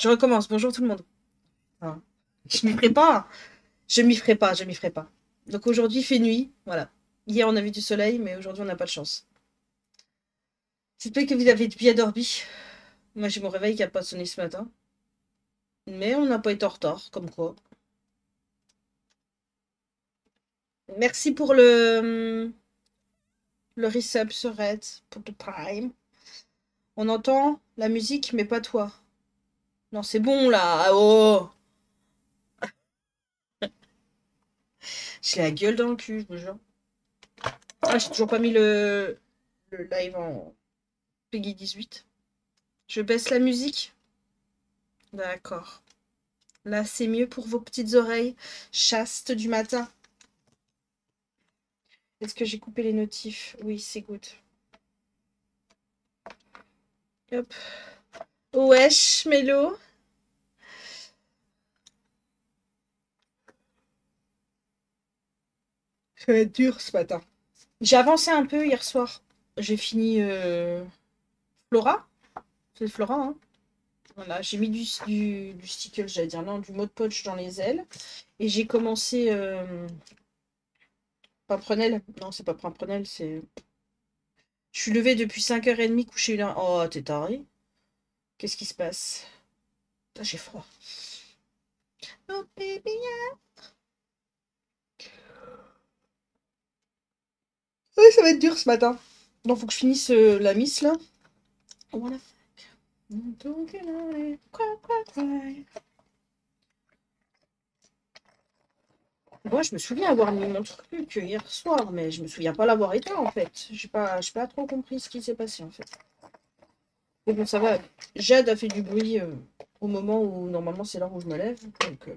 Je recommence. Bonjour tout le monde. Je m'y ferai pas. Je m'y ferai pas. Je m'y ferai pas. Donc aujourd'hui, fait nuit. Voilà. Hier, on a vu du soleil, mais aujourd'hui, on n'a pas de chance. J'espère que vous avez bien dormi. Moi, j'ai mon réveil qui n'a pas sonné ce matin. Mais on n'a pas été en retard, comme quoi. Merci pour le le resub sur Red pour le Prime. On entend la musique, mais pas toi. Non, c'est bon là. Ah, oh J'ai la gueule dans le cul, je me jure. Ah, j'ai toujours pas mis le, le live en Peggy 18. Je baisse la musique. D'accord. Là, c'est mieux pour vos petites oreilles chastes du matin. Est-ce que j'ai coupé les notifs? Oui, c'est good. Hop. Wesh, Mélo. Ça va être dur ce matin. J'ai avancé un peu hier soir. J'ai fini euh, Flora. C'est Flora, hein Voilà, j'ai mis du, du, du stickle, j'allais dire, non, du mode poche dans les ailes. Et j'ai commencé... Euh, Non, c'est pas Pimprenel, c'est... Je suis levée depuis 5h30, couché là. Oh, t'es taré. Qu'est-ce qui se passe? J'ai froid. Oh, ça va être dur ce matin. Donc, faut que je finisse euh, la miss, là. What the fuck Moi, je me souviens avoir mis mon truc hier soir, mais je me souviens pas l'avoir éteint en fait. J'ai pas, pas trop compris ce qui s'est passé en fait. Bon, ça va. Jade a fait du bruit euh, au moment où normalement c'est l'heure où je me lève. Donc, euh,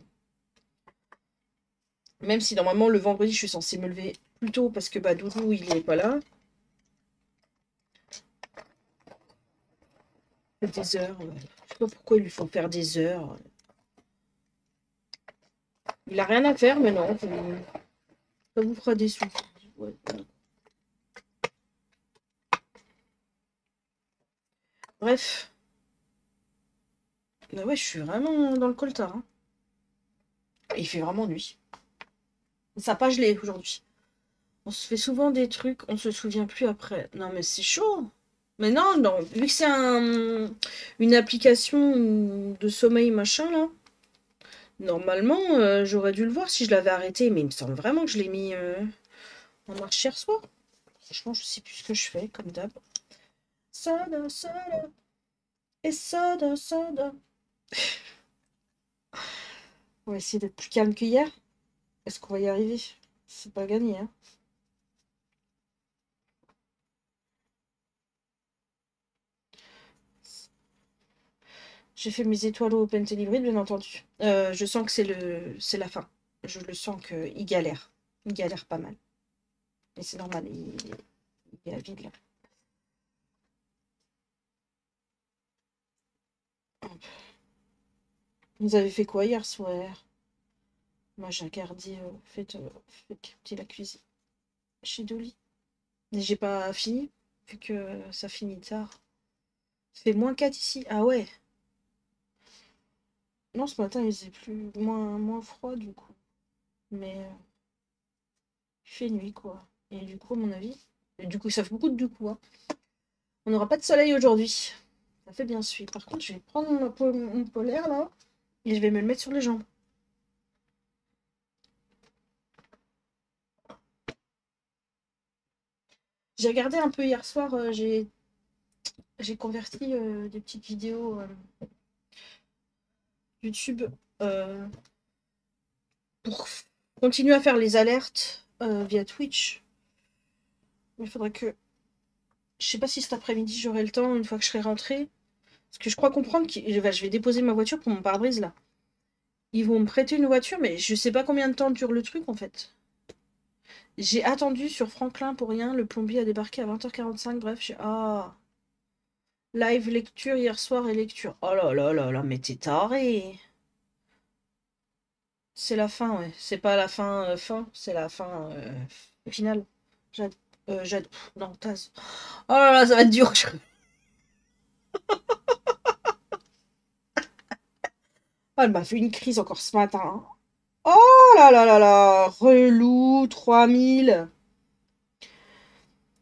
même si normalement le vendredi je suis censée me lever plus tôt parce que bah Doudou il est pas là. Des heures. Je sais pas pourquoi ils lui font faire des heures. Il a rien à faire, mais non. Ça vous fera des sous. Bref. Bah ouais, je suis vraiment dans le coltard. Hein. Il fait vraiment nuit. Ça n'a pas gelé aujourd'hui. On se fait souvent des trucs, on se souvient plus après. Non, mais c'est chaud. Mais non, non, vu que c'est un, une application de sommeil machin, là, Normalement, euh, j'aurais dû le voir si je l'avais arrêté, mais il me semble vraiment que je l'ai mis euh, en marche hier soir. Franchement, je sais plus ce que je fais, comme d'hab. Soda, soda. Et soda, soda. On va essayer d'être plus calme qu'hier. Est-ce qu'on va y arriver? C'est pas gagné, hein. J'ai fait mes étoiles au Pentélibride, bien entendu. Euh, je sens que c'est le c'est la fin. Je le sens qu'il galère. Il galère pas mal. Et c'est normal, il, il est vide là. Vous avez fait quoi hier soir? Moi j'ai regardé, euh, faites, euh, la cuisine chez Dolly. Mais j'ai pas fini, vu que ça finit tard. C'est moins 4 ici. Ah ouais? Non, ce matin, il faisait plus moins, moins froid du coup. Mais euh, il fait nuit quoi. Et du coup, à mon avis, du coup, ça fait beaucoup de du coup. Hein. On n'aura pas de soleil aujourd'hui. Fait bien suivre. Par contre, je vais prendre mon, polaire là et je vais me le mettre sur les jambes. J'ai regardé un peu hier soir, euh, j'ai j'ai converti euh, des petites vidéos YouTube euh, pour continuer à faire les alertes via Twitch. Il faudrait que... Je sais pas si cet après-midi j'aurai le temps, une fois que je serai rentrée. Parce que je crois comprendre que je vais déposer ma voiture pour mon pare-brise là. Ils vont me prêter une voiture, mais je sais pas combien de temps dure le truc en fait. J'ai attendu sur Franklin pour rien. Le plombier a débarqué à 20h45. Bref, j'ai... Ah Live lecture hier soir et lecture. Oh là là là là, mais t'es taré. C'est la fin, ouais. C'est pas la fin euh, fin, c'est la fin euh, finale. Jade, euh, non, Taz. Oh là là, ça va être dur. Oh, elle m'a fait une crise encore ce matin. Oh là là là là, relou, 3000.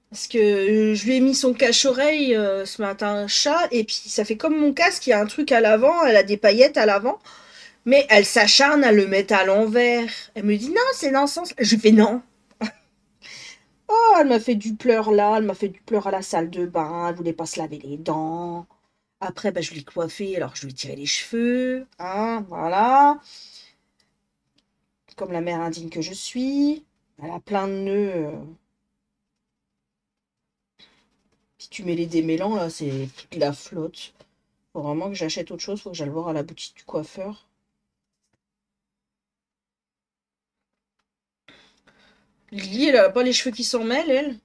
Parce que euh, je lui ai mis son cache-oreille euh, ce matin, chat, et puis ça fait comme mon casque, il y a un truc à l'avant, elle a des paillettes à l'avant, mais elle s'acharne à le mettre à l'envers. Elle me dit non, c'est dans ce sens. Je fais non. Oh, elle m'a fait du pleur là, elle m'a fait du pleur à la salle de bain, elle voulait pas se laver les dents. Après, bah, je l'ai coiffée, alors je lui ai tiré les cheveux, hein, voilà. Comme la mère indigne que je suis. Elle a plein de nœuds. Euh, Si tu mets les démêlants, là, c'est toute la flotte. Faut vraiment que j'achète autre chose. Faut que j'aille voir à la boutique du coiffeur. Lily, elle a pas les cheveux qui s'en mêlent, elle.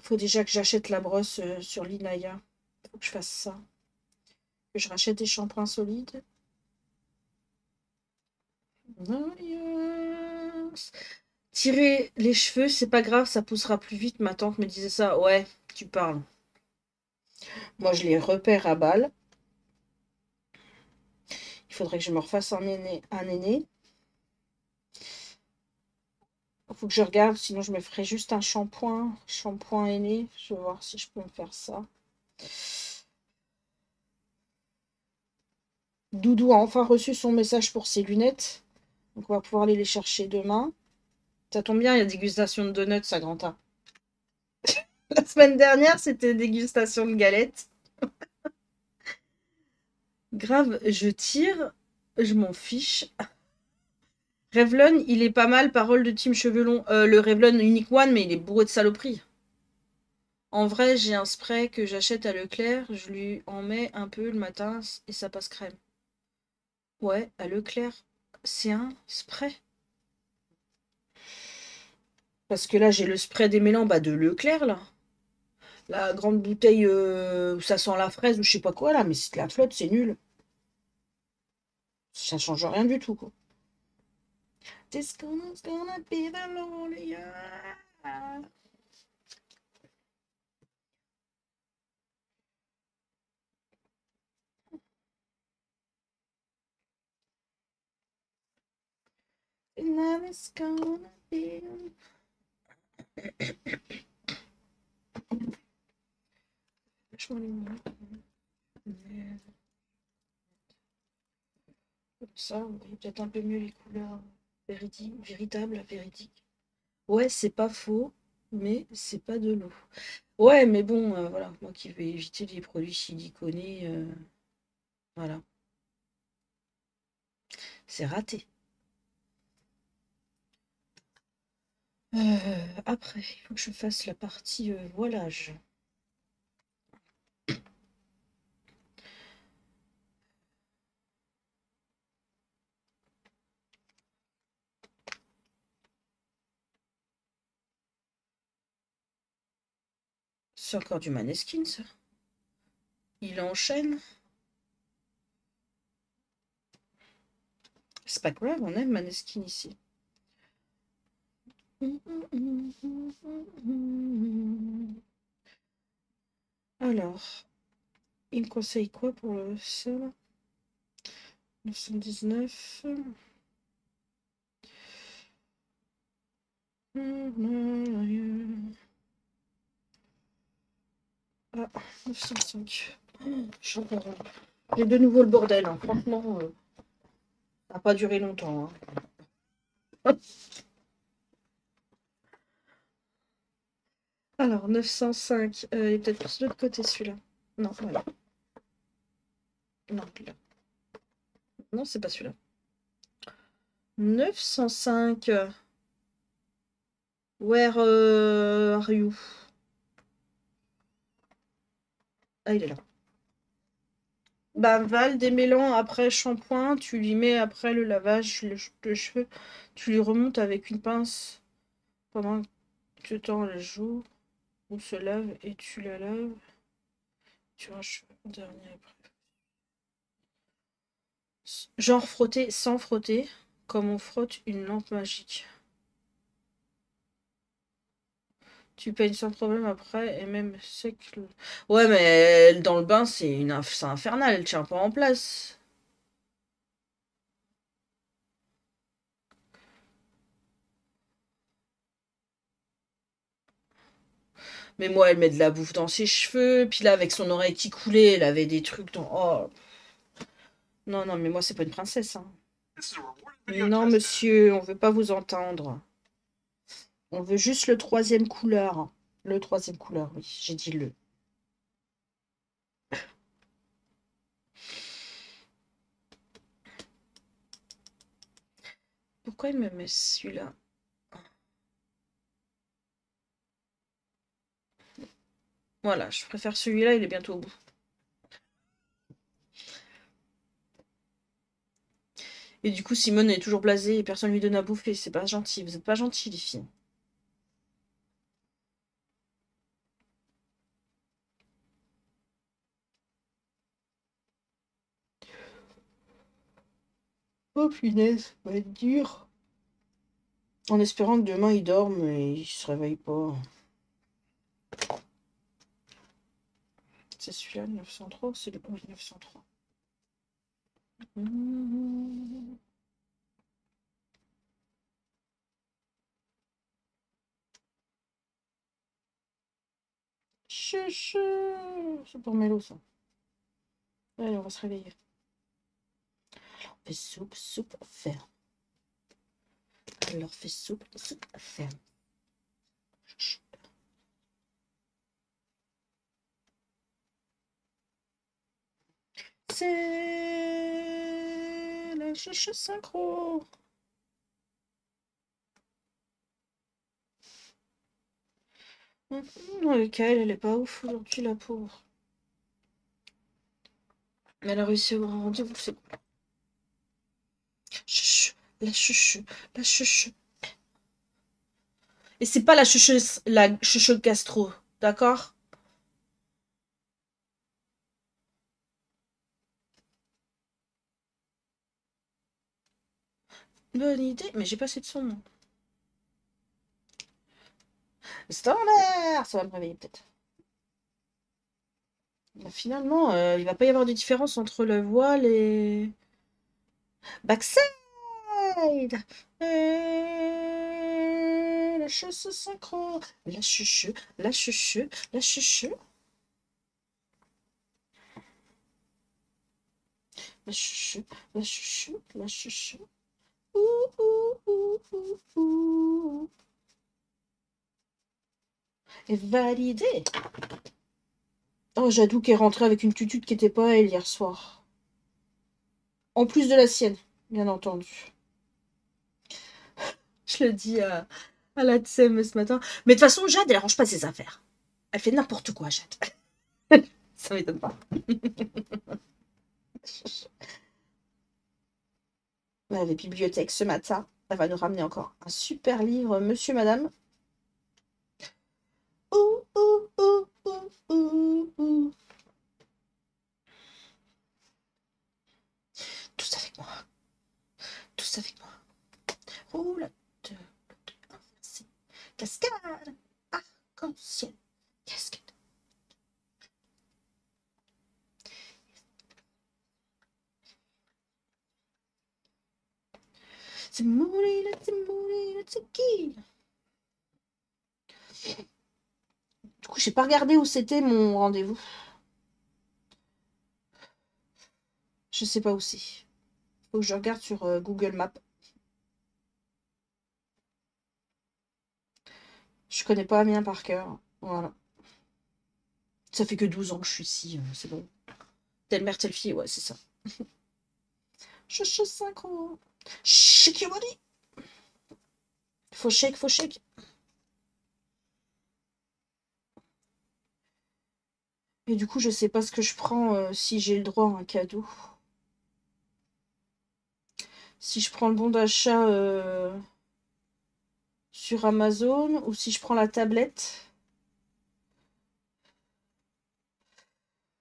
Faut déjà que j'achète la brosse euh, sur l'Inaya. Faut que je fasse ça. Que je rachète des shampoings solides. Tirer les cheveux, c'est pas grave, ça poussera plus vite. Ma tante me disait ça. Ouais, tu parles. Moi, je les repère à balle. Il faudrait que je me refasse un. Un aîné. Il faut que je regarde, sinon je me ferai juste un shampoing. Shampoing aîné. Je vais voir si je peux me faire ça. Doudou a enfin reçu son message pour ses lunettes. Donc on va pouvoir aller les chercher demain. Ça tombe bien, il y a dégustation de donuts à Grand. La semaine dernière, c'était dégustation de galettes. Grave, je tire, je m'en fiche. Revlon, il est pas mal, parole de Team Chevelon. Euh, le Revlon Unique One, mais il est bourré de saloperies. En vrai, j'ai un spray que j'achète à Leclerc. Je lui en mets un peu le matin et ça passe crème. Ouais, à Leclerc. C'est un spray. Parce que là, j'ai le spray démêlant bah, de Leclerc, là. La grande bouteille euh, où ça sent la fraise ou je sais pas quoi, là. Mais c'est de la flotte, c'est nul. Ça change rien du tout, quoi. This gonna, gonna be the lonely And it's gonna be ça, peut-être un peu mieux les couleurs véridiques, véritables, véridiques. Ouais, c'est pas faux, mais c'est pas de l'eau. Ouais, mais bon, euh, voilà, moi qui vais éviter les produits siliconés, euh, voilà. C'est raté. Euh, après, il faut que je fasse la partie voilage. Encore du maneskin, ça. Il enchaîne. C'est pas grave, on aime maneskin ici. Alors, il me conseille quoi pour ça 919. Ah, 905. J'ai de nouveau le bordel. Hein. Franchement, euh, ça n'a pas duré longtemps. Hein. Alors, 905. Euh, il est peut-être de l'autre côté celui-là. Non. Non. Non, c'est pas celui-là. 905. Where euh, are you? Ah, il est là. Bah, Val, démêlant après shampoing, tu lui mets après le lavage de cheveux, tu lui remontes avec une pince pendant que tu tends le jour. On se lave et tu la laves. Tu un dernier après. Genre frotter sans frotter, comme on frotte une lampe magique. Tu peignes sans problème après et même sec. Ouais, mais dans le bain, c'est une c'est infernal, elle tient pas en place. Mais moi, elle met de la bouffe dans ses cheveux. Puis là, avec son oreille qui coulait, elle avait des trucs dans. Oh. Non, non, mais moi, c'est pas une princesse. Hein. Non, monsieur, on veut pas vous entendre. On veut juste le troisième couleur. Le troisième couleur, oui, j'ai dit le. Pourquoi il me met celui-là? Voilà, je préfère celui-là, il est bientôt au bout. Et du coup, Simone est toujours blasée et personne lui donne à bouffer. C'est pas gentil. Vous êtes pas gentils, les filles. Oh punaise, ça va être dur. En espérant que demain il dorme et il se réveille pas. C'est celui-là, 903 c'est le 903 C'est pour Mélo, ça. Allez, on va se réveiller. Alors, on fait soupe, soupe, ferme. Alors, fait soupe, soupe, ferme. C'est la chouche synchro. Non, lequel elle est pas ouf aujourd'hui, la pauvre. Elle a réussi à avoir un rendez-vous. La chuchu, la chuchu. Et c'est pas la chuchu, la chuchu gastro, d'accord? Bonne idée, mais j'ai pas assez de son. Standard Ça va me réveiller peut-être. Finalement, euh, il va pas y avoir de différence entre le voile et... Euh, La chasse synchro La chuchu, la chuchu, la chuchu. La chuchu, la chuchu, la chuchu. Et validé. Oh, Jadou qui est rentré avec une tutude qui n'était pas elle hier soir. En plus de la sienne, bien entendu. Je le dis à, à la TSM ce matin. Mais de toute façon, Jade, elle range pas ses affaires. Elle fait n'importe quoi, Jade. Ça m'étonne pas. la bibliothèque ce matin. Elle va nous ramener encore un super livre, Monsieur, Madame. Ouh, ouh, ouh, ouh, Tous avec moi. Tous avec moi. Roule Cascade. Arc-en-ciel. Cascade. C'est mourir, c'est mourir, c'est qui Du coup, j'ai pas regardé où c'était mon rendez-vous. Je sais pas où c'est. Faut que je regarde sur euh, Google Maps. Je connais pas Amiens par cœur. Voilà. Ça fait que 12 ans que je suis ici, euh, c'est bon. Telle mère, telle fille, ouais, c'est ça. je suis synchro. Shake your body. Faut shake, faut shake. Et du coup, je sais pas ce que je prends euh, si j'ai le droit à un cadeau. Si je prends le bon d'achat euh, sur Amazon ou si je prends la tablette?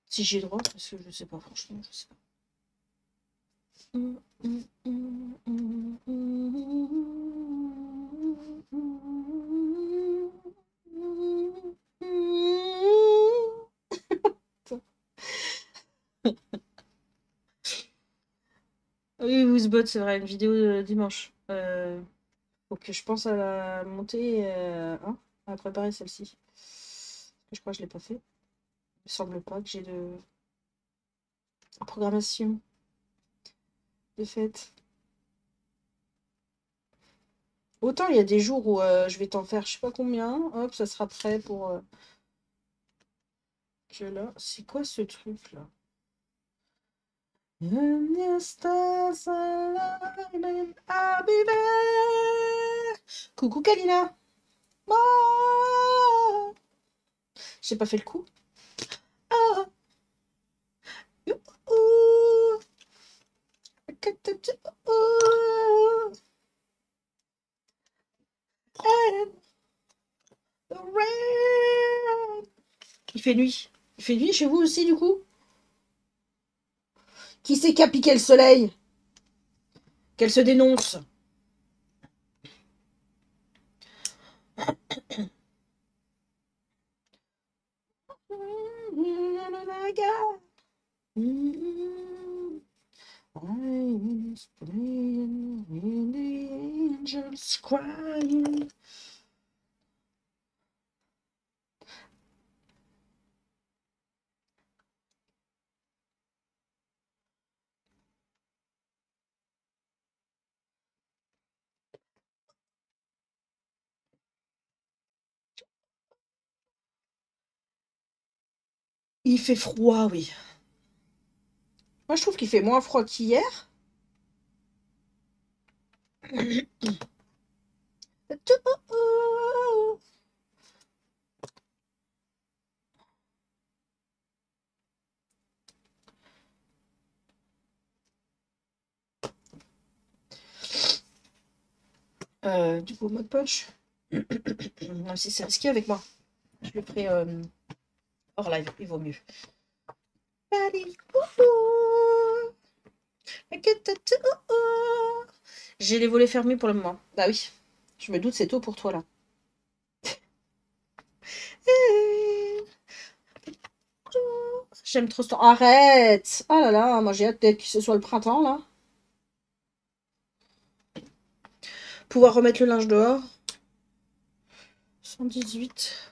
Si j'ai droit, parce que je ne sais pas, franchement, je sais pas. oui, Wizbot, c'est vrai, une vidéo de dimanche. Euh que je pense à la monter, euh, hein, à préparer celle-ci. Je crois que je l'ai pas fait. Il me semble pas que j'ai de programmation de fait. Autant il y a des jours où euh, je vais t'en faire je sais pas combien, hop, ça sera prêt pour euh, que là. C'est quoi ce truc là Coucou Kalina J'ai pas fait le coup. Ah. Il fait nuit. Il fait nuit chez vous aussi, du coup Qui c'est qui a piqué le soleil? Qu'elle se dénonce. my God. Mm-hmm. I'm playing in the angels crying. Il fait froid, oui. Moi, je trouve qu'il fait moins froid qu'hier. Euh, du coup, mode si c'est risqué avec moi. Je le ferai euh, hors live, il vaut mieux. J'ai les volets fermés pour le moment. Bah oui, je me doute, c'est tôt pour toi là. J'aime trop ce temps. Arrête Oh là là, moi j'ai hâte que ce soit le printemps là. Pouvoir remettre le linge dehors. 118.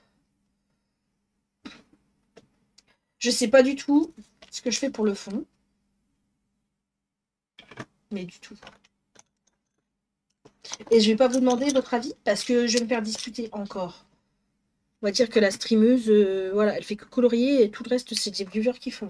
Je sais pas du tout ce que je fais pour le fond. Mais du tout. Et je vais pas vous demander votre avis parce que je vais me faire discuter encore. On va dire que la streameuse, euh, voilà, elle fait que colorier et tout le reste, c'est des viewers qui font.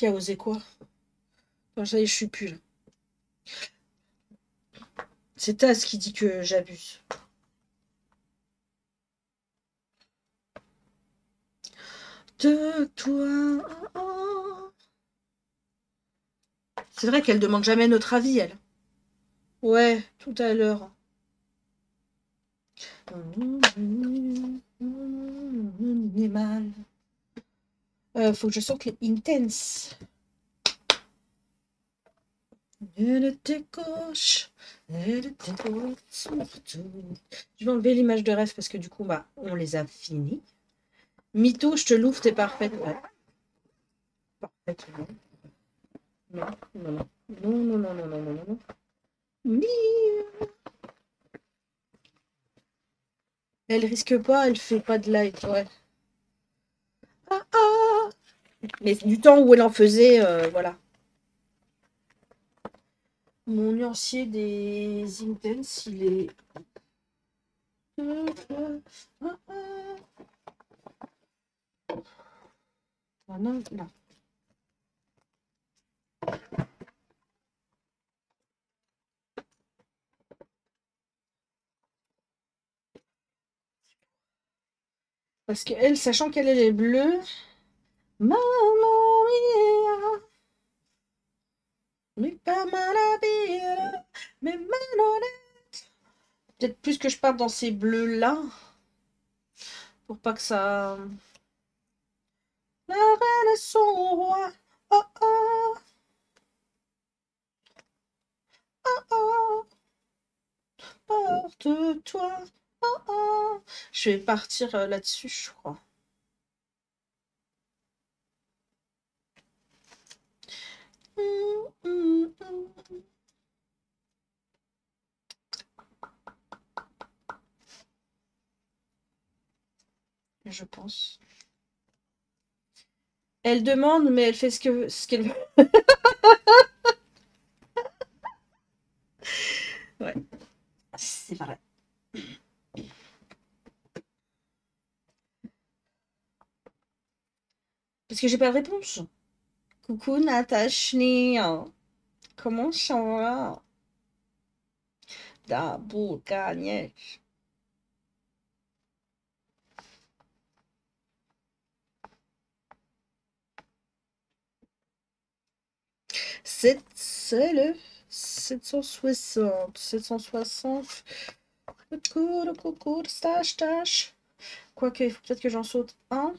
Qui a osé quoi? Enfin, ça y est, je suis plus là. C'est Taz qui dit que j'abuse. De toi. C'est vrai qu'elle demande jamais notre avis, elle. Ouais, tout à l'heure. Euh, faut que je sorte les intense. Elle était droite, Je vais enlever l'image de rêve parce que du coup, bah, on les a finis. Mytho, je te l'ouvre, t'es parfaite. Ouais. Parfaite, non. Non, non, non. Non, non, non, non, non, non. Mais... Elle risque pas, elle fait pas de live, ouais. Ah, ah. Mais du temps où elle en faisait, euh, voilà. Mon nuancier des Intense, il est... Ah non, là. Parce qu'elle, sachant qu'elle est bleue, Mamma mia malhonnête Peut-être plus que je parte dans ces bleus-là. Pour pas que ça... La reine et son roi. Oh oh. Oh oh. Porte-toi. Oh oh. Je vais partir euh, là-dessus, je crois. Je pense. Elle demande, mais elle fait ce que ce qu'elle veut. ouais, c'est vrai. Parce que j'ai pas de réponse. Coucou Natashni. Comment ça va? Da C'est le 760. 760. Coucou, coucou, stache, stache. Quoique, il faut peut-être que j'en saute un.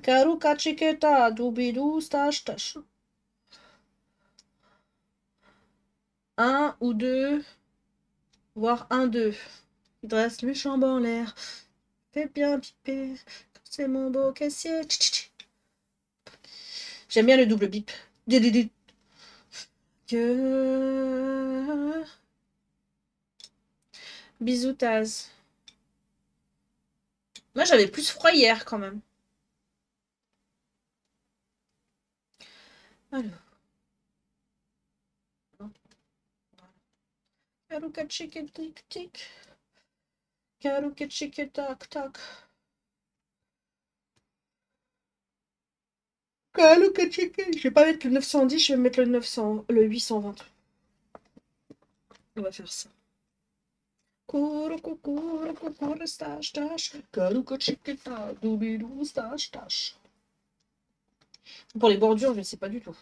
Karuka chiqueta, doubidou, stache, stache. Un ou deux, voire un, deux. Il dresse le chambre en l'air. Fais bien piper, c'est mon beau caissier. J'aime bien le double bip. Que... Bisous Taz. Moi j'avais plus froid hier quand même. Alors. Karuka chicken tic tic. Karuka chicken tac tac. Je vais pas mettre le 910, je vais mettre le 900, le 820. On va faire ça. Pour les bordures, je ne sais pas du tout.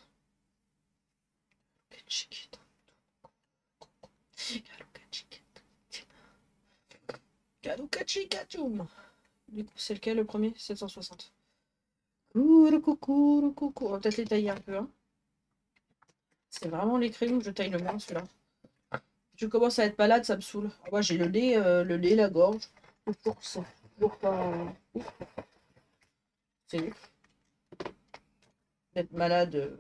Du coup, c'est lequel le premier 760. Coucou, coucou, coucou. On va peut-être les tailler un peu. C'est vraiment les crayons que je taille le moins, celui-là. Je commence à être malade, ça me saoule. Moi, j'ai le nez, euh, le nez, la gorge. C'est C'est D'être malade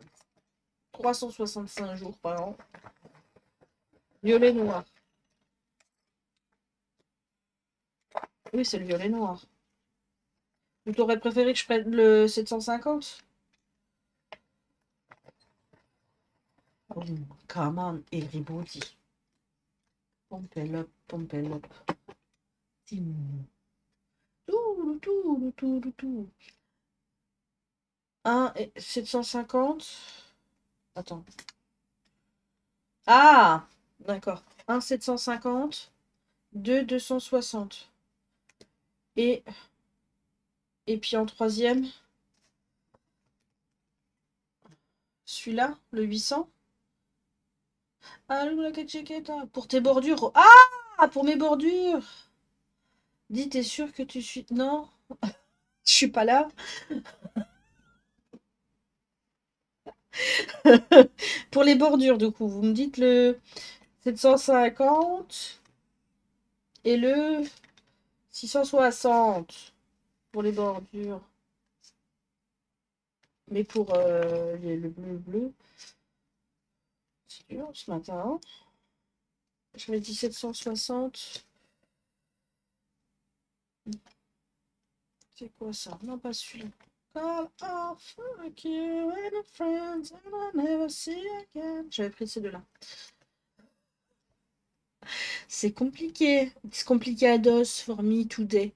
365 euh, jours par an. Violet noir. Oui, c'est le violet noir. Tu t'aurais préféré que je prenne le 750 Oh, come on, everybody. Pompel up, pompel up. Tout, tout, tout, tout. 1 et 750. Attends. Ah D'accord. 1 750. 2 260. Et et puis en troisième, celui-là, le 800. Pour tes bordures. Ah Pour mes bordures Dis, t'es sûr que tu suis... Non? Je suis pas là. Pour les bordures, du coup, vous me dites le 750 et le 660 pour les bordures. Mais pour euh, le bleu bleu, c'est dur ce matin. Je mets 1760. C'est quoi ça? Non, pas celui-là. J'avais pris ces deux-là. C'est compliqué. It's complicados for me today.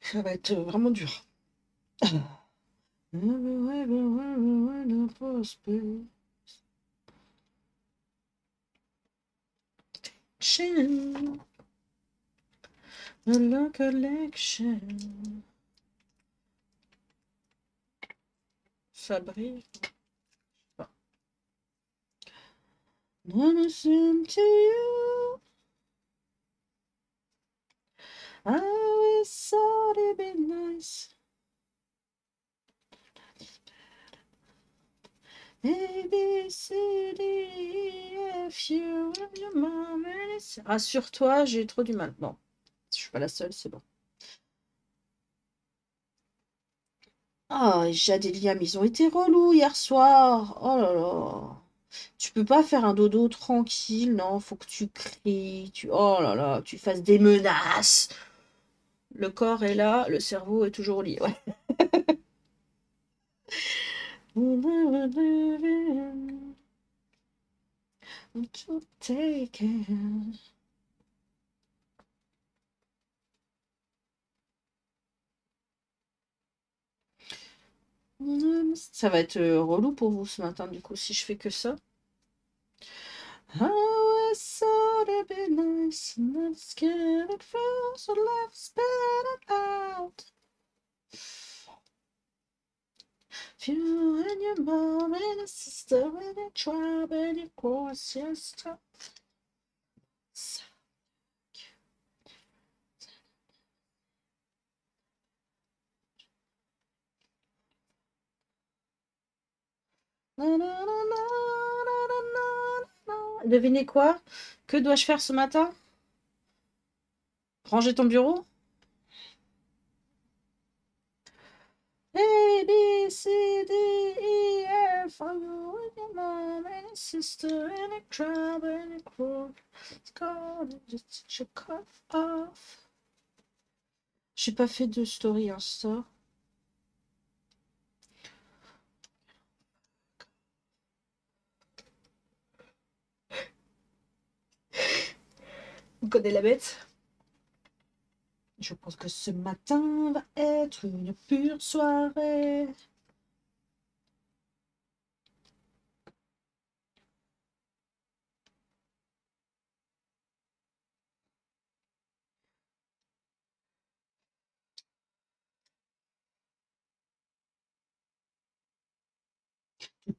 Ça va être vraiment dur. La collection. Ça brille. Listen to you. I always thought it'd be nice. A, B, C, D, E, F, you, your mom, Rassure-toi, j'ai trop du mal. Bon, la seule, c'est bon. Oh, Jade et ils ont été relous hier soir. Oh là là. Tu peux pas faire un dodo tranquille, non? Faut que tu cries, tu... Oh là là, tu fasses des menaces. Le corps est là, le cerveau est toujours au lit, ouais. To take it. Ça va être euh, relou pour vous ce matin, du coup, si je fais que ça. Be nice, so you and your mom and your sister. Devinez quoi Que dois-je faire ce matin Ranger ton bureau A, B, C, D, E, F, you and your mom and your sister and your tribe and your crew? It's gonna just you cut off. J'ai pas fait de story Insta. Connaissez la bête Je pense que ce matin va être une pure soirée.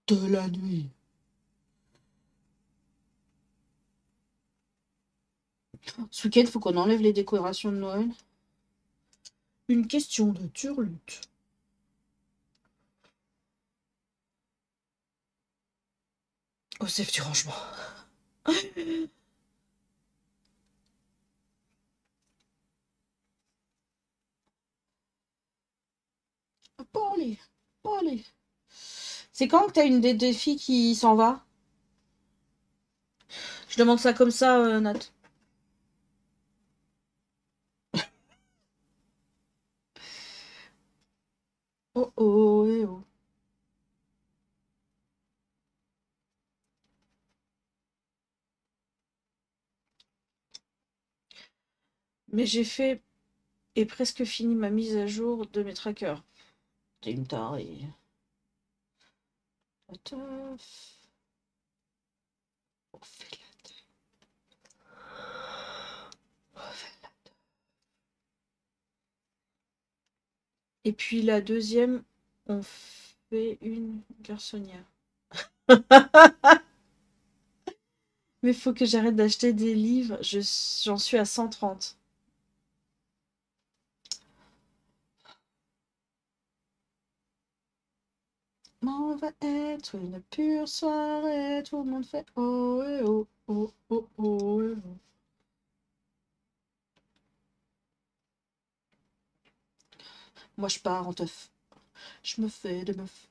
Toute la nuit. Ce week-end, faut qu'on enlève les décorations de Noël. Une question de turlute. Au chef du rangement. Pas aller. C'est quand que t'as une des filles qui s'en va? Je demande ça comme ça, euh, Nat. Oh oh, eh oh. Mais j'ai fait et presque fini ma mise à jour de mes trackers. T'es une la teuf. On fait la teuf. Et puis la deuxième, on fait une garçonnière. Mais faut que j'arrête d'acheter des livres. Je, j'en suis à 130. On va être une pure soirée. Tout le monde fait oh oh oh oh oh eh oh. Moi je pars en teuf. Je me fais des meufs.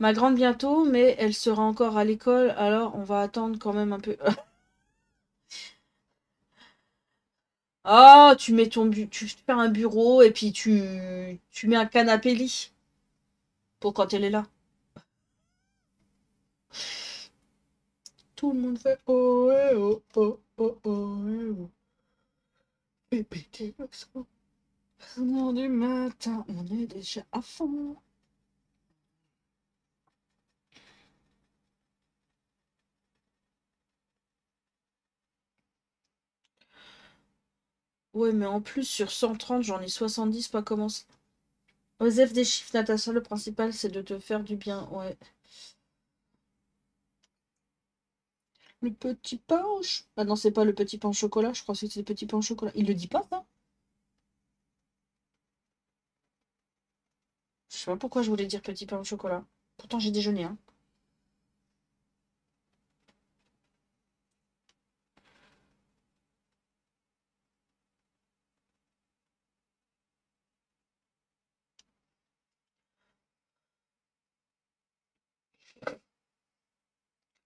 Ma grande bientôt, mais elle sera encore à l'école, alors on va attendre quand même un peu. Ah, tu mets ton tu fais un bureau et puis tu tu mets un canapé lit pour quand elle est là. Tout le monde fait oh eh oh oh oh oh eh oh. Bébé, du matin, on est déjà à fond. Ouais, mais en plus, sur 130, j'en ai 70 pas commencé. Osef des chiffres, Natacha, le principal, c'est de te faire du bien. Ouais. Le petit pain au chocolat. Ah non, c'est pas le petit pain au chocolat, je crois que c'est le petit pain au chocolat. Il le dit pas, ça? Je sais pas pourquoi je voulais dire petit pain au chocolat. Pourtant, j'ai déjeuné, hein.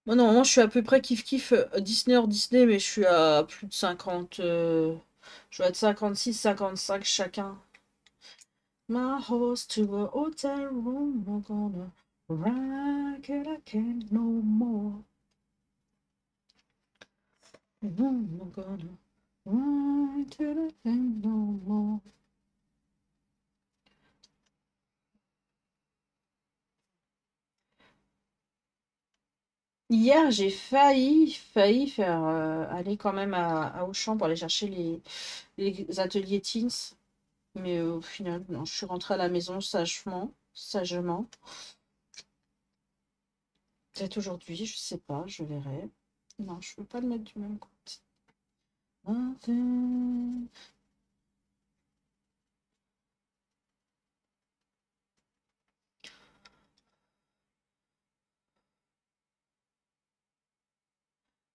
Moi, normalement, je suis à peu près kiff-kiff euh, Disney hors Disney, mais je suis à plus de 50. Euh, je vais être 56, 55 chacun. My horse to a hotel room, I'm gonna ride it, I no more. I'm gonna ride it, I no more. Hier, j'ai failli, failli faire euh, aller quand même à, Auchan pour aller chercher les, ateliers Teens. Mais au final, non, je suis rentrée à la maison sagement, sagement. Peut-être aujourd'hui, je sais pas, je verrai. Non, je ne peux pas le mettre du même côté.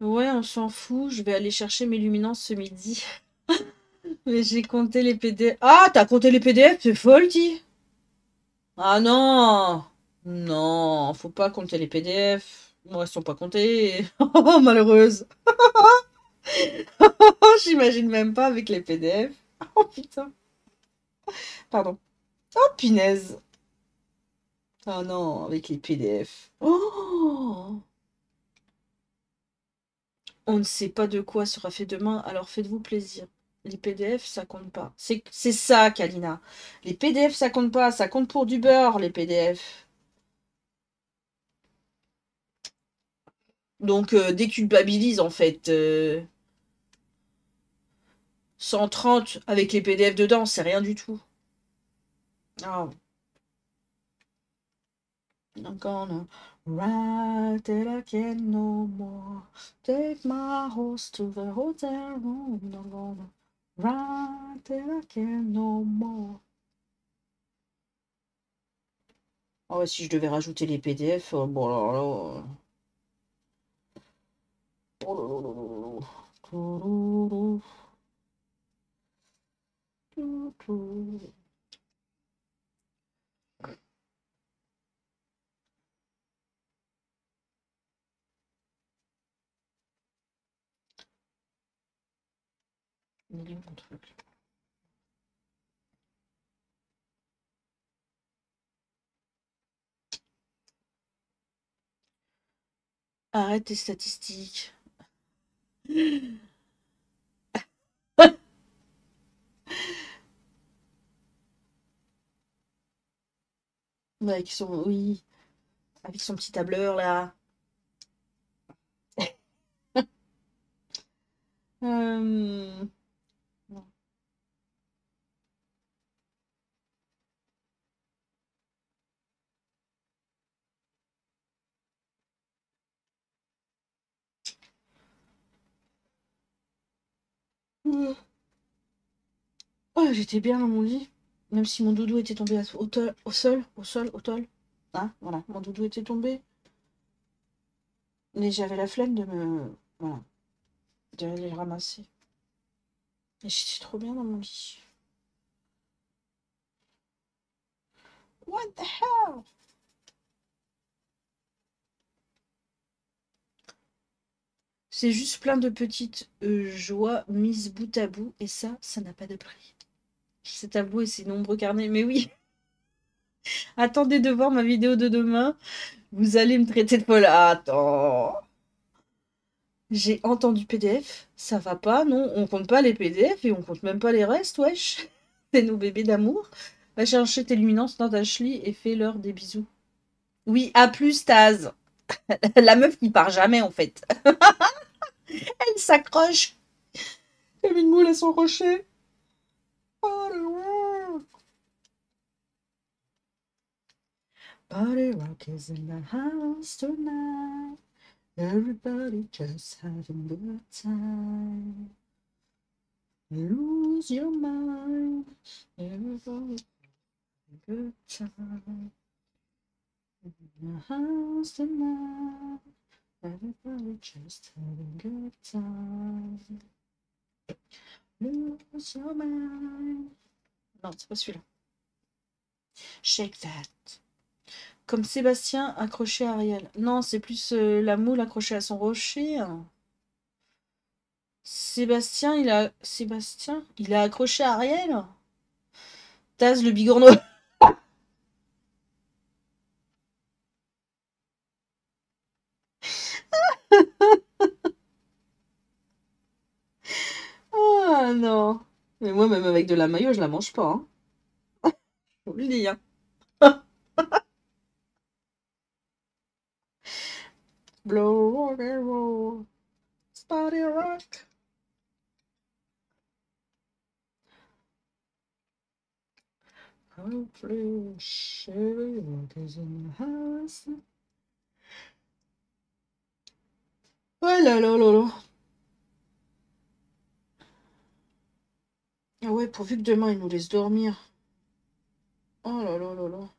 Ouais, on s'en fout. Je vais aller chercher mes luminances ce midi. Mais j'ai compté les PDF. Ah, t'as compté les PDF C'est folle, dis Ah non Non, faut pas compter les PDF. Moi, ils sont pas comptés. Oh, malheureuse J'imagine même pas avec les PDF. Oh putain Pardon. Oh punaise Oh non, avec les PDF. Oh on ne sait pas de quoi sera fait demain, alors faites-vous plaisir. Les PDF, ça compte pas. C'est ça, Kalina. Les PDF, ça compte pas. Ça compte pour du beurre, les PDF. Donc, euh, déculpabilise, en fait. 130 euh, avec les PDF dedans, c'est rien du tout. Ah. on Right that I no more. Take my horse to the hotel room. I'm gonna ride that I no more. Oh, si je devais rajouter les PDF, oh, bon alors là. Oh Arrête tes statistiques. Avec son, oui, avec son petit tableur là. euh... Oh, j'étais bien dans mon lit, même si mon doudou était tombé au, sol, au sol, au sol. Hein, voilà, mon doudou était tombé. Mais j'avais la flemme de me... Voilà. D'aller le ramasser. Et j'étais trop bien dans mon lit. What the hell? C'est juste plein de petites euh, joies mises bout à bout. Et ça, ça n'a pas de prix. À vous et ces nombreux carnets. Mais oui Attendez de voir ma vidéo de demain. Vous allez me traiter de folle. Attends J'ai entendu PDF, ça va pas, non, on compte pas les PDF et on compte même pas les restes, wesh. C'est nos bébés d'amour. Va chercher tes luminances dans Ashley et fais-leur des bisous. Oui, à plus, Taz. La meuf qui part jamais, en fait. Elle s'accroche comme une moule à son rocher. Party rock is in the house tonight. Everybody just having a good time. Lose your mind. Everybody having a good time. In the house tonight. Everybody just having a good time. Lose your mind. Non, c'est pas celui-là. Shake that. Comme Sébastien accroché à Ariel. Non, c'est plus euh, la moule accrochée à son rocher. Sébastien, il a. Sébastien Il a accroché à Ariel Taz le bigorneau. ah non. Mais moi, même avec de la maillot, je la mange pas. Hein. Je vous le dis. Hein. Blow rock and roll. Spotty rock. In the house. Oh là là là là. Ah ouais, pourvu que demain il nous laisse dormir. Oh là là là là.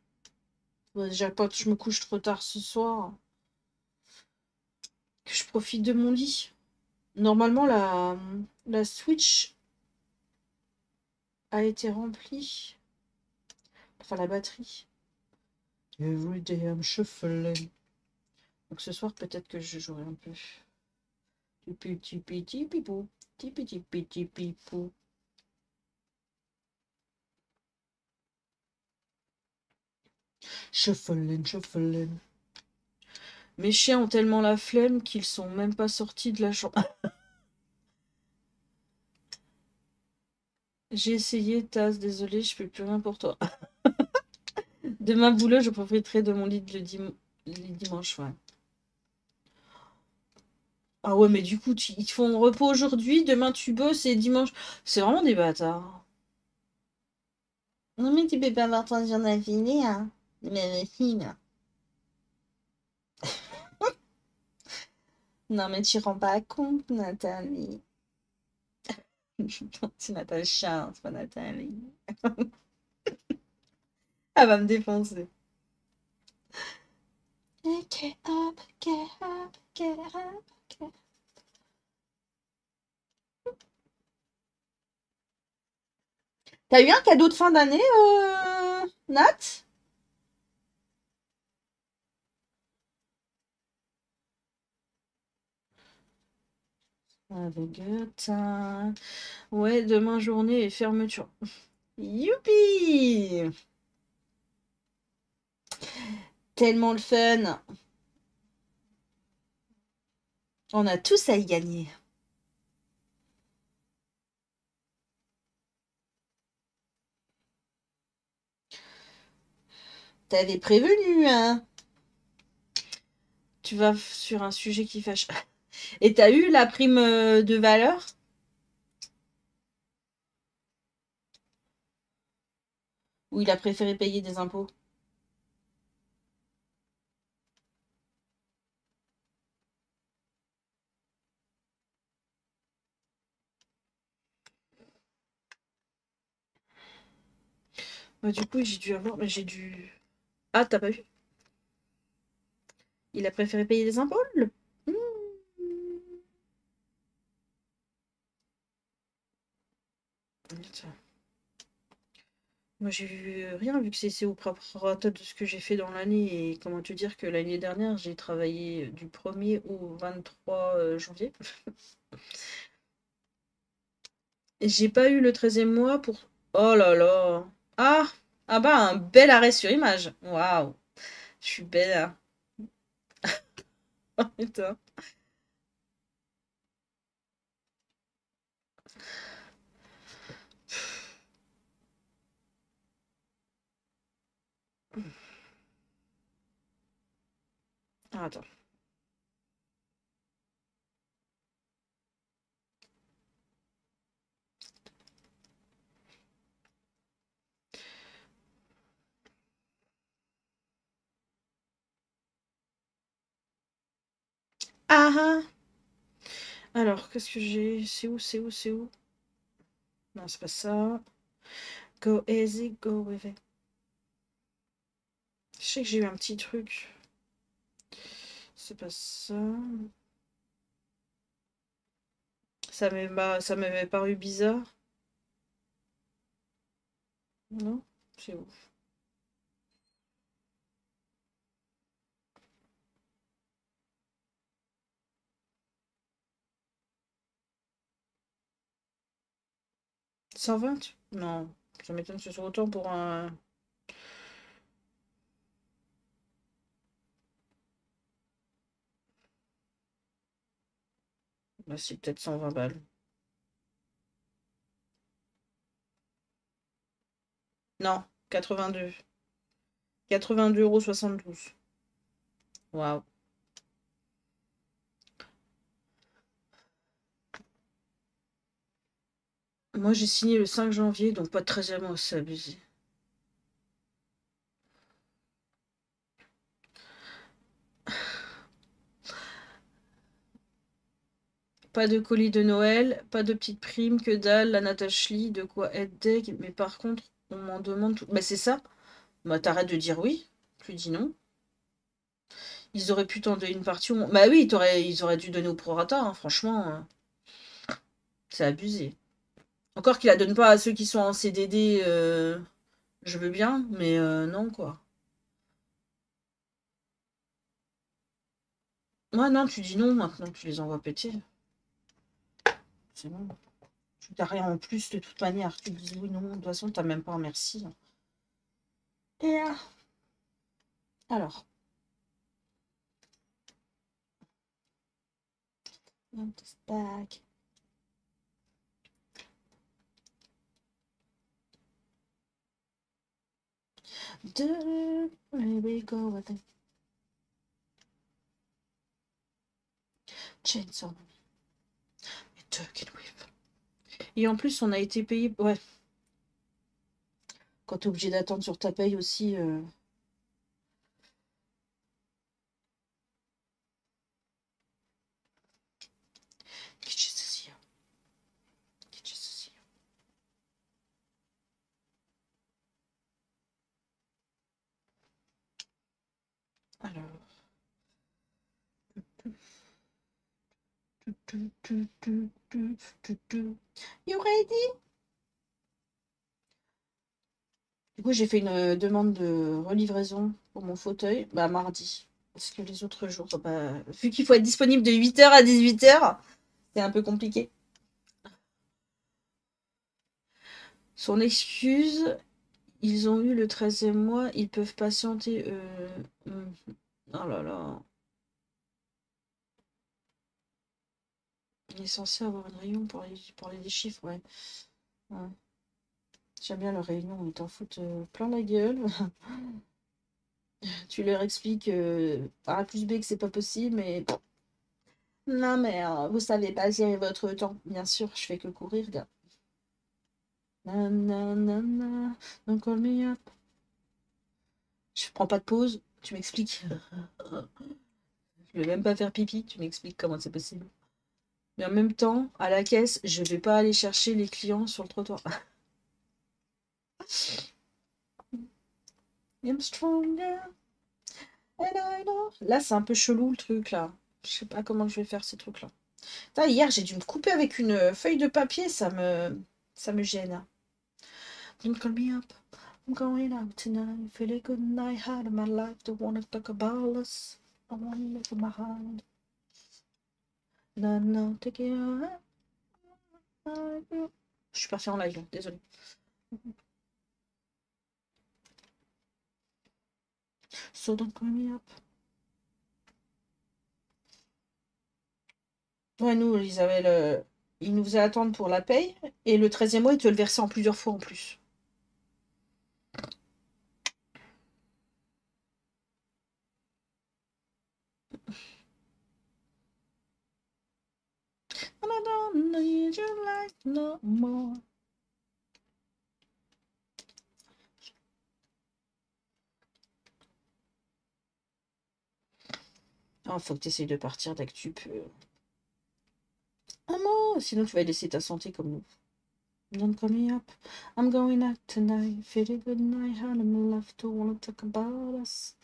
Déjà pas que je me couche trop tard ce soir que je profite de mon lit. Normalement, la, Switch a été remplie. Enfin, la batterie. Every day I'm shuffling. Donc ce soir, peut-être que je jouerai un peu. Shuffling, shuffling. Mes chiens ont tellement la flemme qu'ils sont même pas sortis de la chambre. J'ai essayé, Taz, désolé, je fais plus rien pour toi. Demain, boulot, je profiterai de mon lit le, dimanche, ouais. Ah ouais, mais du coup, ils te font repos aujourd'hui, demain tu bosses et dimanche... C'est vraiment des bâtards. Non mais tu peux pas avoir ton jour d'affilée, hein. Mais si, Non, mais tu rends pas compte, Nathalie. c'est Natacha, c'est pas Nathalie. Elle va me défoncer. Get up, get up, get up, get up. T'as eu un cadeau de fin d'année, euh, Nat? Avec Ouais, demain journée et fermeture. Youpi Tellement le fun On a tous à y gagner. T'avais prévenu, hein Tu vas sur un sujet qui fâche. Et t'as eu la prime euh, de valeur? Ou il a préféré payer des impôts? Bah, du coup, j'ai dû avoir. Mais j'ai dû. Ah, t'as pas vu Il a préféré payer des impôts Moi, j'ai rien, vu que c'est au propre de ce que j'ai fait dans l'année. Et comment te dire que l'année dernière, j'ai travaillé du 1er au 23 euh, janvier. J'ai pas eu le 13e mois pour... Oh là là Ah Ah bah, un bel arrêt sur image Waouh Je suis belle, hein. Oh putain Ah, ah Alors, qu'est-ce que j'ai? C'est où, c'est où, c'est où? Non, c'est pas ça. Go easy, go with it. Je sais que j'ai eu un petit truc. C'est pas ça. Ça m'avait paru bizarre. Non C'est où « 120 Non, ça m'étonne que ce soit autant pour un... Bah, c'est peut-être 120 balles. Non, 82. 82,72 euros. Waouh. Moi, j'ai signé le 5 janvier, donc pas de 13e mois, c'est abusé. Pas de colis de Noël, pas de petite prime, que dalle, la Natashli, de quoi être deg. Mais par contre, on m'en demande tout. Bah c'est ça. Bah t'arrêtes de dire oui. Tu dis non. Ils auraient pu t'en donner une partie. Bah oui, ils auraient dû donner au prorata, hein, franchement. Hein. C'est abusé. Encore qu'ils la donnent pas à ceux qui sont en CDD, euh, je veux bien, mais euh, non, quoi. Ouais, non, tu dis non, maintenant tu les envoies péter. C'est bon. Tu n'as rien en plus de toute manière. Tu dis oui, non, de toute façon, tu n'as même pas un merci. Et euh, alors. De... we go with Et en plus, on a été payé. Ouais. Quand tu es obligé d'attendre sur ta paye aussi. Euh... Alors. You ready? Du coup, j'ai fait une euh, demande de relivraison pour mon fauteuil. Bah, mardi. Parce que les autres jours, bah, vu qu'il faut être disponible de 8h à 18h, c'est un peu compliqué. Son excuse, ils ont eu le 13e mois, ils peuvent patienter. Euh, euh, oh là là. Il est censé avoir une réunion pour les, pour les chiffres, ouais. J'aime bien leur réunion, ils t'en foutent euh, plein la gueule. tu leur expliques euh, A plus B que c'est pas possible, mais... Non, mais euh, vous savez pas gérer votre temps. Bien sûr, je fais que courir, gars. Nanana, don't call me up. Je prends pas de pause, tu m'expliques. je vais même pas faire pipi, tu m'expliques comment c'est possible. Mais en même temps, à la caisse, je vais pas aller chercher les clients sur le trottoir. Là, c'est un peu chelou le truc là. Je sais pas comment je vais faire ces trucs là. hier, j'ai dû me couper avec une feuille de papier, ça me ça me gêne. Don't call me up. I'm going out tonight. Feel a good night. Had my life. Don't wanna talk about us. I wanna live my heart. Je suis partie en live, désolé. So don't call me up. Ouais, nous, ils avaient le... Ils nous faisaient attendre pour la paye. Et le 13e mois, ils te le versaient en plusieurs fois en plus. Don't need you like no more. Oh, faut que tu essayes de partir dès que tu peux. Ah non, sinon tu vas laisser ta santé comme nous. Don't call me up. I'm going out tonight. Feel a good night. How am love to wanna talk about us.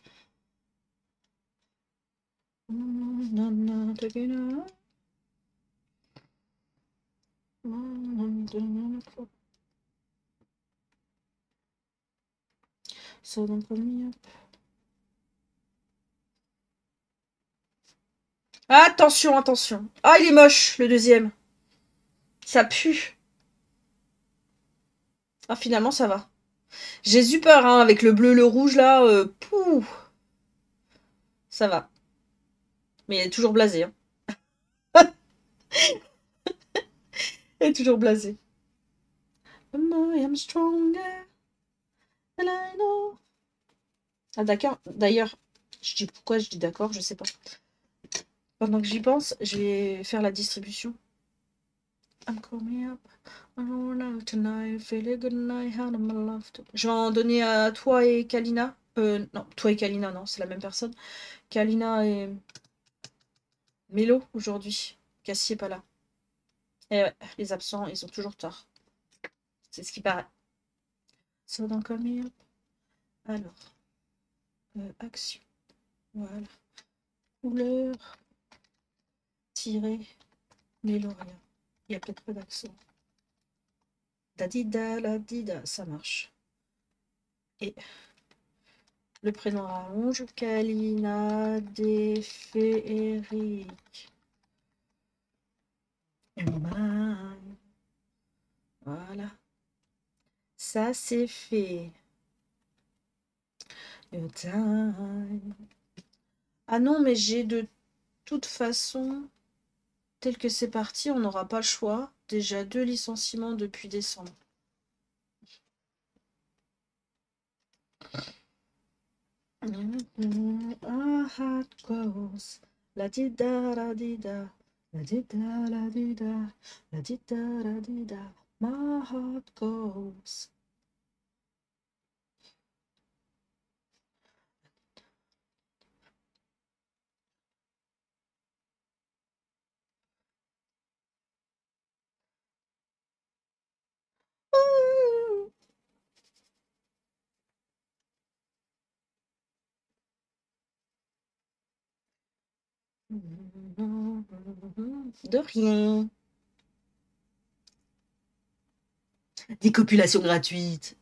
Attention, attention. Ah, il est moche, le deuxième. Ça pue. Ah, finalement, ça va. J'ai eu peur, hein, avec le bleu, le rouge, là. Euh, pouh. Ça va. Mais elle est toujours blasée. Hein. toujours blasée. Ah d'accord. D'ailleurs, je dis pourquoi je dis d'accord, je sais pas. Pendant que j'y pense, je vais faire la distribution. Je vais en donner à toi et Kalina. Euh, non, toi et Kalina, non, c'est la même personne. Kalina et Mélo aujourd'hui. Cassie est pas là. Et ouais, les absents, ils ont toujours tort. C'est ce qui paraît. So me up. Alors. Euh, action. Voilà. Couleur tirer Mélorien. Il n'y a peut-être pas d'accent. Dadida, la dida, ça marche. Et le prénom rallonge, Kalina Voilà. Ça, c'est fait. Ah non, mais j'ai de toute façon Tel que c'est parti, on n'aura pas le choix. Déjà deux licenciements depuis décembre. Ah, la dida la dida la dida la dida la dida la dida my heart goes De rien. Des copulations gratuites.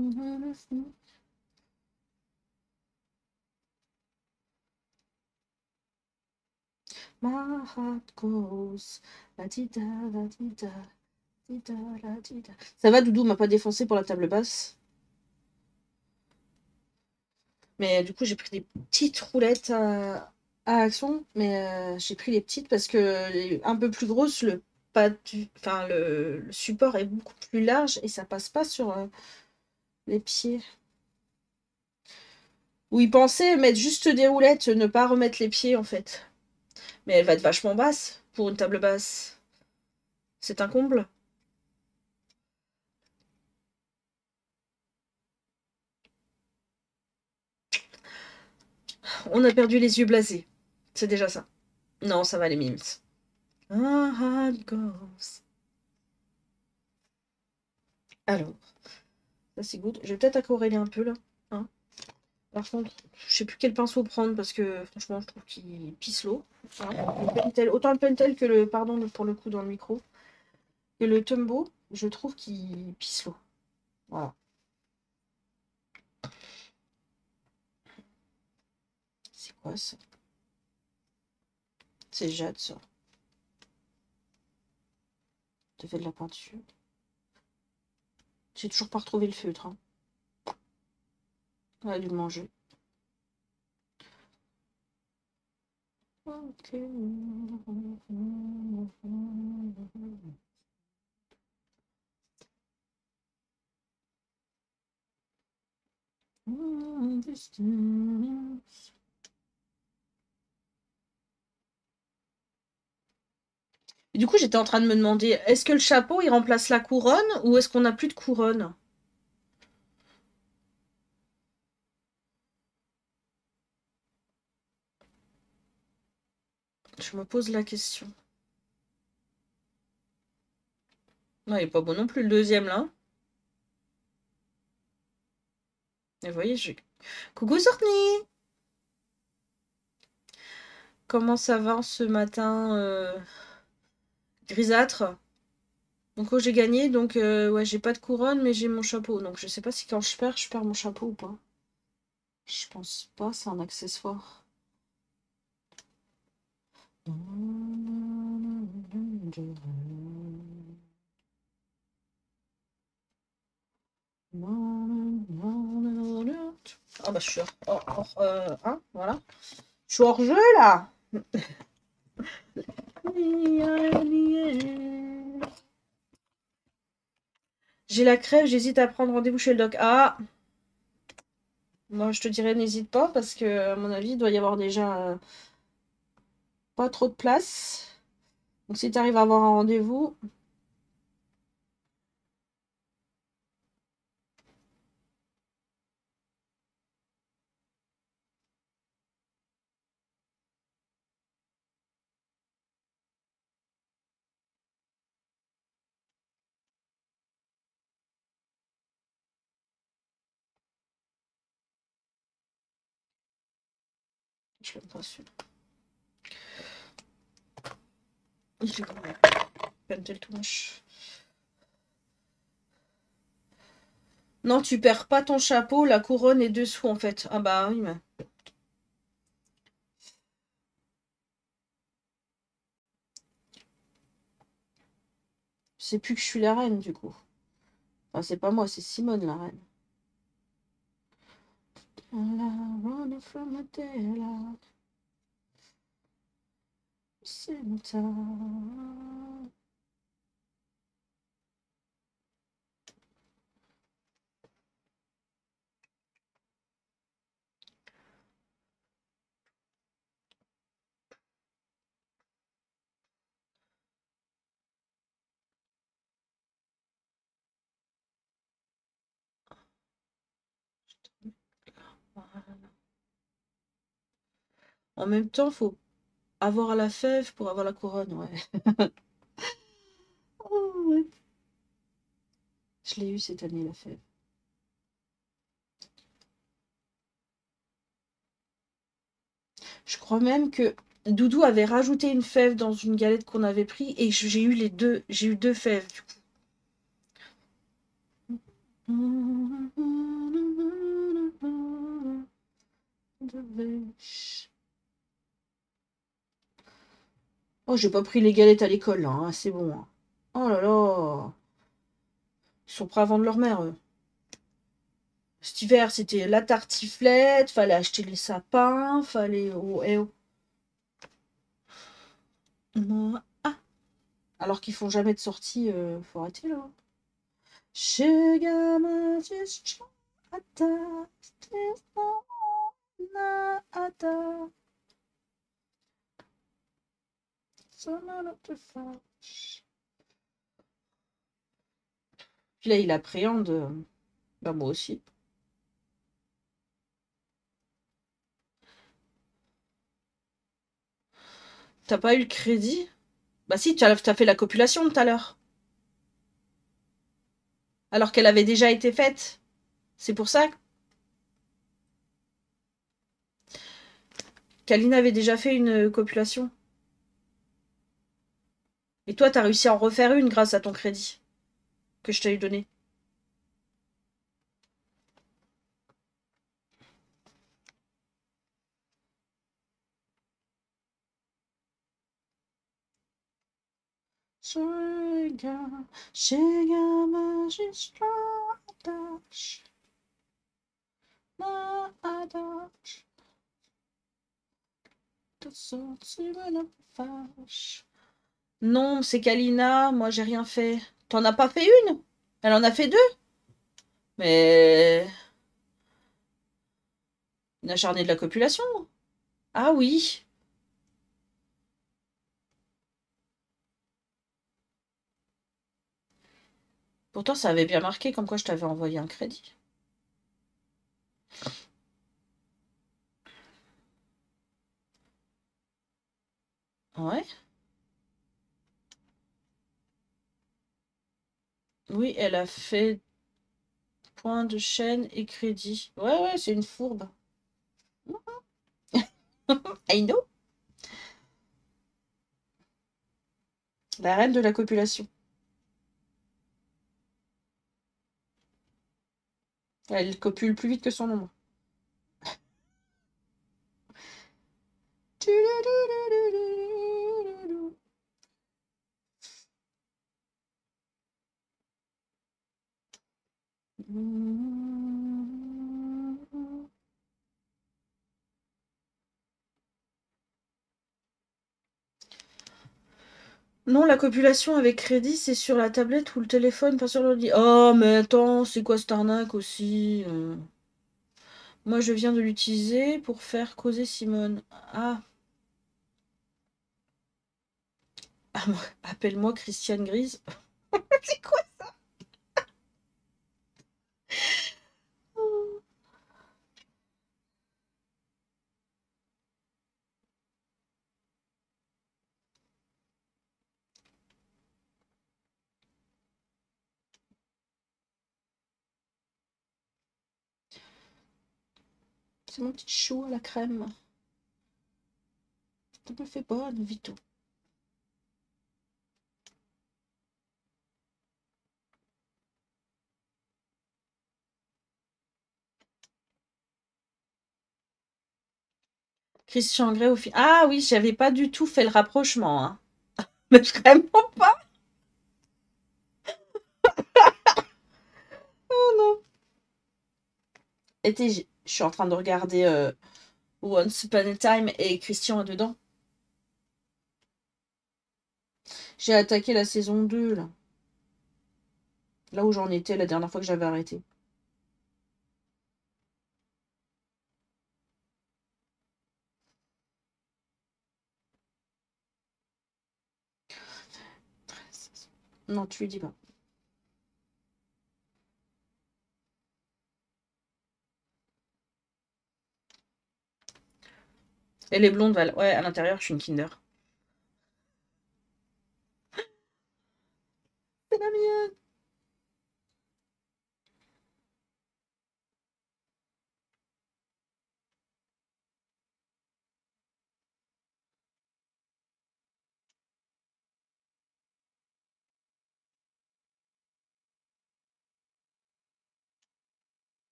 La la. Ça va, Doudou m'a pas défoncé pour la table basse. Mais du coup, j'ai pris des petites roulettes à, action. Mais euh, j'ai pris les petites parce que un peu plus grosses, le, support est beaucoup plus large et ça passe pas sur euh, les pieds. Ou il pensait mettre juste des roulettes, ne pas remettre les pieds en fait. Mais elle va être vachement basse pour une table basse. C'est un comble. On a perdu les yeux blasés. C'est déjà ça. Non, ça va les mimes. Alors, ça c'est good. Je vais peut-être accoreller un peu là. Par contre, je sais plus quel pinceau prendre parce que franchement, je trouve qu'il pisse l'eau. autant le pentel que le, pardon pour le coup dans le micro, que le tumbo, je trouve qu'il pisse l'eau. Voilà. C'est quoi ça? C'est jade ça. Tu fais de la peinture? J'ai toujours pas retrouvé le feutre. Hein. Dû manger. Du coup, j'étais en train de me demander, est-ce que le chapeau, il remplace la couronne ou est-ce qu'on n'a plus de couronne? Me pose la question. Non, il est pas bon non plus le deuxième là. Et vous voyez, je... Coucou Sortni Comment ça va ce matin euh, grisâtre? Donc oh, j'ai gagné, donc euh, ouais j'ai pas de couronne mais j'ai mon chapeau. Donc je sais pas si quand je perds, je perds mon chapeau ou pas. Je pense pas, c'est un accessoire. Ah bah je suis hors, euh, hein, voilà. Je suis hors jeu là. J'ai la crève, j'hésite à prendre rendez-vous chez le doc. Ah Moi je te dirais n'hésite pas parce que à mon avis il doit y avoir déjà euh, pas trop de place. Donc si tu arrives à avoir un rendez-vous, Je l'aime pas Non, tu perds pas ton chapeau, la couronne est dessous en fait. Ah bah oui, mais... C'est plus que je suis la reine du coup. Enfin, c'est pas moi, c'est Simone la reine. En même temps, faut avoir la fève pour avoir la couronne, ouais. Oh, Je l'ai eu cette année, la fève. Je crois même que Doudou avait rajouté une fève dans une galette qu'on avait pris et j'ai eu les deux, j'ai eu deux fèves du coup. Oh, j'ai pas pris les galettes à l'école, là, hein, c'est bon. Hein. Oh là là Ils sont prêts à vendre leur mère, eux. Cet hiver, c'était la tartiflette, fallait acheter les sapins, fallait... Oh, eh oh. Ah Alors qu'ils font jamais de sortie, euh, faut arrêter, là. Puis là, il appréhende. Euh, bah, moi aussi. T'as pas eu le crédit? Bah si, tu as, as fait la copulation tout à l'heure. Alors qu'elle avait déjà été faite. C'est pour ça Kalina avait déjà fait une copulation. Et toi, t'as réussi à en refaire une grâce à ton crédit que je t'ai donné. Non, c'est Kalina, moi j'ai rien fait. T'en as pas fait une? Elle en a fait deux Mais... Une acharnée de la copulation Ah oui Pourtant, ça avait bien marqué comme quoi je t'avais envoyé un crédit. Ouais. Oui, elle a fait point de chaîne et crédit. Ouais, ouais, c'est une fourbe. I. La reine de la copulation. Elle copule plus vite que son ombre. Non, la copulation avec crédit, c'est sur la tablette ou le téléphone, pas sur l'ordi. Oh, mais attends, c'est quoi cette arnaque aussi euh? Moi, je viens de l'utiliser pour faire causer Simone. Ah. ah Appelle-moi Christiane Grise. c'est quoi C'est mon petit chou à la crème. Ça me fait bonne, Vito. Christian Grey au film. Ah oui, j'avais pas du tout fait le rapprochement. Hein. Mais vraiment pas. oh non. Et je suis en train de regarder euh, Once Upon a Time et Christian est dedans. J'ai attaqué la saison 2 là. Là où j'en étais la dernière fois que j'avais arrêté. Non, tu lui dis pas. Elle est blonde, Val. Ouais, à l'intérieur, je suis une Kinder. C'est la mienne.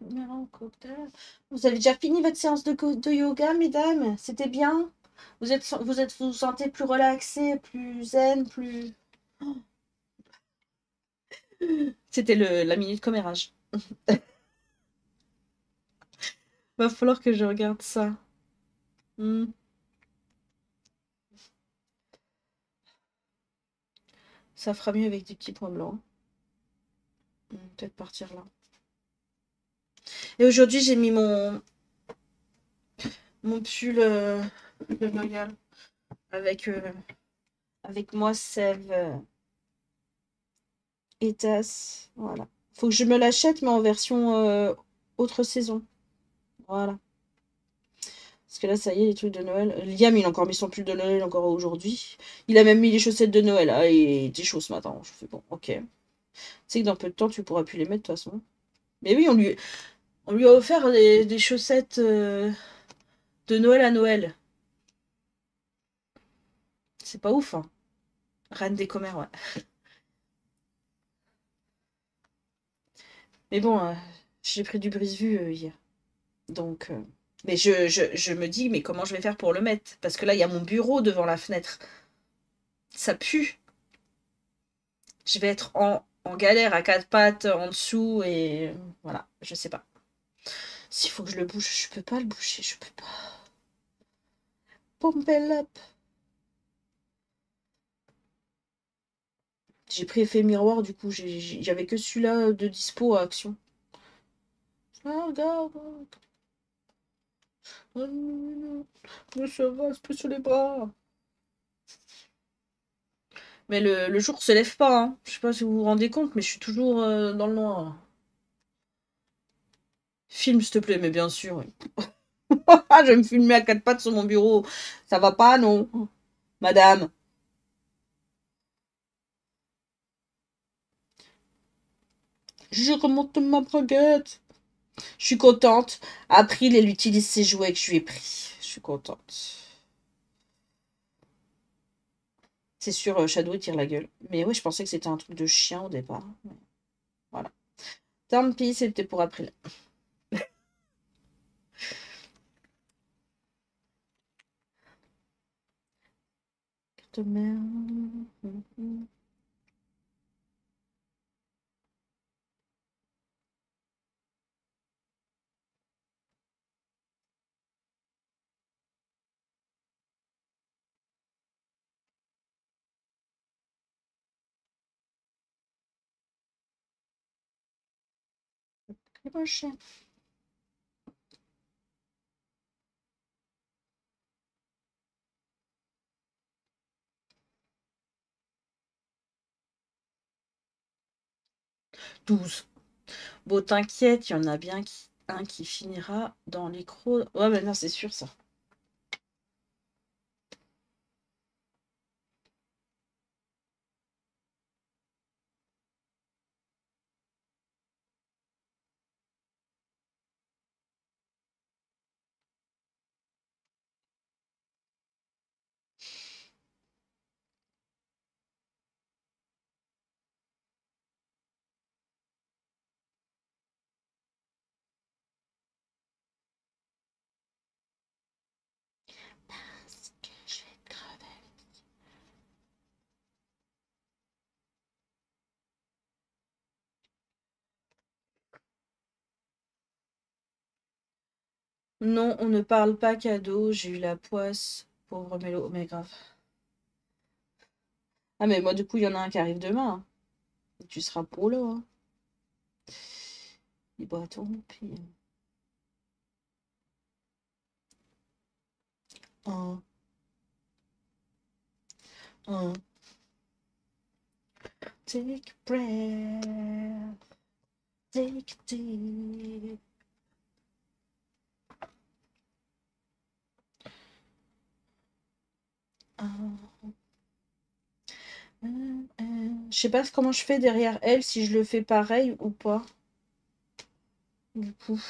Vous avez déjà fini votre séance de, yoga, mesdames? C'était bien? Vous êtes, vous êtes, vous, sentez plus relaxé, plus zen, plus... C'était la minute commérage. Va falloir que je regarde ça. Hmm. Ça fera mieux avec des petits points blancs. Peut-être partir là. Et aujourd'hui, j'ai mis mon mon pull euh, de Loyal avec euh, avec moi Sève euh, et. Voilà. Faut que je me l'achète, mais en version autre saison. Voilà. Parce que là, ça y est, les trucs de Noël. Liam, il a encore mis son pull de Noël encore aujourd'hui. Il a même mis les chaussettes de Noël. Ah, il était chaud ce matin. Je fais bon, ok. Tu sais que dans peu de temps, tu pourras plus les mettre de toute façon. Mais oui, on lui, on lui a offert des, chaussettes euh, de Noël à Noël. C'est pas ouf, hein. Reine des commères, ouais. Mais bon, euh, j'ai pris du brise-vue euh, hier. Donc, mais je, me dis, mais comment je vais faire pour le mettre? Parce que là, il y a mon bureau devant la fenêtre. Ça pue. Je vais être en, en galère à quatre pattes en dessous et voilà, je sais pas. S'il faut que je le bouge, je peux pas le boucher, je peux pas. Pompel up. J'ai pris effet miroir, du coup, j'avais que celui-là de dispo à action. Ah, regarde. Va, c'est plus sur les bras. Mais le, le jour se lève pas. Hein. Je sais pas si vous vous rendez compte, mais je suis toujours euh, dans le noir. Filme, s'il te plaît, mais bien sûr. je vais me filmer à quatre pattes sur mon bureau. Ça va pas, non? Madame Je remonte ma braguette. Je suis contente. April, elle utilise ses jouets que je lui ai pris. Je suis contente. C'est sûr, euh, Shadow tire la gueule. Mais oui, je pensais que c'était un truc de chien au départ. Voilà. Tant pis, c'était pour April. just a. Mm-hmm. 12. Bon, t'inquiète, il y en a bien qui, un qui finira dans les crocs. Ouais, mais non, c'est sûr, ça. Non, on ne parle pas cadeau, j'ai eu la poisse. Pauvre Mélo, mais grave. Ah mais moi du coup il y en a un qui arrive demain. Tu seras pour là. Hein. Il boit ton puis... Un. Un. Take a breath. Take a deep. Je sais pas comment je fais derrière elle, si je le fais pareil ou pas. Du coup.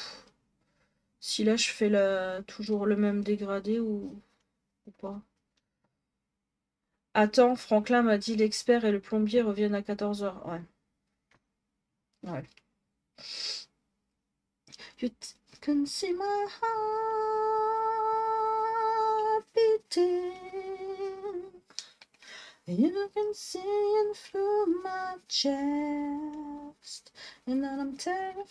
Si là je fais toujours le même dégradé ou, pas. Attends, Franklin m'a dit l'expert et le plombier reviennent à 14h. Ouais. Ouais. You can see my heart. You can see it through my chest, and that I'm terrified,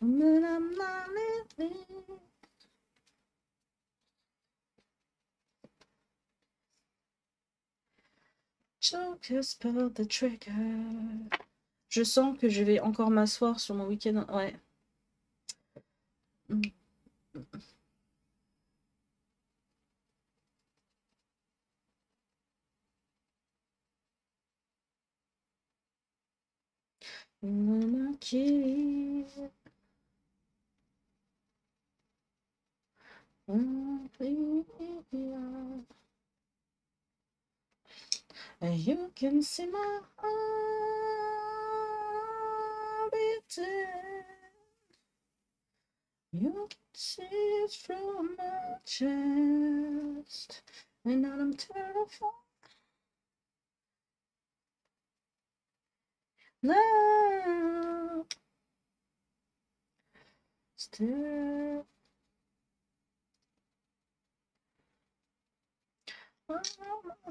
but I'm not living. Just pull the trigger. Je sens que je vais encore m'asseoir sur mon week-end. Ouais. Mm. Mama kid. You can see my heart beating. You can see it from my chest, and now I'm terrified. No. Still.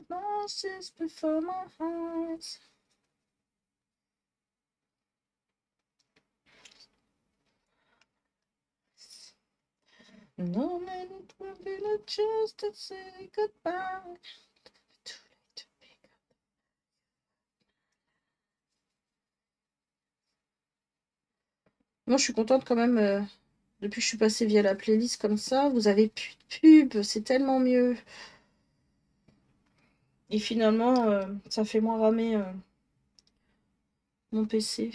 Voices before my eyes. No man will be just to say goodbye. Moi, je suis contente quand même. euh, depuis que je suis passée via la playlist comme ça, vous avez plus de pub, c'est tellement mieux. Et finalement, euh, ça fait moins ramer euh, mon PC.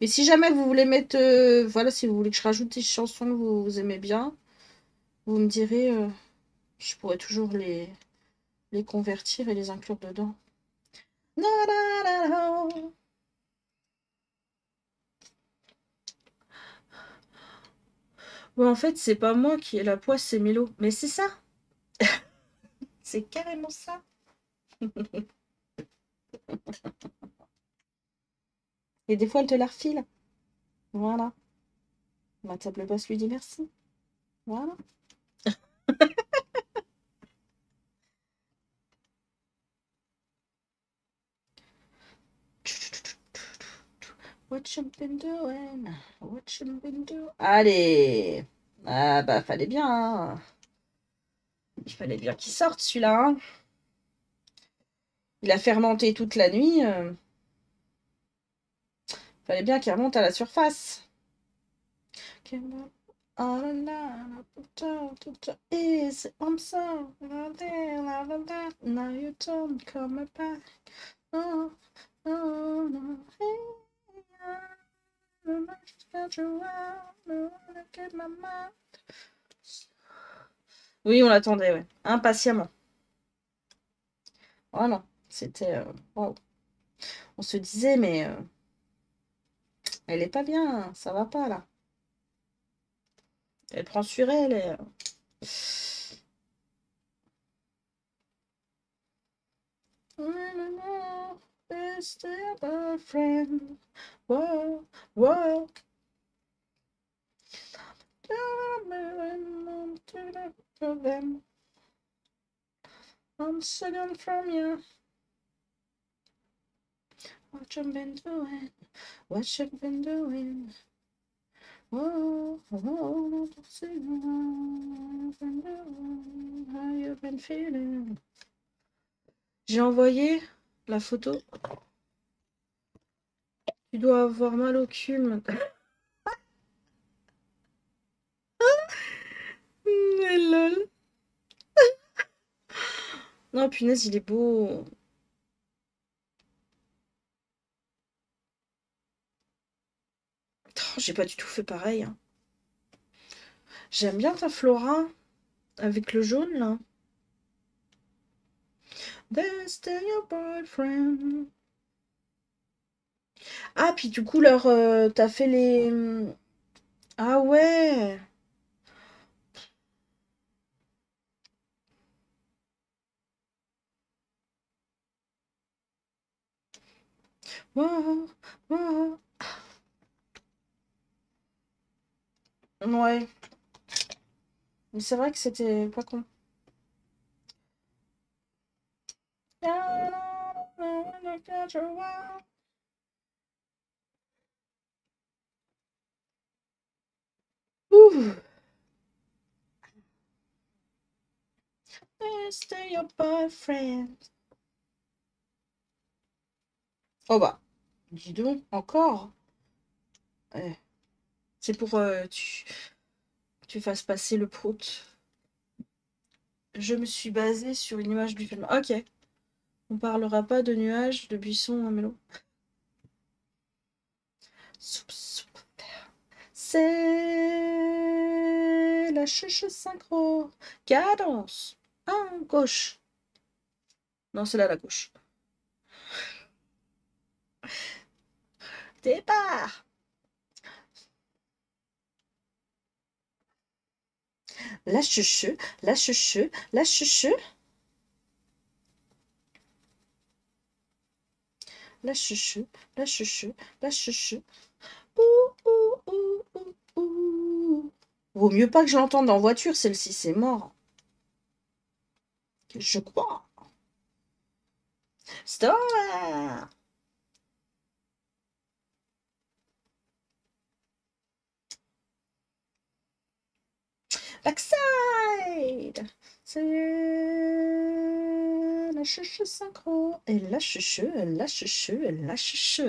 Et si jamais vous voulez mettre, euh, voilà, si vous voulez que je rajoute des chansons que vous, aimez bien, vous me direz, euh, je pourrais toujours les, les convertir et les inclure dedans. Na, en fait, c'est pas moi qui ai la poisse, c'est Mélo. Mais c'est ça. c'est carrément ça. Et des fois, elle te la refile. Voilà. Ma table basse lui dit merci. Voilà. What you been doing? What you been doing? Allez! Ah bah fallait bien. hein. Il fallait bien qu'il sorte celui-là. hein. Il a fermenté toute la nuit. euh. Fallait bien qu'il remonte à la surface. Oui, on l'attendait, ouais. Impatiemment. Non, c'était. euh. On se disait, mais euh, elle est pas bien, ça va pas là. Elle prend sur elle. et. Whoa, whoa. I'm second from you. What you been doing? What you been doing? You been doing? How you been feeling? J'ai envoyé la photo. Tu dois avoir mal au cul. maintenant. Mais lol. Non, punaise, il est beau. J'ai pas du tout fait pareil. hein. J'aime bien ta Flora avec le jaune là. Ah, puis du coup, leur, euh, t'as fait les. Ah ouais. Wow, wow. Ouais. Mais c'est vrai que c'était pas con. Ouh. Your boyfriend. Oh bah, dis donc, encore. Eh, C'est pour euh, tu, tu fasses passer le prout. Je me suis basée sur une image du film. Ok. On parlera pas de nuages, de buissons en mélo. Soup, soup. C'est la chuche synchro. Cadence. Ah, gauche. Non, c'est là la gauche. Départ. La chuche, la chuche, la chuche. La chuche, la chuche, la chuche. Ouh. Vaut mieux pas que je l'entende en voiture, celle-ci, c'est mort. Je crois. Stop. Backside C'est la chuche synchro. Et la chuche, la chuche, la chuche.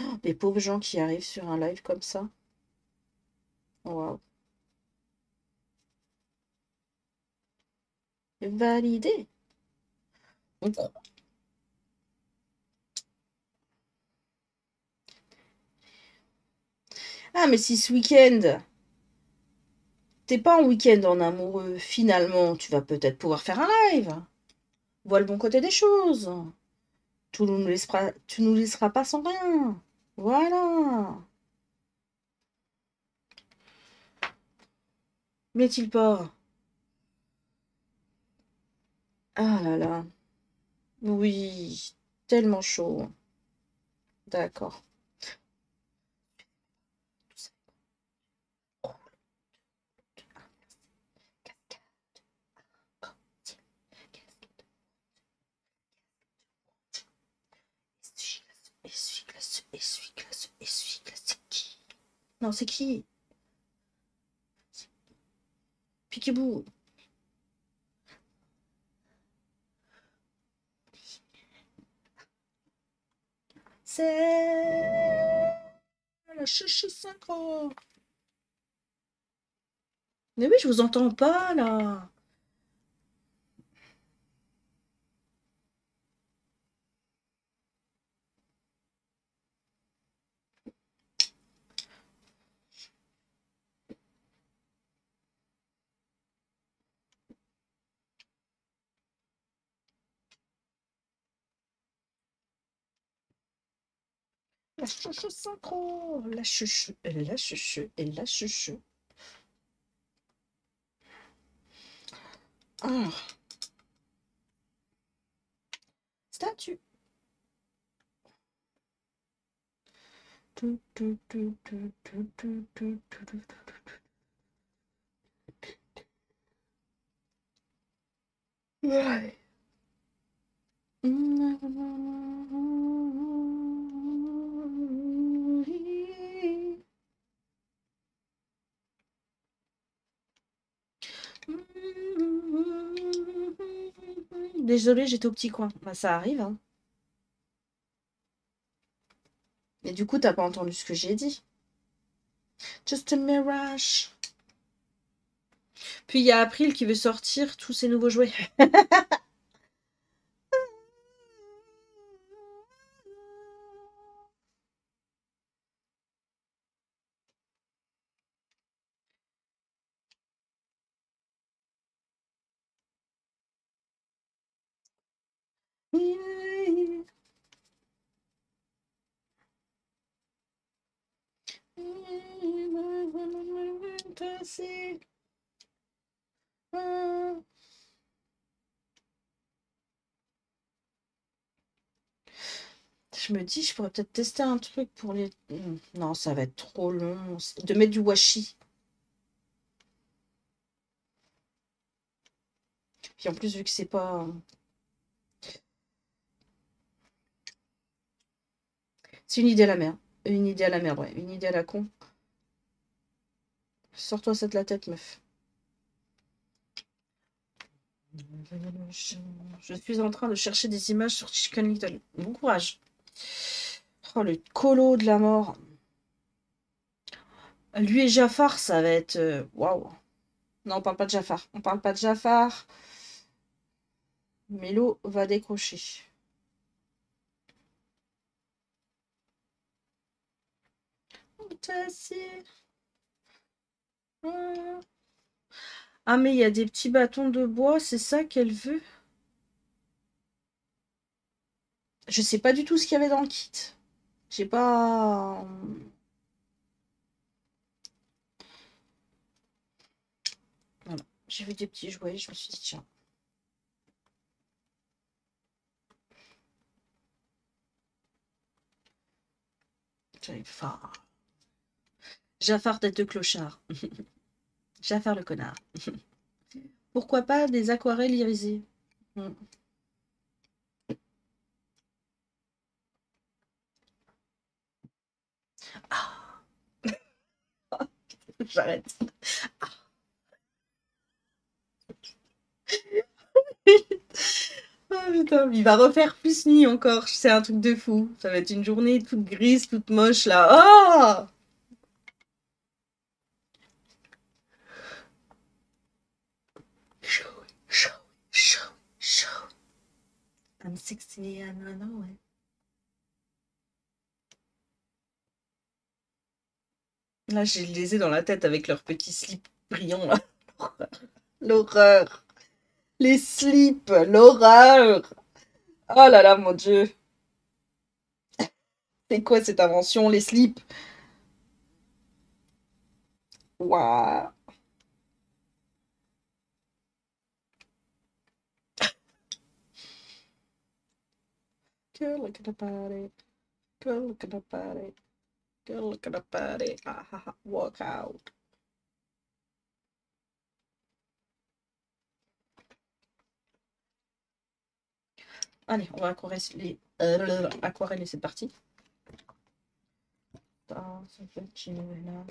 Oh, les pauvres gens qui arrivent sur un live comme ça. Waouh. Validé. On croit. Ah, mais si ce week-end, t'es pas en week-end en amoureux, finalement, tu vas peut-être pouvoir faire un live. Vois le bon côté des choses. Tu nous laisseras, nous laisseras pas sans rien. Voilà. N'est-il pas? Ah là là. Oui, tellement chaud. D'accord. Essuie-glace, essuie-glace, c'est qui Non, c'est qui? Piquez-vous. C'est la chouchou synchro. Mais oui, je vous entends pas là. La chouchou synchro, la chouchou, la chouchou et la chouchou. Ah. Statue. Ouais. Désolée, j'étais au petit coin. Bah, ça arrive. Hein. Et du coup, t'as pas entendu ce que j'ai dit. Just a mirage. Puis il y a April qui veut sortir tous ses nouveaux jouets. Je me dis, je pourrais peut-être tester un truc pour les... Non, ça va être trop long. De mettre du washi. Puis en plus, vu que c'est pas... C'est une idée à la merde. Une idée à la merde, ouais. Une idée à la con. Sors-toi ça de la tête, meuf. Je suis en train de chercher des images sur Chicken Little. Bon courage. Oh, le colo de la mort. Lui et Jafar, ça va être... Euh, waouh. Non, on parle pas de Jafar. On parle pas de Jafar. Mélo va décrocher. Ah, mais il y a des petits bâtons de bois, c'est ça qu'elle veut? Je sais pas du tout ce qu'il y avait dans le kit. J'ai pas... Voilà. J'ai vu des petits jouets, je me suis dit, tiens. Enfin... Jafar tête de clochard. Jafar le connard. Pourquoi pas des aquarelles irisées? Hmm. Ah J'arrête. Oh putain, il va refaire plus nuit encore. C'est un truc de fou. Ça va être une journée toute grise, toute moche là. Oh Show, show, show, show. I'm 60 and I know it. Là, je les ai dans la tête avec leurs petits slips brillants là. L'horreur. Les slips, l'horreur. Oh là là, mon dieu. C'est quoi cette invention, les slips? Waouh. Girl, look at the body. Girl, look at the body. Girl, look at body. Ah. Walk out. Allez, on va aquareller, euh, cette partie. Fait là.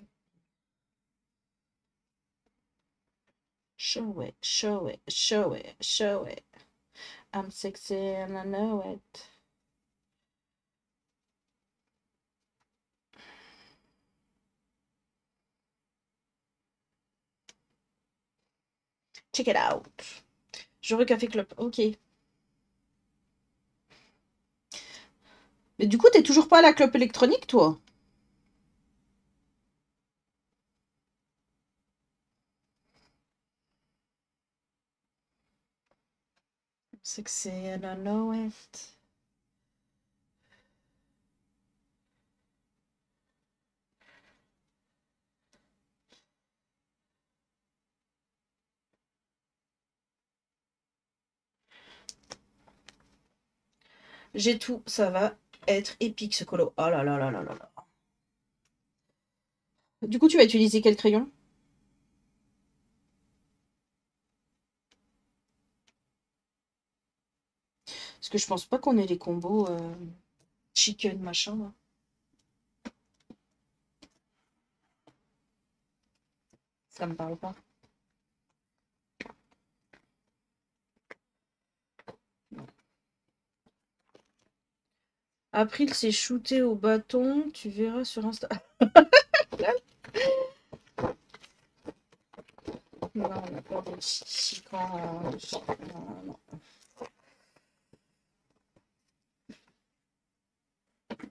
Show it, show it, show it, show it. I'm sexy and I know it. Check it out. J'aurais café club. Ok. Mais du coup, t'es toujours pas à la clope électronique, toi? J'ai tout, ça va être épique ce colo. Oh là là là là là là. Du coup, tu vas utiliser quel crayon? Parce que je pense pas qu'on ait les combos euh, chicken machin. Ça me parle pas. April s'est shooté au bâton, tu verras sur Insta. non, on n'a pas de.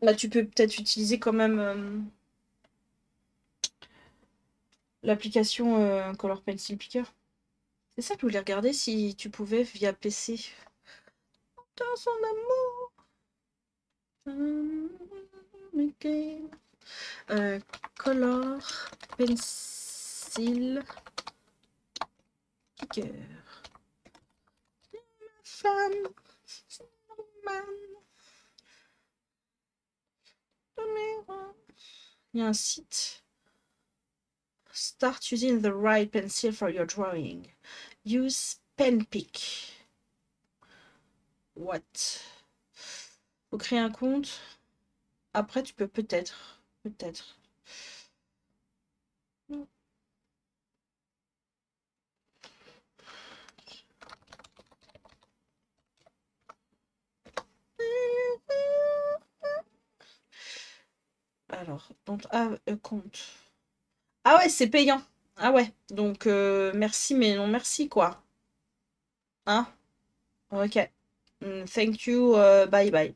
Là, tu peux peut-être utiliser quand même euh, l'application euh, Color Pencil Picker. C'est ça que je voulais regarder si tu pouvais via PC. Dans son amour. Euh, color, pencil, Il y a un site. Start using the right pencil for your drawing. Use pen pick. What? Faut créer un compte. Après, tu peux peut-être. Peut-être. Alors, donc, ah, euh, compte. Ah ouais, c'est payant. Ah ouais, donc euh, merci, mais non merci, quoi. Hein? Ok. Mm, thank you, euh, bye bye.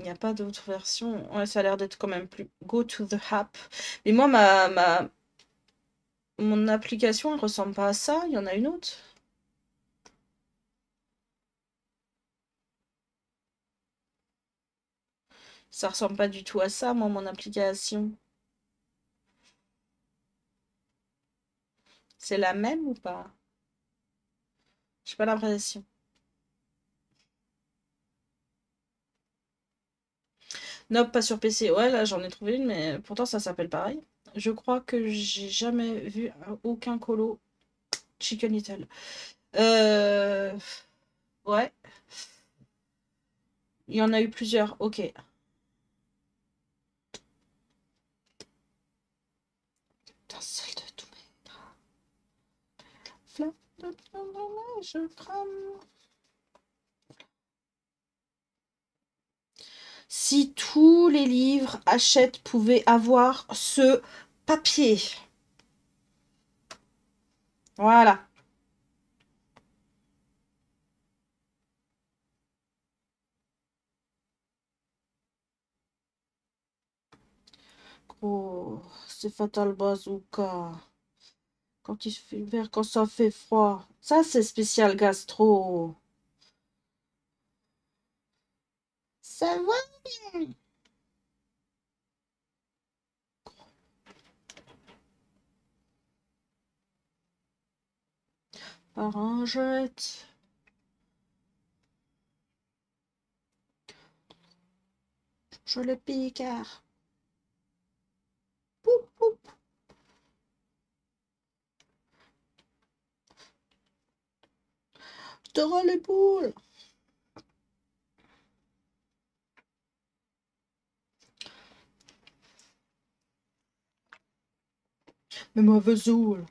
Il n'y a pas d'autre version. Ouais, ça a l'air d'être quand même plus go to the app. Mais moi, ma, ma... mon application, elle ressemble pas à ça. Il y en a une autre. Ça ressemble pas du tout à ça, moi, mon application. C'est la même ou pas? J'ai pas l'impression. Nope, pas sur PC. Ouais, là, j'en ai trouvé une, mais pourtant, ça s'appelle pareil. Je crois que j'ai jamais vu aucun colo Chicken Little. Euh... Ouais. Il y en a eu plusieurs, ok. Je crame. Si tous les livres achètent pouvaient avoir ce papier. Voilà. Oh, c'est Fatal Bazooka. Quand il fait vert, quand ça fait froid. Ça, c'est spécial gastro. Ça va? Bien. Orange. Je le picard. Poup, poup. T'auras les poules. me më vëzuar.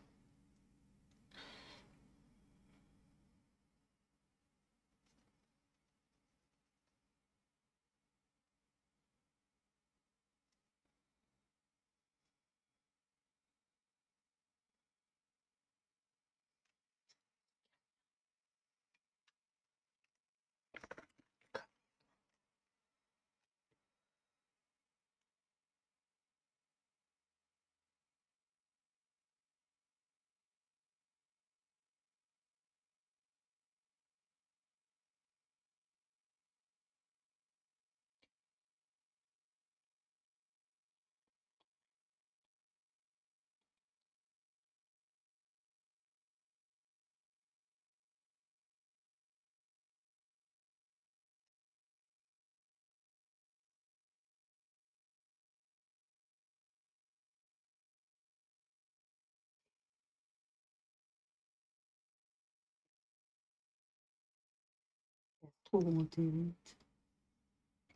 Trop remonté vite.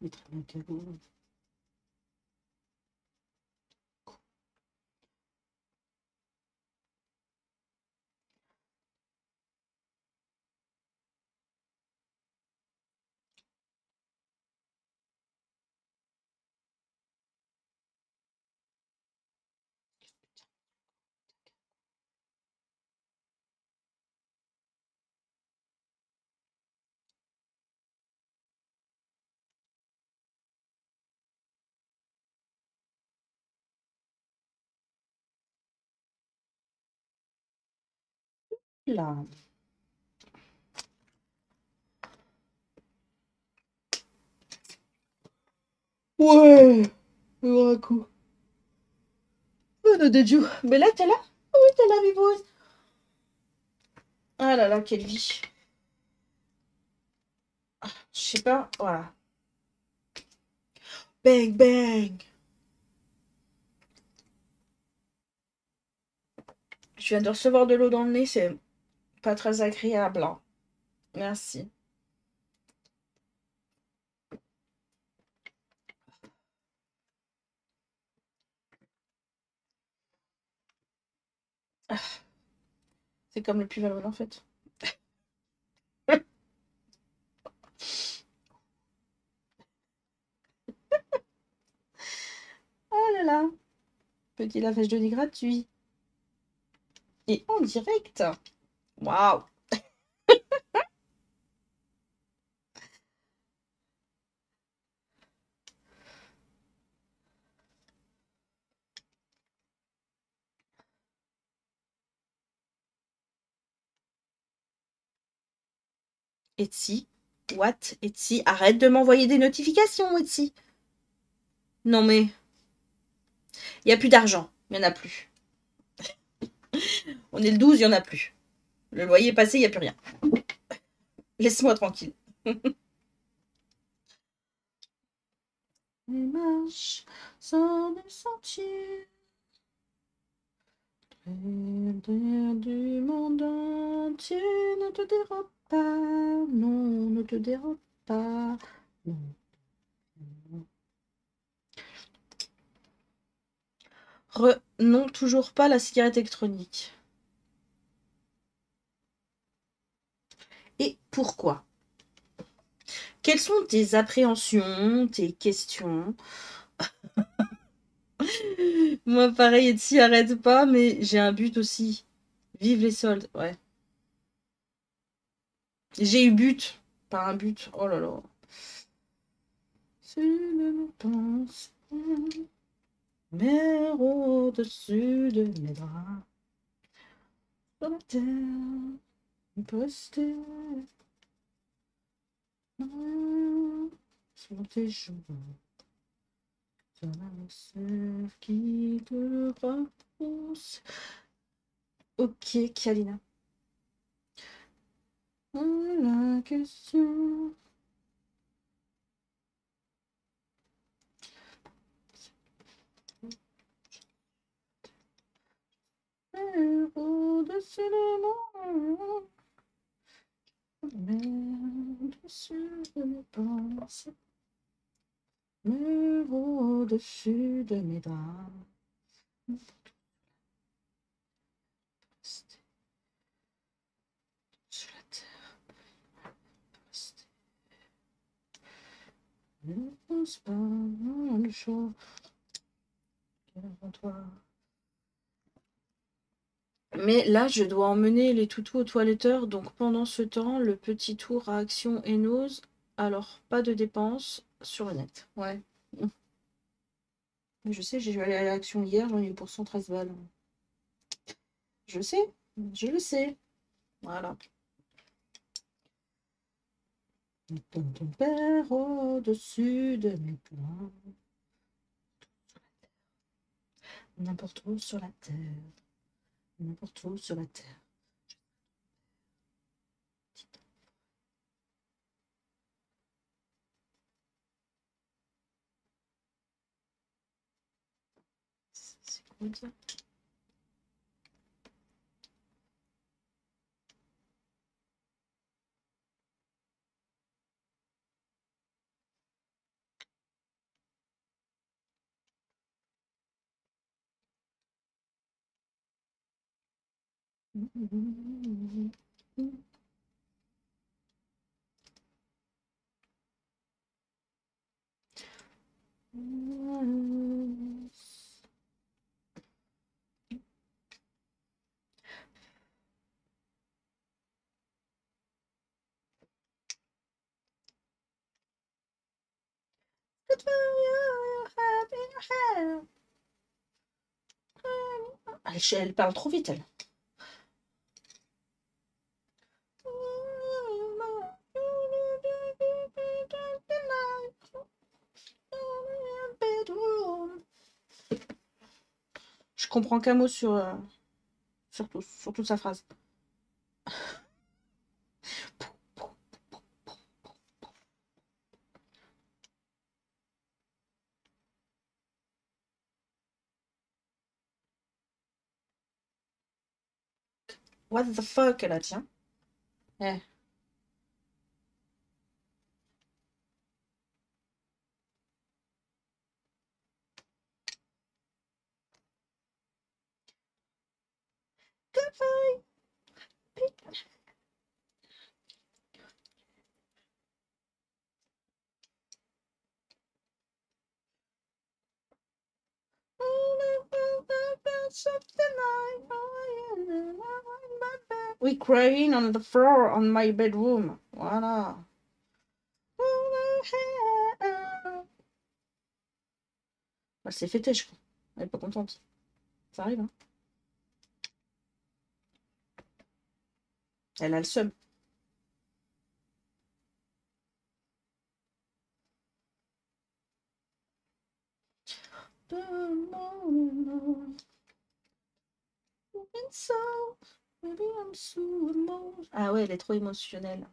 Je mon cadeau. Là. Ouais, un coup. Oh non, de Dieu. Mais là, t'es là? Oui, t'es là, Bibouz. Ah là là, quelle vie. Ah, Je sais pas, voilà. Bang, bang. Je viens de recevoir de l'eau dans le nez, c'est pas très agréable. hein. Merci. Ah. C'est comme le Puvalol en fait. Oh là là. Petit lavage de nez gratuit. Et en direct. Waouh. Etsy. What? Etsy, arrête de m'envoyer des notifications, Etsy. Non mais... Il n'y a plus d'argent. Il n'y en a plus. On est le 12, il n'y en a plus. Le loyer est passé, il n'y a plus rien. Laisse-moi tranquille. Les marches sont des sentiers. Très loin du monde entier, ne te dérobe pas, non, ne te dérobe pas. non. Re- non, toujours pas la cigarette électronique. Et pourquoi? Quelles sont tes appréhensions, tes questions? Moi, pareil, Etsy arrête pas, mais j'ai un but aussi. Vive les soldes, ouais. J'ai eu but, pas un but. Oh là là. au-dessus de mes terre, posté, sur tes joues, sur la qui te repousse. Ok, Kalina. La question. Au-dessus de au-dessus de mes pensées, mais au-dessus de mes draps. Sur la terre, ne pense pas le choix. toi. Mais là, je dois emmener les toutous au toiletteur. Donc pendant ce temps, le petit tour à Action et Nose. Alors, pas de dépenses sur le net. Ouais. Je sais, j'ai allé à l'action hier, j'en ai eu pour 113 balles. Je sais, je le sais. Voilà. Ton père au-dessus de mes. N'importe où sur la terre n'importe où sur la terre. C'est quoi Elle, parle trop vite, elle. Comprends qu'un mot sur, euh, sur, sur toute sa phrase. What the fuck, là, tiens. Eh. We crying on the floor on my bedroom. Voilà. Elle s'est fêtée, je crois. Elle est pas contente. Ça arrive, hein. Elle a le seum. Ah ouais, elle est trop émotionnelle.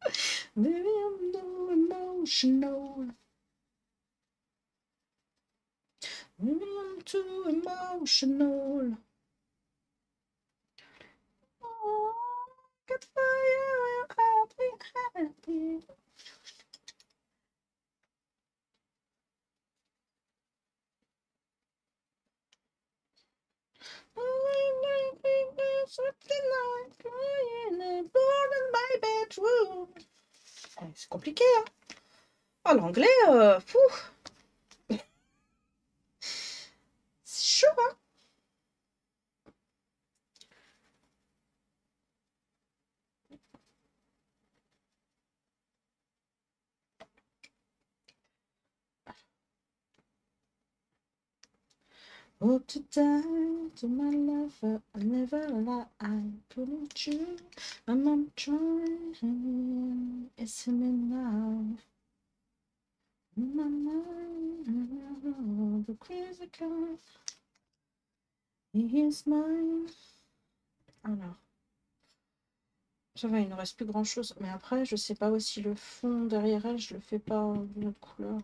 Maybe I'm emotional. Maybe I'm too emotional. Oh, goodbye, happy, happy. C'est compliqué, hein. Ah, l'anglais, euh, fou C'est chaud, hein. Hope to die to my lover, I never lie, I couldn't you. My mom trying, it's him now. My mind, the crazy guy, he is mine. Alors, ça va, il ne reste plus grand chose. Mais après, je sais pas aussi le fond derrière elle, je le fais pas d'une autre couleur.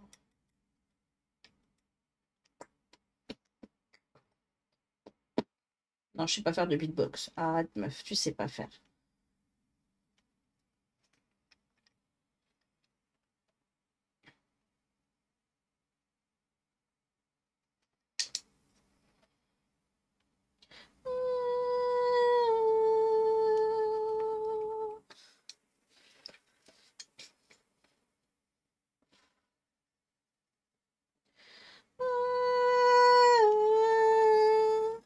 Non, je sais pas faire de beatbox. Arrête, meuf, tu sais pas faire.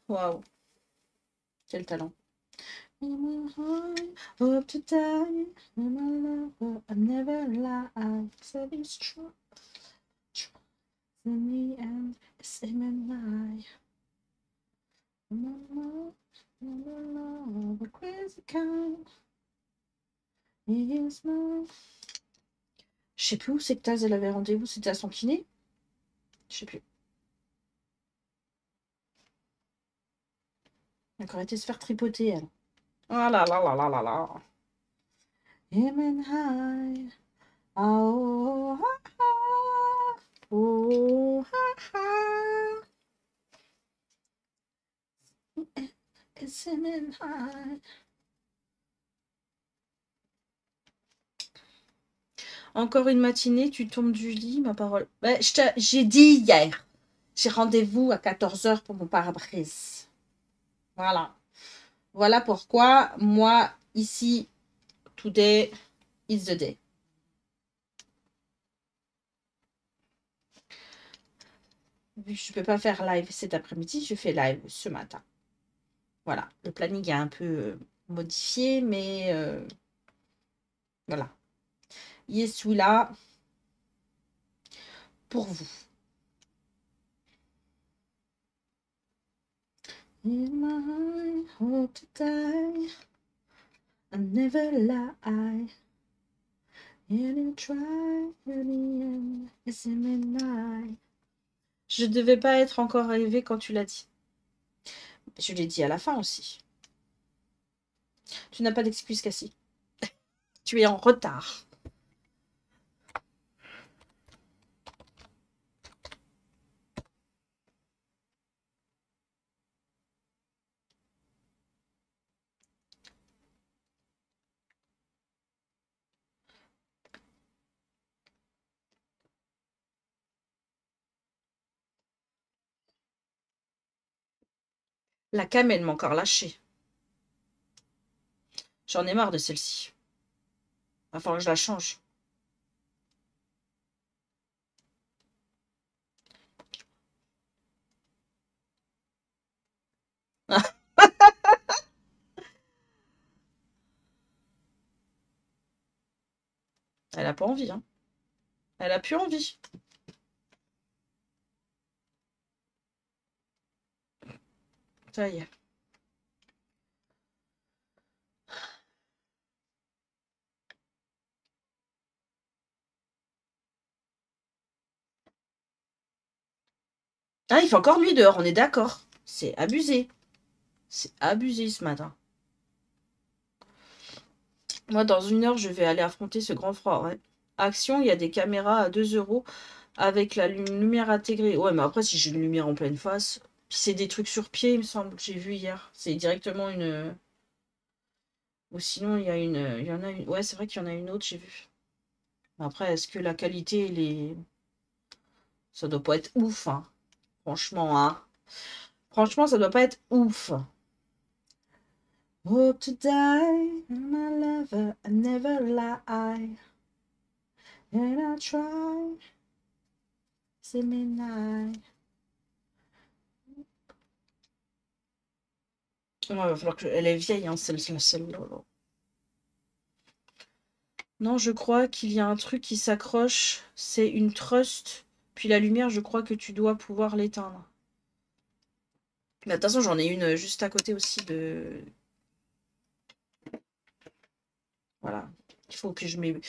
Waouh. Talent. Je sais plus où c'est que Taz, elle avait rendez-vous, c'était à son kiné? Je sais plus. Encore été se faire tripoter, elle. Oh là là là là là high. Oh. Oh. It's high. Encore une matinée, tu tombes du lit, ma parole. Ben, J'ai dit hier. J'ai rendez-vous à 14h pour mon pare-brise. Voilà. Voilà pourquoi moi, ici, today is the day. Je ne peux pas faire live cet après-midi, je fais live ce matin. Voilà, le planning est un peu euh, modifié, mais euh, voilà. Il celui-là pour vous. In my to die, never lie. Try, Je devais pas être encore arrivée quand tu l'as dit. Je l'ai dit à la fin aussi. Tu n'as pas d'excuse, Cassie. tu es en retard. La cam, elle m'a encore lâché. J'en ai marre de celle-ci. Va falloir que je la change. Elle a pas envie, hein. Elle a plus envie. Ah, il fait encore nuit dehors, on est d'accord. C'est abusé. C'est abusé ce matin. Moi, dans une heure, je vais aller affronter ce grand froid. Action, il y a des caméras à 2 euros avec la lumière intégrée. Ouais, mais après, si j'ai une lumière en pleine face, c'est des trucs sur pied, il me semble. J'ai vu hier. C'est directement une. Ou sinon, il y a une. Il y en a une. Ouais, c'est vrai qu'il y en a une autre, j'ai vu. Après, est-ce que la qualité, elle est. Ça doit pas être ouf, hein. Franchement, hein. Franchement, ça doit pas être ouf. Hope to die, my lover, never lie. And I try. C'est Ouais, va falloir. Elle est vieille, hein. Celle non, je crois qu'il y a un truc qui s'accroche. C'est une trust. Puis la lumière, je crois que tu dois pouvoir l'éteindre. Mais de toute façon, j'en ai une juste à côté aussi de... Voilà. Il faut que je, que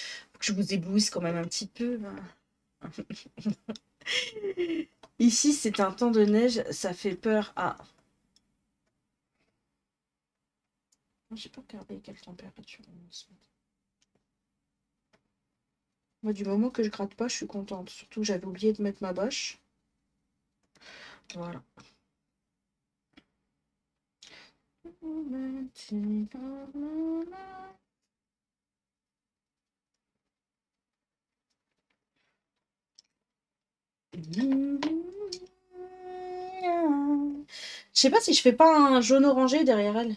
je vous éblouisse quand même un petit peu. Ici, c'est un temps de neige, ça fait peur. Ah. J'ai pas regardé quelle température on ce Moi, du moment que je gratte pas, je suis contente. Surtout, j'avais oublié de mettre ma bâche. Voilà. Je sais pas si je fais pas un jaune orangé derrière elle.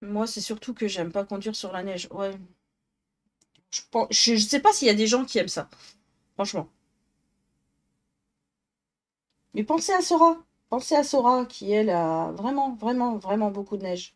Moi, c'est surtout que j'aime pas conduire sur la neige. Ouais. Je, pense... je, sais pas s'il y a des gens qui aiment ça. Franchement. Mais pensez à Sora. Pensez à Sora qui, elle, a vraiment, vraiment, vraiment beaucoup de neige.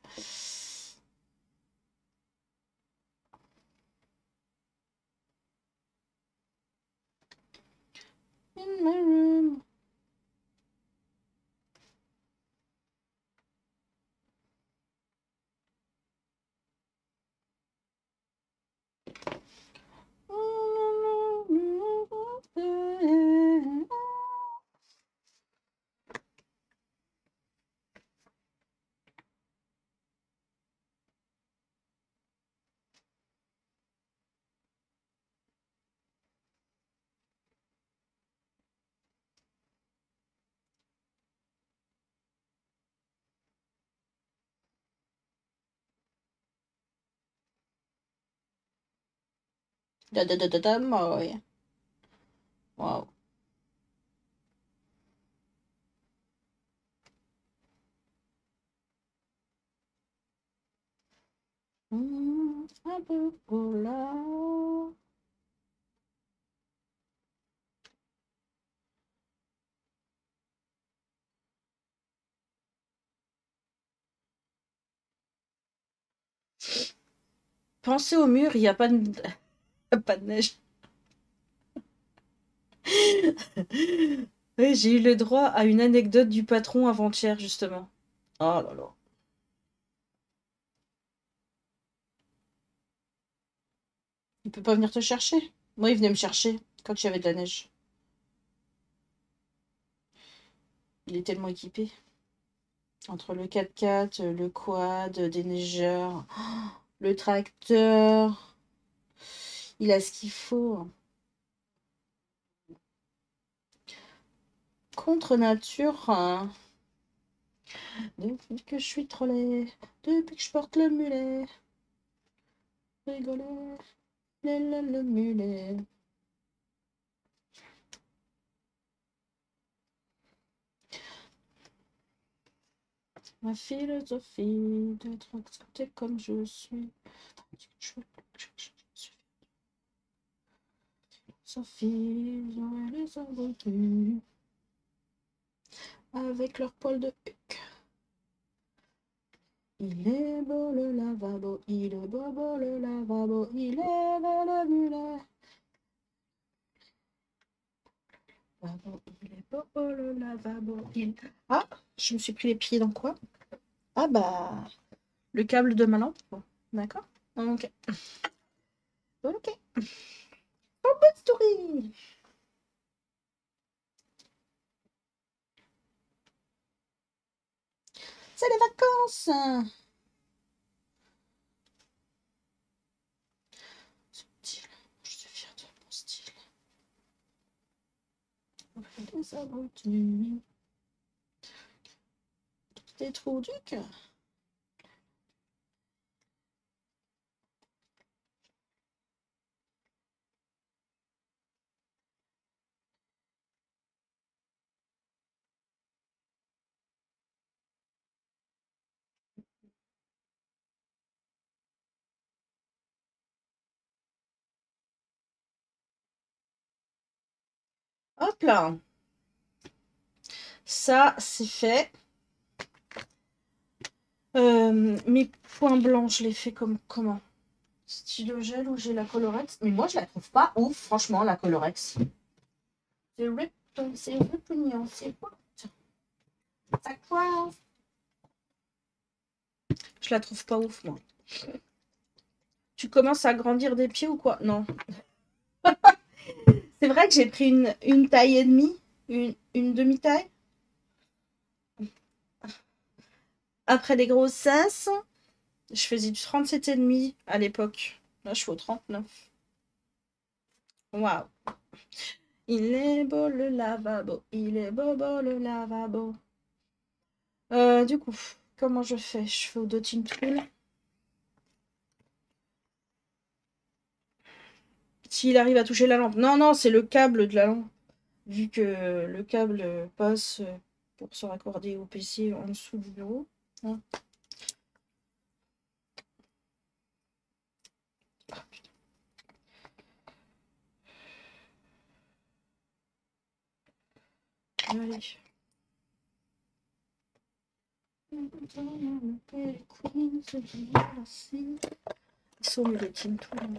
Da da da da da mooi. Wow. Mm, un peu là. Pensez au mur, il n'y a pas de... pas de neige. Oui, j'ai eu le droit à une anecdote du patron avant-hier, justement. Oh là là. Il peut pas venir te chercher Moi, il venait me chercher quand il y avait de la neige. Il est tellement équipé. Entre le 4x4, le quad, des neigeurs, le tracteur. Il a ce qu'il faut. Contre nature. Hein. Depuis que je suis trollé, depuis que je porte le mulet. Rigoler, le, le, le mulet. Ma philosophie d'être accepté comme je suis. Sophie, les abrutis avec leur poil de huc. Il est beau le lavabo, il est beau beau le lavabo, il est beau le mulet. Il est beau beau le lavabo. Il... Ah, je me suis pris les pieds dans quoi? Ah bah, le câble de ma lampe. D'accord? Ok. Ok. Bonne story C'est les vacances Subtil, je suis fière de mon style. On fait des aventures. Des trous du cœur. Hop là. Ça, c'est fait. Euh, mes points blancs, je les fais comme comment? Stylo gel ou j'ai la Colorex? Mais moi, je la trouve pas ouf, franchement, la Colorex. C'est répugnant, c'est quoi? Ça quoi Je la trouve pas ouf, moi. Tu commences à grandir des pieds ou quoi? Non. C'est vrai que j'ai pris une, taille et demie, une, demi-taille. Après les grossesses, je faisais du 37,5 à l'époque. Là, je suis au 39. Waouh. Il est beau le lavabo, il est beau beau le lavabo. Euh, du coup, comment je fais? Je fais au dotting. S'il arrive à toucher la lampe. Non, non, c'est le câble de la lampe. Vu que le câble passe pour se raccorder au PC en dessous du bureau. Hein. Ah, Allez. Ils sont tout the one.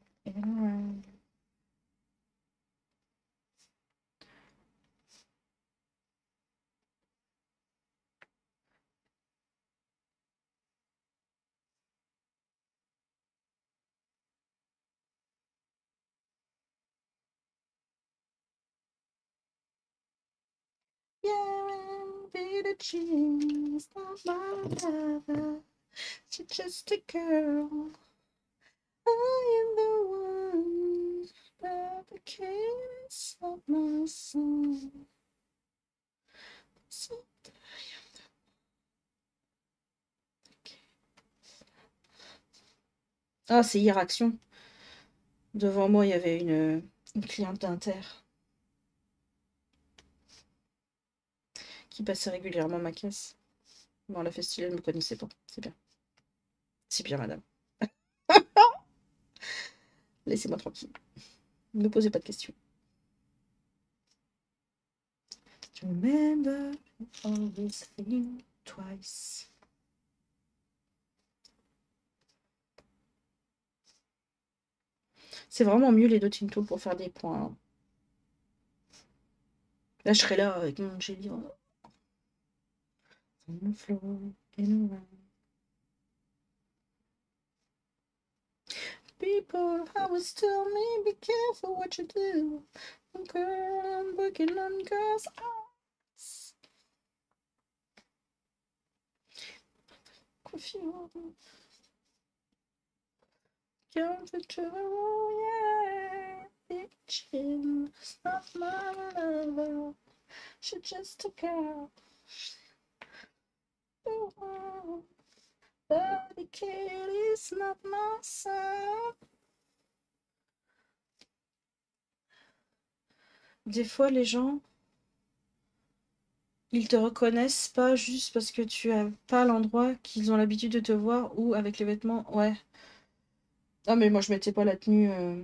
On the floor and around. Yeah, be the cheese, not my lover. She's just a girl. Ah, c'est hier action. Devant moi, il y avait une, une cliente d'Inter qui passait régulièrement ma caisse. Bon, la festival ne me connaissait pas. C'est bien. C'est bien, madame. Laissez-moi tranquille. Ne posez pas de questions. Remember always think twice. C'est vraiment mieux les deux Tinto pour faire des points. Là, je serai là avec mon jelly. People always tell me be careful what you do. Girl, I'm working on girls' eyes. Confusion. Comfortable, yeah. Bitchin', it's not my lover. She's just a girl. Des fois, les gens, ils te reconnaissent pas juste parce que tu as pas l'endroit qu'ils ont l'habitude de te voir ou avec les vêtements. Ouais. Ah, mais moi, je mettais pas la tenue. euh,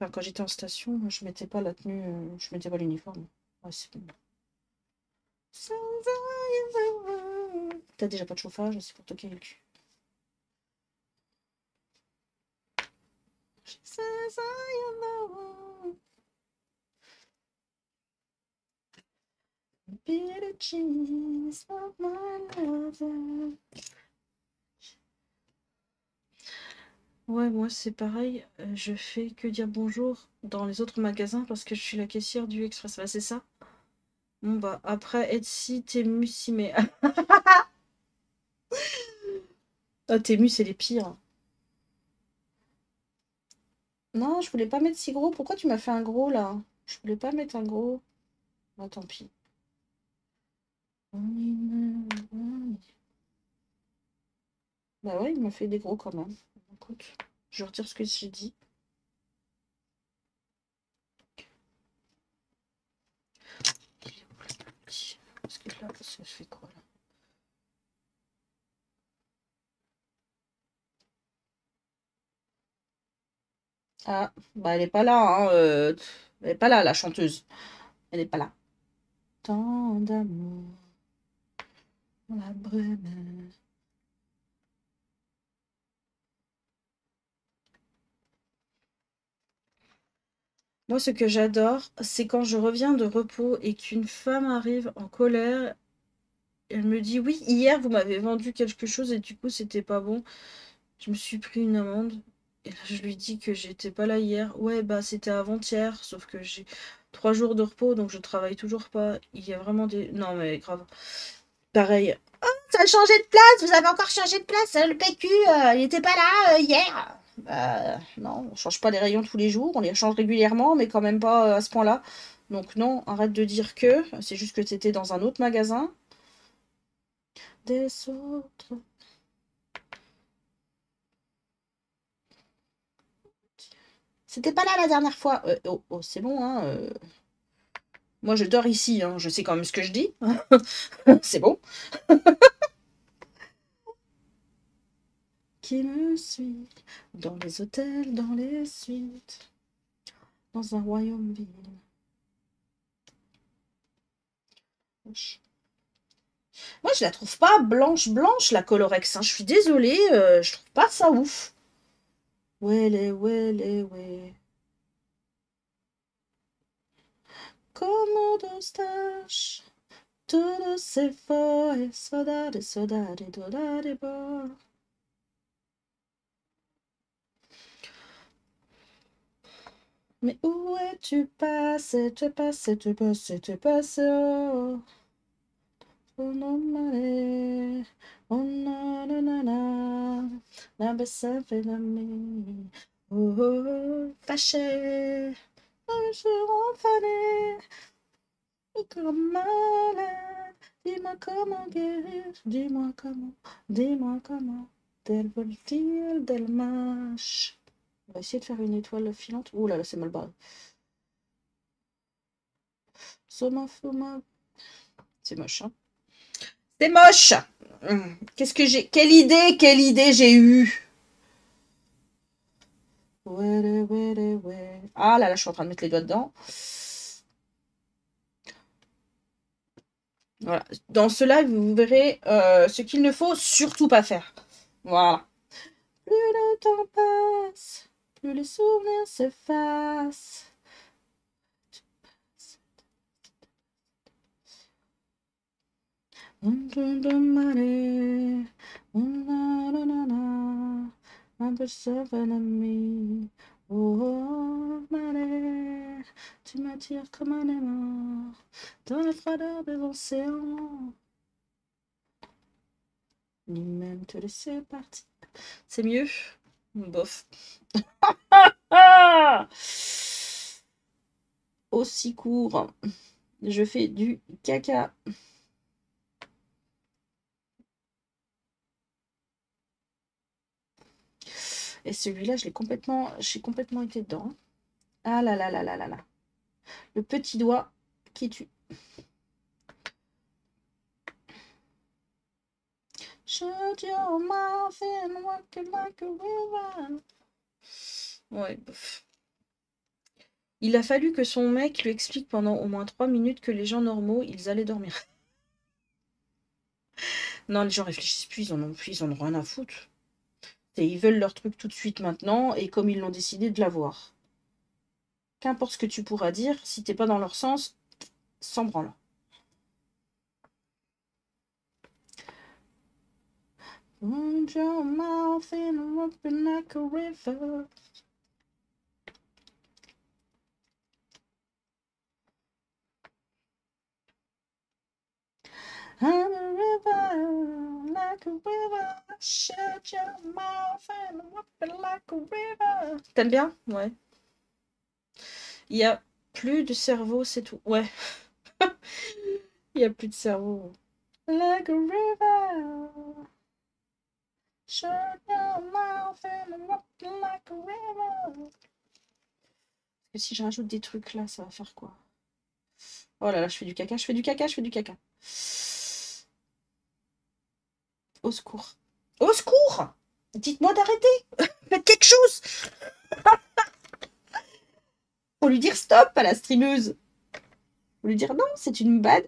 Enfin, quand j'étais en station, je mettais pas la tenue. euh, Je mettais pas l'uniforme. Ouais, c'est bon. T'as déjà pas de chauffage, c'est pour toquer le cul. Ouais, moi c'est pareil. Euh, je fais que dire bonjour dans les autres magasins parce que je suis la caissière du Express. c'est ça. Bon bah après Etsy, Temu, mais. ah Temu c'est les pires. Non, je voulais pas mettre si gros. Pourquoi tu m'as fait un gros là? Je voulais pas mettre un gros. Bah tant pis. Bah ouais, il m'a fait des gros quand même. Écoute, je retire ce que j'ai dit. Parce que là, je fais quoi là? Ah, bah elle est pas là, hein, euh, elle est pas là, la chanteuse. Elle est pas là. Tant d'amour, la. Moi, ce que j'adore, c'est quand je reviens de repos et qu'une femme arrive en colère. Elle me dit Oui, hier, vous m'avez vendu quelque chose et du coup, c'était pas bon. Je me suis pris une amende. Je lui dis que j'étais pas là hier. Ouais, bah, c'était avant-hier, sauf que j'ai trois jours de repos, donc je travaille toujours pas. Il y a vraiment des. Non, mais grave. Pareil. Oh, ça a changé de place, vous avez encore changé de place. Le PQ, euh, il était pas là euh, hier. Bah, non, on change pas les rayons tous les jours, on les change régulièrement, mais quand même pas euh, à ce point-là. Donc non, arrête de dire que, c'est juste que tu dans un autre magasin. Des autres. C'était pas là la dernière fois. Euh, oh, oh c'est bon, hein. Euh. Moi, je dors ici, hein. je sais quand même ce que je dis. c'est bon. qui me suit dans les hôtels, dans les suites, dans un royaume vide. Moi, je la trouve pas blanche blanche la Colorex. Hein. Je suis désolée, euh, je trouve pas ça ouf. Wele, wele, ouais. Como dos estás? Tudo se foi, saudade, saudade, saudade boa. Mais où es-tu passé, tu passé, tu passé, tu passé, oh. Oh fâché, enfané, comme malade, dis-moi comment guérir, dis-moi comment, dis-moi comment, tel voltige, del mâche. On va essayer de faire une étoile filante. Ouh là là, c'est mal barré. C'est moche, hein C'est moche. Qu'est-ce que j'ai... Quelle idée, quelle idée j'ai eue Ah là là, je suis en train de mettre les doigts dedans. Voilà. Dans cela, vous verrez euh, ce qu'il ne faut surtout pas faire. Voilà. Plus le temps passe, les souvenirs. Un Oh, tu m'attires comme un aimant dans la froideur des océans. Ni même te laisser partir. C'est mieux Bof. Aussi court. Je fais du caca. Et celui-là, je l'ai complètement, j'ai complètement été dedans. Ah là là là là là là. Le petit doigt qui tue. Ouais, Il a fallu que son mec lui explique pendant au moins trois minutes que les gens normaux, ils allaient dormir. non, les gens réfléchissent plus, ils en ont plus, ils en ont rien à foutre. Ils veulent leur truc tout de suite maintenant, et comme ils l'ont décidé de l'avoir. Qu'importe ce que tu pourras dire, si t'es pas dans leur sens, s'en branle. I'm a river, like a river. T'aimes bien? Ouais. Il y a plus de cerveau, c'est tout. Ouais. Il y a plus de cerveau. Like a river. Si je rajoute des trucs là, ça va faire quoi? Oh là là, je fais du caca, je fais du caca, je fais du caca. Au secours. Au secours Dites-moi d'arrêter Faites quelque chose Faut lui dire stop à la streameuse. Faut lui dire non, c'est une bad,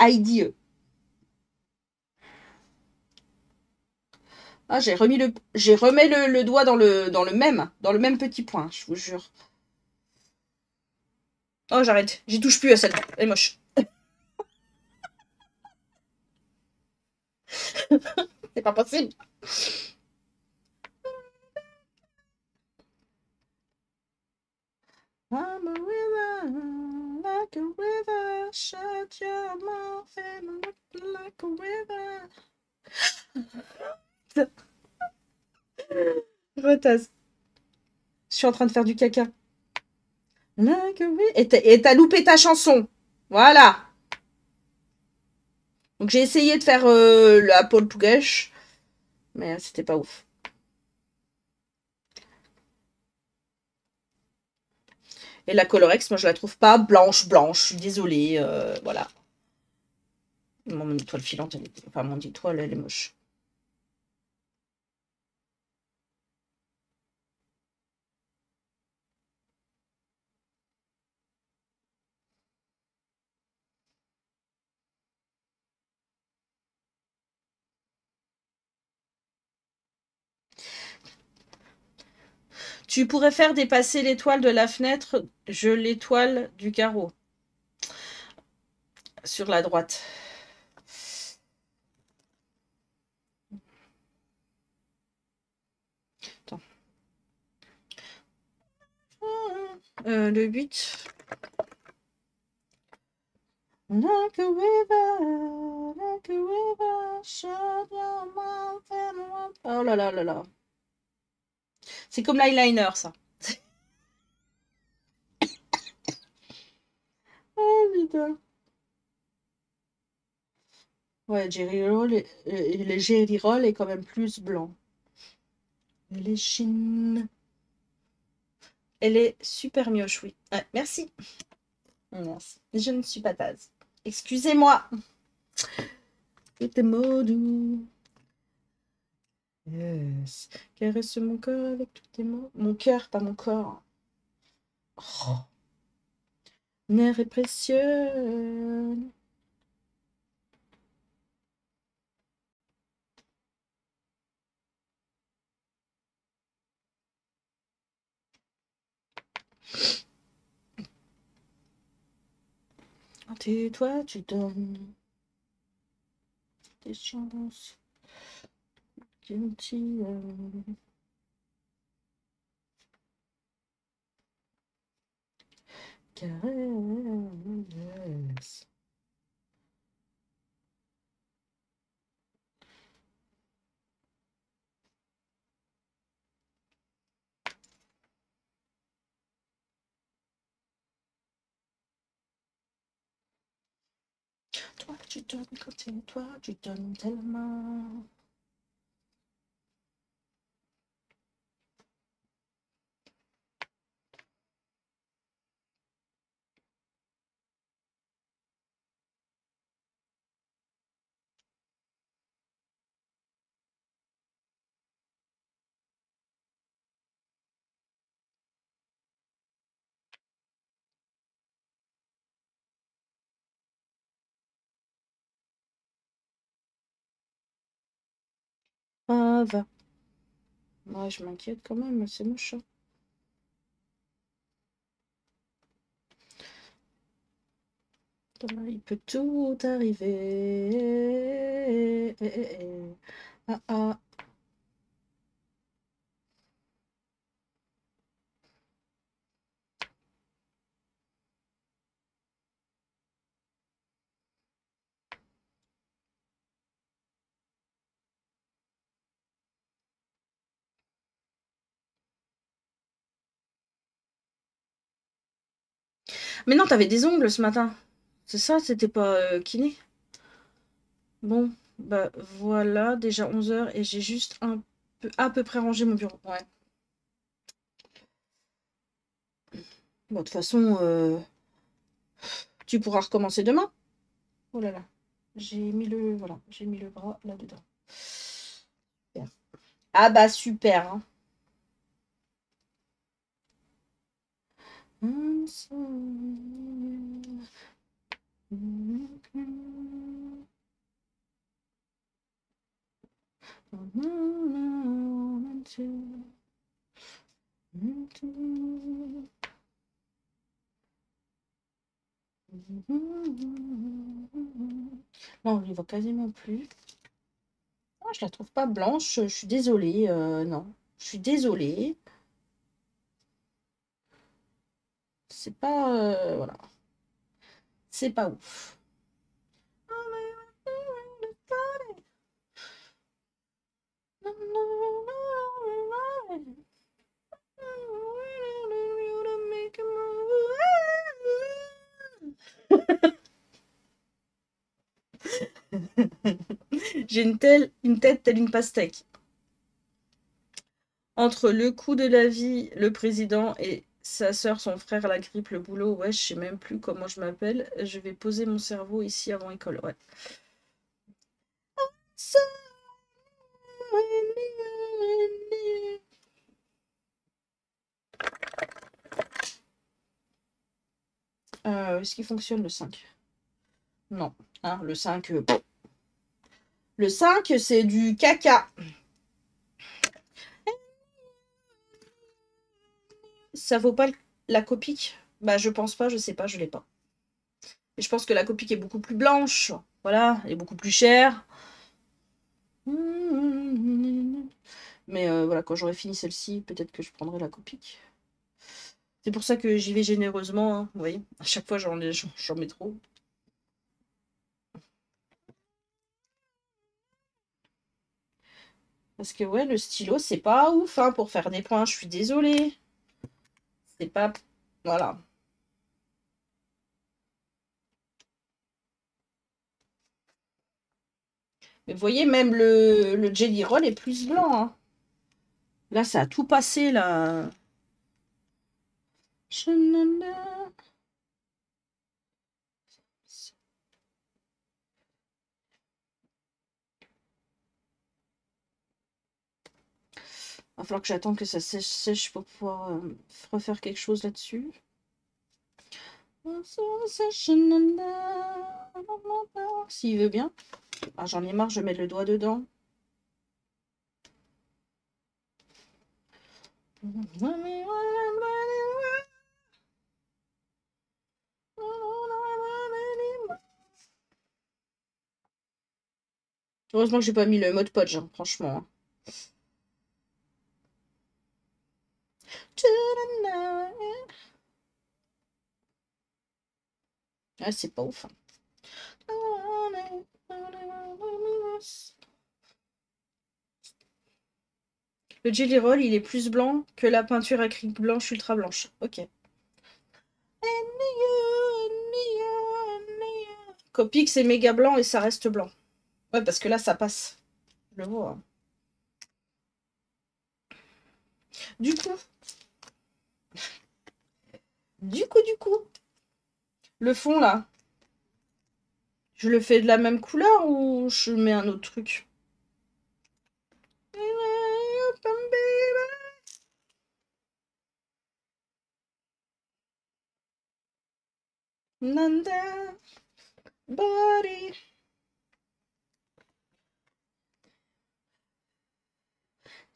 idea. Ah, j'ai remis le, j'ai remis doigt dans le, dans le même, dans le même petit point, je vous jure. Oh, j'arrête. J'y touche plus à celle-là. Elle est moche. C'est pas possible. I'm a river, like a river. Shut your mouth and look like a river. Retasse. Je suis en train de faire du caca. Like a river. Et t'as loupé ta chanson. Voilà. Donc j'ai essayé de faire euh, la Paul Tougache, mais c'était pas ouf. Et la Colorex, moi je la trouve pas blanche, blanche, je suis désolée, euh, voilà. Mon étoile filante, elle est... enfin mon étoile, elle est moche. Tu pourrais faire dépasser l'étoile de la fenêtre, je l'étoile du carreau. Sur la droite. Euh, le 8. Like a river, like a river, shut your mouth and Oh là là là là. C'est comme l'eyeliner, ça. oh putain. Ouais, Jerry Roll, euh, le Jerry Roll est quand même plus blanc. Les chines. Elle est super mioche, oui. Ouais, merci. Merci. Je ne suis pas tasse. Excusez-moi. Est mots doux. Yes. Caresse mon corps avec tous tes mots? Mon cœur, pas mon corps. Oh. Nerf est précieux. Toi, tu donnes des chances. Um, caress. Toi, tu donnes côté, toi, tu donnes tellement. Moi, je m'inquiète quand même, c'est moche. Hein. Il peut tout arriver. Ah, ah. Mais non, t'avais des ongles ce matin. C'est ça, c'était pas euh, kiné Bon, bah voilà, déjà 11h et j'ai juste un peu, à peu près rangé mon bureau. Ouais. Bon, de toute façon, euh, tu pourras recommencer demain. Oh là là, j'ai mis le, voilà, j'ai mis le bras là-dedans. Ah bah super. Hein. Non, on ne voit quasiment plus. Ah, je la trouve pas blanche. Je suis désolée. Euh, non, je suis désolée. C'est pas... Euh. C'est pas ouf. J'ai une, telle, une tête telle une pastèque. Entre le coup de la vie, le président et sa soeur, son frère, la grippe, le boulot, ouais, je sais même plus comment je m'appelle. Je vais poser mon cerveau ici avant école, ouais. Euh, Est-ce qu'il fonctionne le 5 Non. Hein, le 5, euh, le 5, c'est du caca. Ça vaut pas la copique? Bah, je pense pas, je sais pas, je l'ai pas. Et je pense que la copique est beaucoup plus blanche. Voilà, elle est beaucoup plus chère. Mais euh, voilà, quand j'aurai fini celle-ci, peut-être que je prendrai la copique. C'est pour ça que j'y vais généreusement. Hein, vous voyez, à chaque fois, j'en mets trop. Parce que ouais, le stylo, c'est pas ouf hein, pour faire des points. Je suis désolée. Pas... Voilà. Mais voyez, même le, le Jelly Roll est plus blanc. Hein. Là, ça a tout passé, là. Va falloir que j'attende que ça sèche, sèche pour pouvoir euh, refaire quelque chose là-dessus. S'il veut bien. Ah, J'en ai marre, je mets le doigt dedans. Heureusement que j'ai pas mis le mode podge, hein, franchement. Hein. Ah, c'est pas ouf. Le Jelly Roll, il est plus blanc que la peinture acrylique blanche ultra blanche. Ok. Copic, c'est méga blanc et ça reste blanc. Ouais, parce que là, ça passe. Je le vois. Du coup, du coup, du coup, le fond là, je le fais de la même couleur ou je mets un autre truc? Nanda body.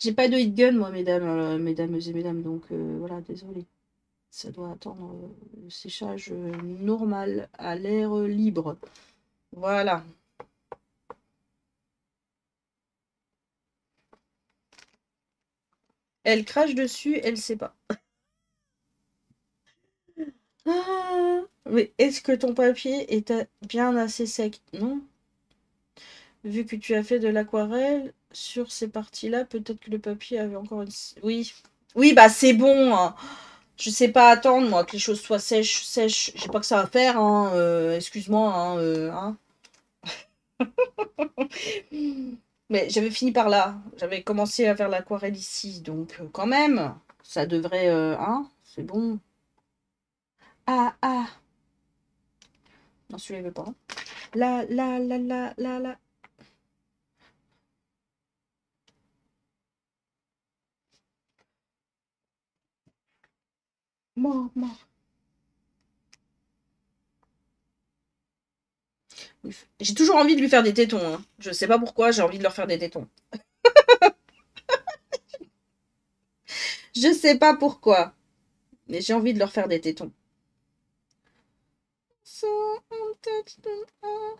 J'ai pas de hit gun moi mesdames, euh, mesdames et mesdames donc euh, voilà désolé ça doit attendre euh, le séchage euh, normal à l'air libre. Voilà. Elle crache dessus, elle sait pas. Ah, mais est-ce que ton papier est bien assez sec? Non. Vu que tu as fait de l'aquarelle sur ces parties-là, peut-être que le papier avait encore une... Oui. Oui, bah c'est bon. Hein. Je sais pas attendre, moi, que les choses soient sèches, sèches. J'ai pas que ça à faire, hein. euh, Excuse-moi, hein. euh, hein. Mais j'avais fini par là. J'avais commencé à faire l'aquarelle ici, donc euh, quand même, ça devrait... hein C'est bon. Ah, ah. Non, celui-là, il veut pas. La, la, la, la, la, la. Mort, mort. J'ai toujours envie de lui faire des tétons. Hein. Je sais pas pourquoi, j'ai envie de leur faire des tétons. Je sais pas pourquoi. Mais j'ai envie de leur faire des tétons. So, I'm touched them all.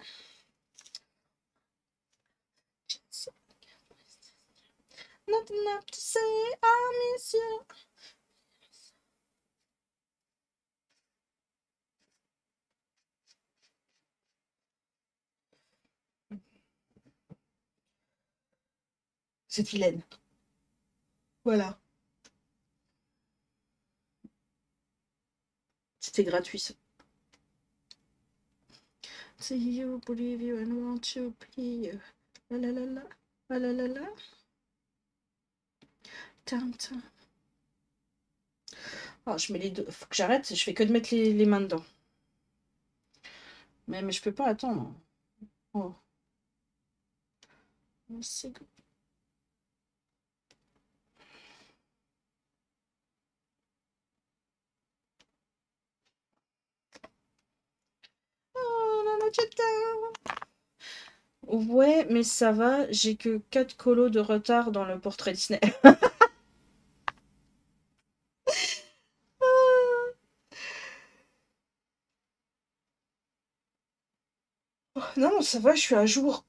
Not enough to say. Cette vilaine. Voilà. C'était gratuit ça. See you, believe you and want you, be you. La la la la. La la la la. Ah, je mets les deux. Faut que j'arrête, je fais que de mettre les, les mains dedans. Mais, mais je peux pas attendre. Oh. Oh, C'est good. Ouais, mais ça va, j'ai que 4 colos de retard dans le portrait Disney. Non, non, ça va, je suis à jour.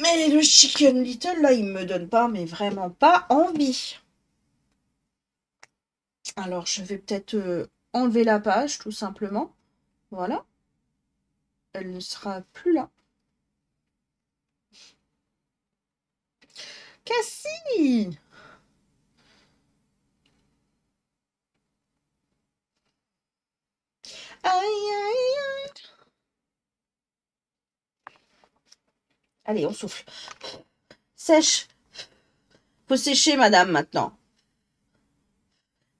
Mais le Chicken Little, là, il me donne pas, mais vraiment pas envie. Alors, je vais peut-être euh, enlever la page, tout simplement. Voilà. Elle ne sera plus là. Cassie Aïe, aïe, aïe. Allez, on souffle. Sèche. Faut sécher, madame, maintenant.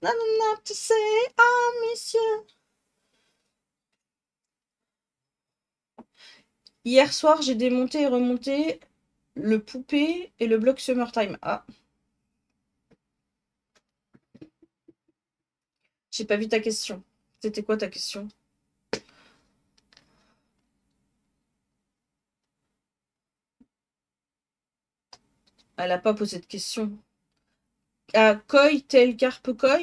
Non, non, non, tu sais, ah, monsieur. Hier soir, j'ai démonté et remonté le poupée et le bloc Summertime. Ah. J'ai pas vu ta question. C'était quoi ta question? Elle a pas posé de question. Ah, koi tel carpe koi?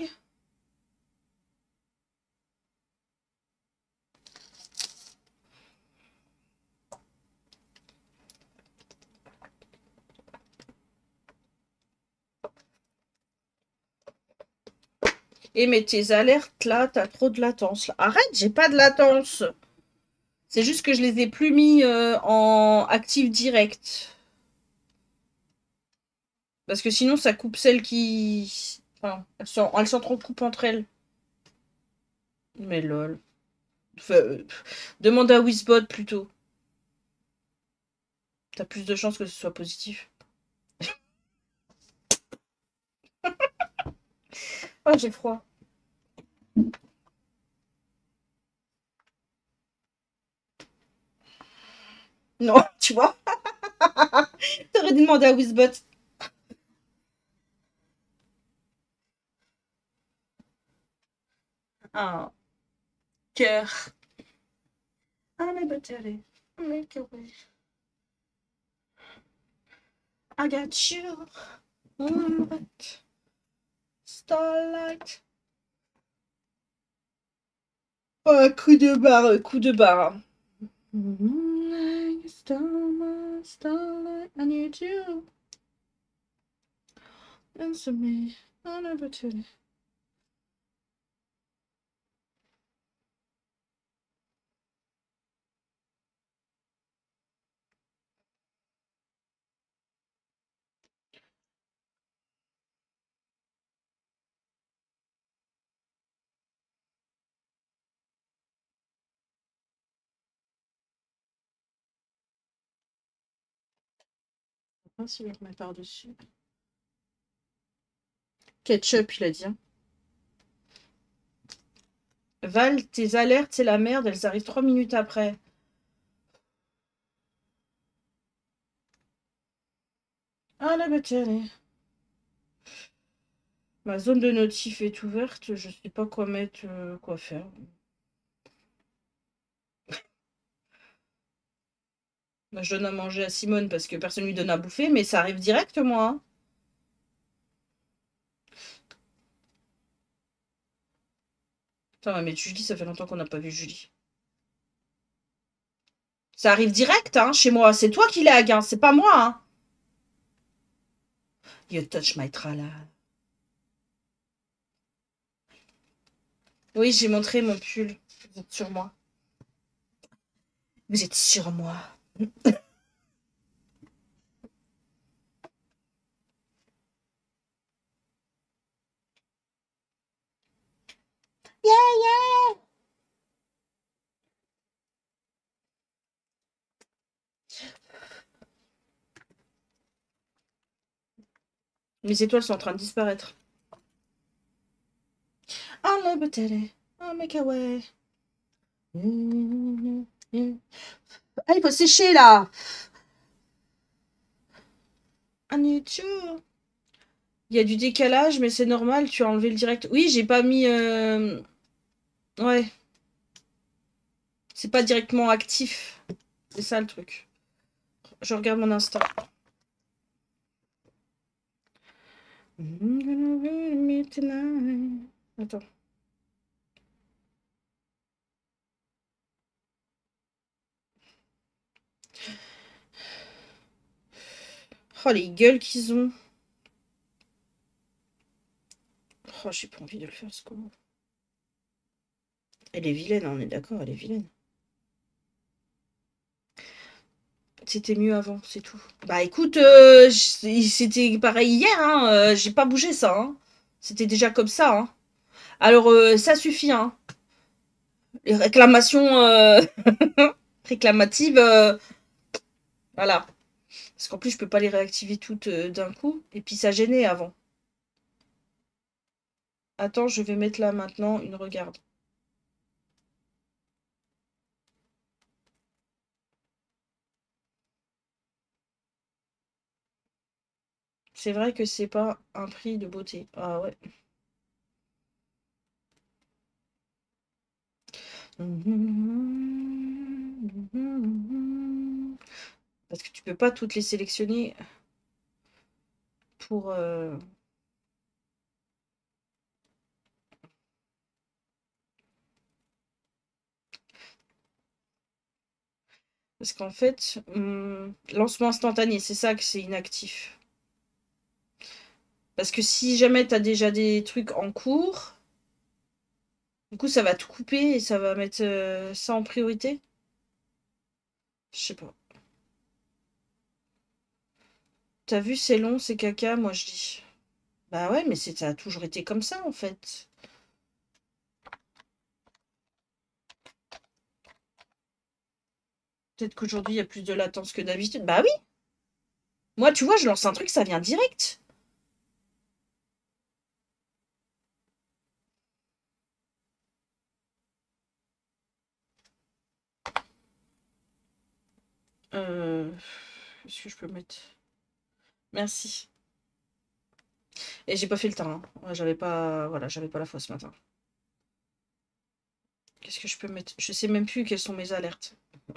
Et mais tes alertes là, t'as trop de latence. Arrête, j'ai pas de latence. C'est juste que je les ai plus mis euh, en actif direct. Parce que sinon, ça coupe celles qui. Enfin, elles s'en- elles s'entrecoupent entre elles. Mais lol. Demande à Wizbot plutôt. T'as plus de chances que ce soit positif. Oh, j'ai froid. Non, tu vois T'aurais dû demander à Wizbot. Un cœur. Un abatterie. Make a wish. I got you. Starlight. Oh, coup de barre, coup de barre. Starlight, starlight, I need you. Answer me, I never tell you. Si je remets par-dessus. Ketchup, il a dit. hein. Val, tes alertes, c'est la merde, elles arrivent trois minutes après. Ah la bataille. Ma zone de notif est ouverte, je sais pas quoi mettre, euh, quoi faire. Je donne à manger à Simone parce que personne lui donne à bouffer, mais ça arrive direct, moi. Putain, mettre Julie, ça fait longtemps qu'on n'a pas vu Julie. Ça arrive direct, hein, chez moi. C'est toi qui lag, hein, c'est pas moi, hein. You touch my trala. Oui, j'ai montré mon pull. Vous êtes sur moi. Vous êtes sur moi. Yeah, yeah. Mes étoiles sont en train de disparaître. Ah la bouteille. Oh make away. Ah, il faut sécher là. You. Il y a du décalage, mais c'est normal, tu as enlevé le direct. Oui, j'ai pas mis. euh, Ouais. C'est pas directement actif. C'est ça le truc. Je regarde mon instant. Attends. Oh, les gueules qu'ils ont. Oh, j'ai pas envie de le faire, ce con. Elle est vilaine, hein, on est d'accord, elle est vilaine. C'était mieux avant, c'est tout. Bah écoute, euh, c'était pareil hier, hein, euh, j'ai pas bougé ça. hein. C'était déjà comme ça. hein. Alors euh, ça suffit. Hein. Les réclamations réclamatives, voilà. Parce qu'en plus je peux pas les réactiver toutes euh, d'un coup. Et puis ça gênait avant. Attends, je vais mettre là maintenant une regarde. C'est vrai que c'est pas un prix de beauté. Ah ouais. Parce que tu peux pas toutes les sélectionner pour. euh, Parce qu'en fait, hum, lancement instantané, c'est ça que c'est inactif. Parce que si jamais tu as déjà des trucs en cours, du coup, ça va tout couper et ça va mettre euh, ça en priorité? Je sais pas. T'as vu, c'est long, c'est caca, moi je dis. Bah ouais, mais c'est ça a toujours été comme ça en fait. Peut-être qu'aujourd'hui il y a plus de latence que d'habitude. Bah oui. Moi, tu vois, je lance un truc, ça vient direct. Euh... Est-ce que je peux mettre... Merci. Et j'ai pas fait le temps. hein. J'avais pas... Voilà, j'avais pas la foi ce matin. Qu'est-ce que je peux mettre? Je sais même plus quelles sont mes alertes.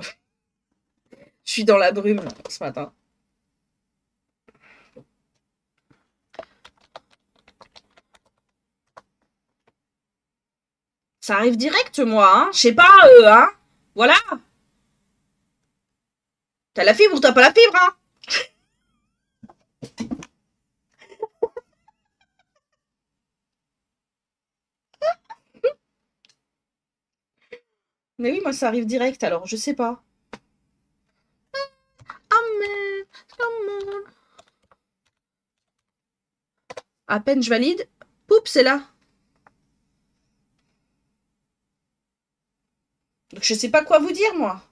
Je suis dans la brume ce matin. Ça arrive direct, moi, hein. Je sais pas, eux, hein. Voilà. T'as la fibre ou t'as pas la fibre, hein? Mais oui, moi, ça arrive direct, alors je sais pas. À peine je valide, poup, c'est là. Donc je sais pas quoi vous dire, moi.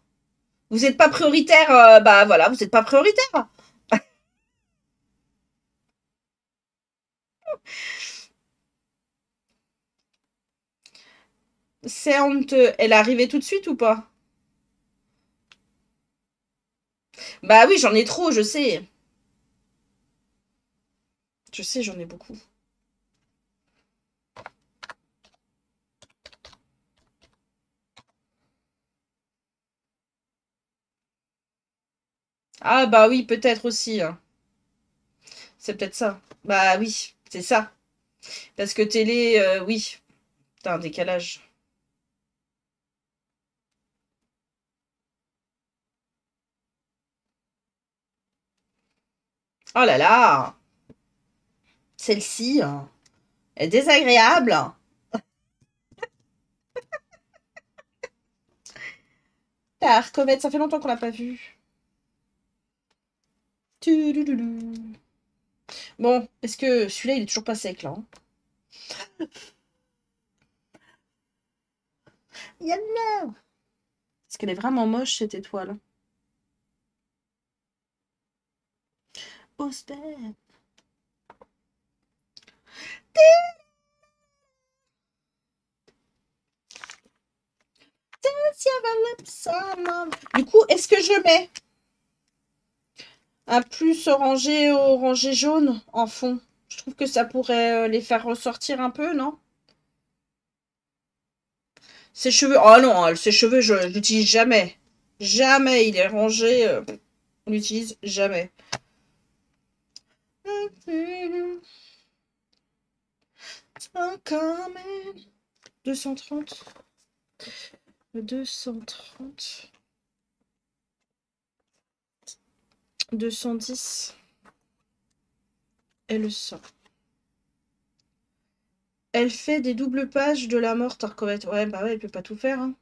Vous n'êtes pas prioritaire, euh, bah voilà, vous n'êtes pas prioritaire. C'est honteux. Elle est arrivée tout de suite ou pas? Bah oui, j'en ai trop, je sais. Je sais, j'en ai beaucoup. Ah bah oui, peut-être aussi. hein. C'est peut-être ça. Bah oui, c'est ça. Parce que télé, euh, oui. Putain, un décalage. Oh là là Celle-ci hein, est désagréable. Car Comet, ça fait longtemps qu'on l'a pas vu. Bon, est-ce que celui-là, il est toujours pas sec, là hein? Yellow. Est-ce qu'elle est vraiment moche, cette étoile Oh, Osbeth. Du coup, est-ce que je mets? Un plus orangé orangé jaune en fond Je trouve que ça pourrait euh, les faire ressortir un peu, non? Ses cheveux... Oh non, ses cheveux, je l'utilise jamais. Jamais il est rangé. euh, on l'utilise jamais. I'm coming. 230. 230. 210. Elle sort. Elle fait des doubles pages de la mort, Tarkovette. Ouais, bah ouais, elle peut pas tout faire. Hein.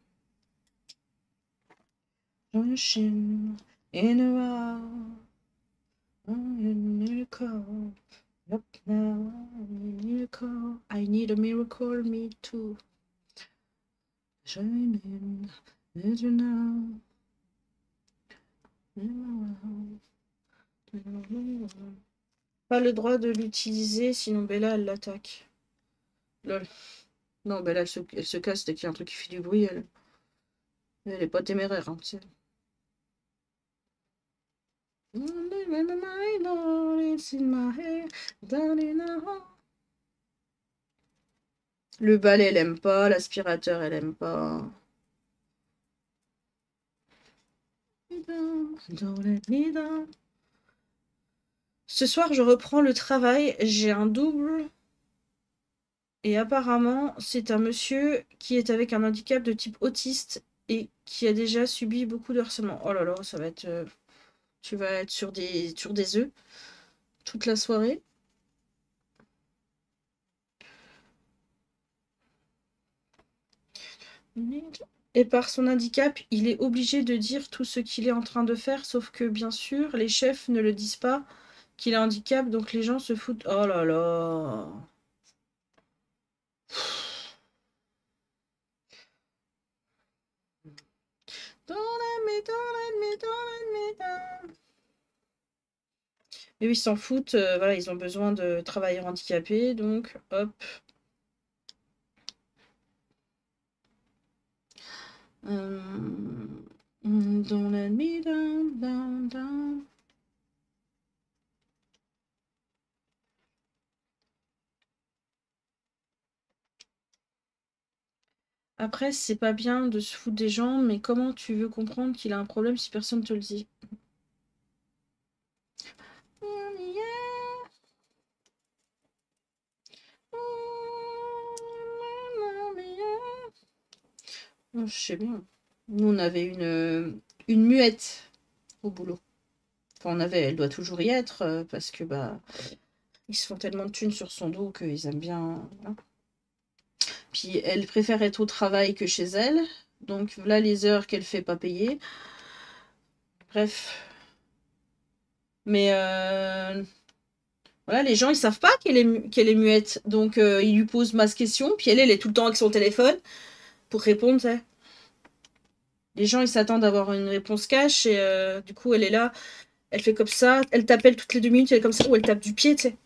I need a miracle, me too. Shining, as you know. Pas le droit de l'utiliser, sinon Bella elle l'attaque. Non, Bella elle se, casse dès qu'il y a un truc qui fait du bruit. Elle, elle est pas téméraire. Hein. Le balai, elle aime pas. L'aspirateur, elle aime pas. Ce soir, je reprends le travail. J'ai un double. Et apparemment, c'est un monsieur qui est avec un handicap de type autiste et qui a déjà subi beaucoup de harcèlement. Oh là là, ça va être... euh, Tu vas être sur des, sur des œufs toute la soirée. Et par son handicap, il est obligé de dire tout ce qu'il est en train de faire, sauf que bien sûr, les chefs ne le disent pas qu'il a handicap, donc les gens se foutent. Oh là là. Mais oui, ils s'en foutent, euh, voilà, ils ont besoin de travailleurs handicapés, donc hop. Euh, Après, c'est pas bien de se foutre des gens, mais comment tu veux comprendre qu'il a un problème si personne te le dit? Je sais bien. Nous, on avait une, une muette au boulot. Enfin, on avait, elle doit toujours y être, euh, parce que bah ils se font tellement de thunes sur son dos qu'ils aiment bien. voilà. Puis elle préfère être au travail que chez elle. Donc là, les heures qu'elle fait pas payer. Bref. Mais euh, voilà, les gens, ils savent pas qu'elle est, muette. Donc euh, ils lui posent masse question. Puis elle, elle est tout le temps avec son téléphone pour répondre. Les gens, ils s'attendent à avoir une réponse cash. Et euh, du coup, elle est là. Elle fait comme ça. Elle t'appelle toutes les deux minutes. Elle est comme ça. Ou elle tape du pied, tu sais.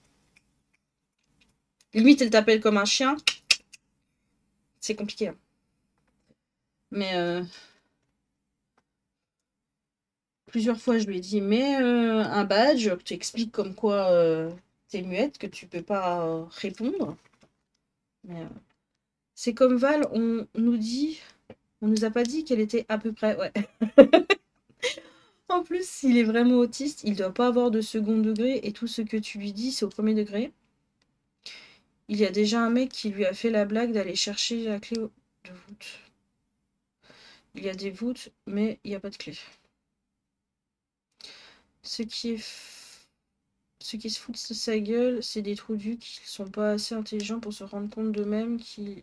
Limite, elle t'appelle comme un chien. C'est compliqué. hein. Mais euh, plusieurs fois, je lui ai dit, mais euh, un badge, tu expliques comme quoi euh, t'es muette, que tu peux pas répondre. Mais c'est comme Val, on nous dit, on nous a pas dit qu'elle était à peu près, ouais. En plus, s'il est vraiment autiste, il doit pas avoir de second degré et tout ce que tu lui dis, c'est au premier degré. Il y a déjà un mec qui lui a fait la blague d'aller chercher la clé de voûte. Il y a des voûtes, mais il n'y a pas de clé. Ce qui est qui se foutent de sa gueule, c'est des trous qui sont pas assez intelligents pour se rendre compte d'eux-mêmes qu'il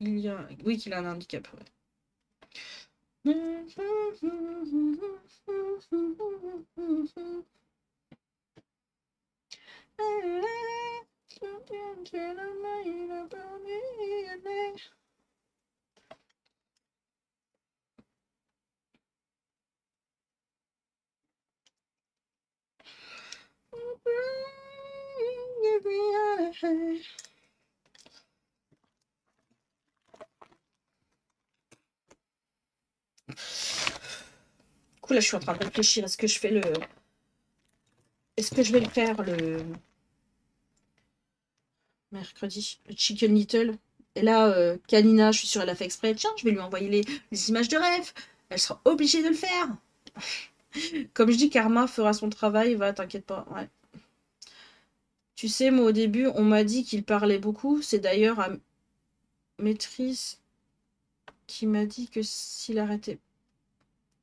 il y a... Oui, qu'il a un handicap. Du là, je suis en train de réfléchir. Est-ce que je fais le. Est-ce que je vais le faire le. Mercredi, le Chicken Little. Et là, euh, Kalina, je suis sûre, elle a fait exprès. Tiens, je vais lui envoyer les, images de rêve. Elle sera obligée de le faire. Comme je dis, Karma fera son travail. Va, t'inquiète pas. Tu sais, moi, au début, on m'a dit qu'il parlait beaucoup. C'est d'ailleurs à Maîtrise qui m'a dit que s'il arrêtait.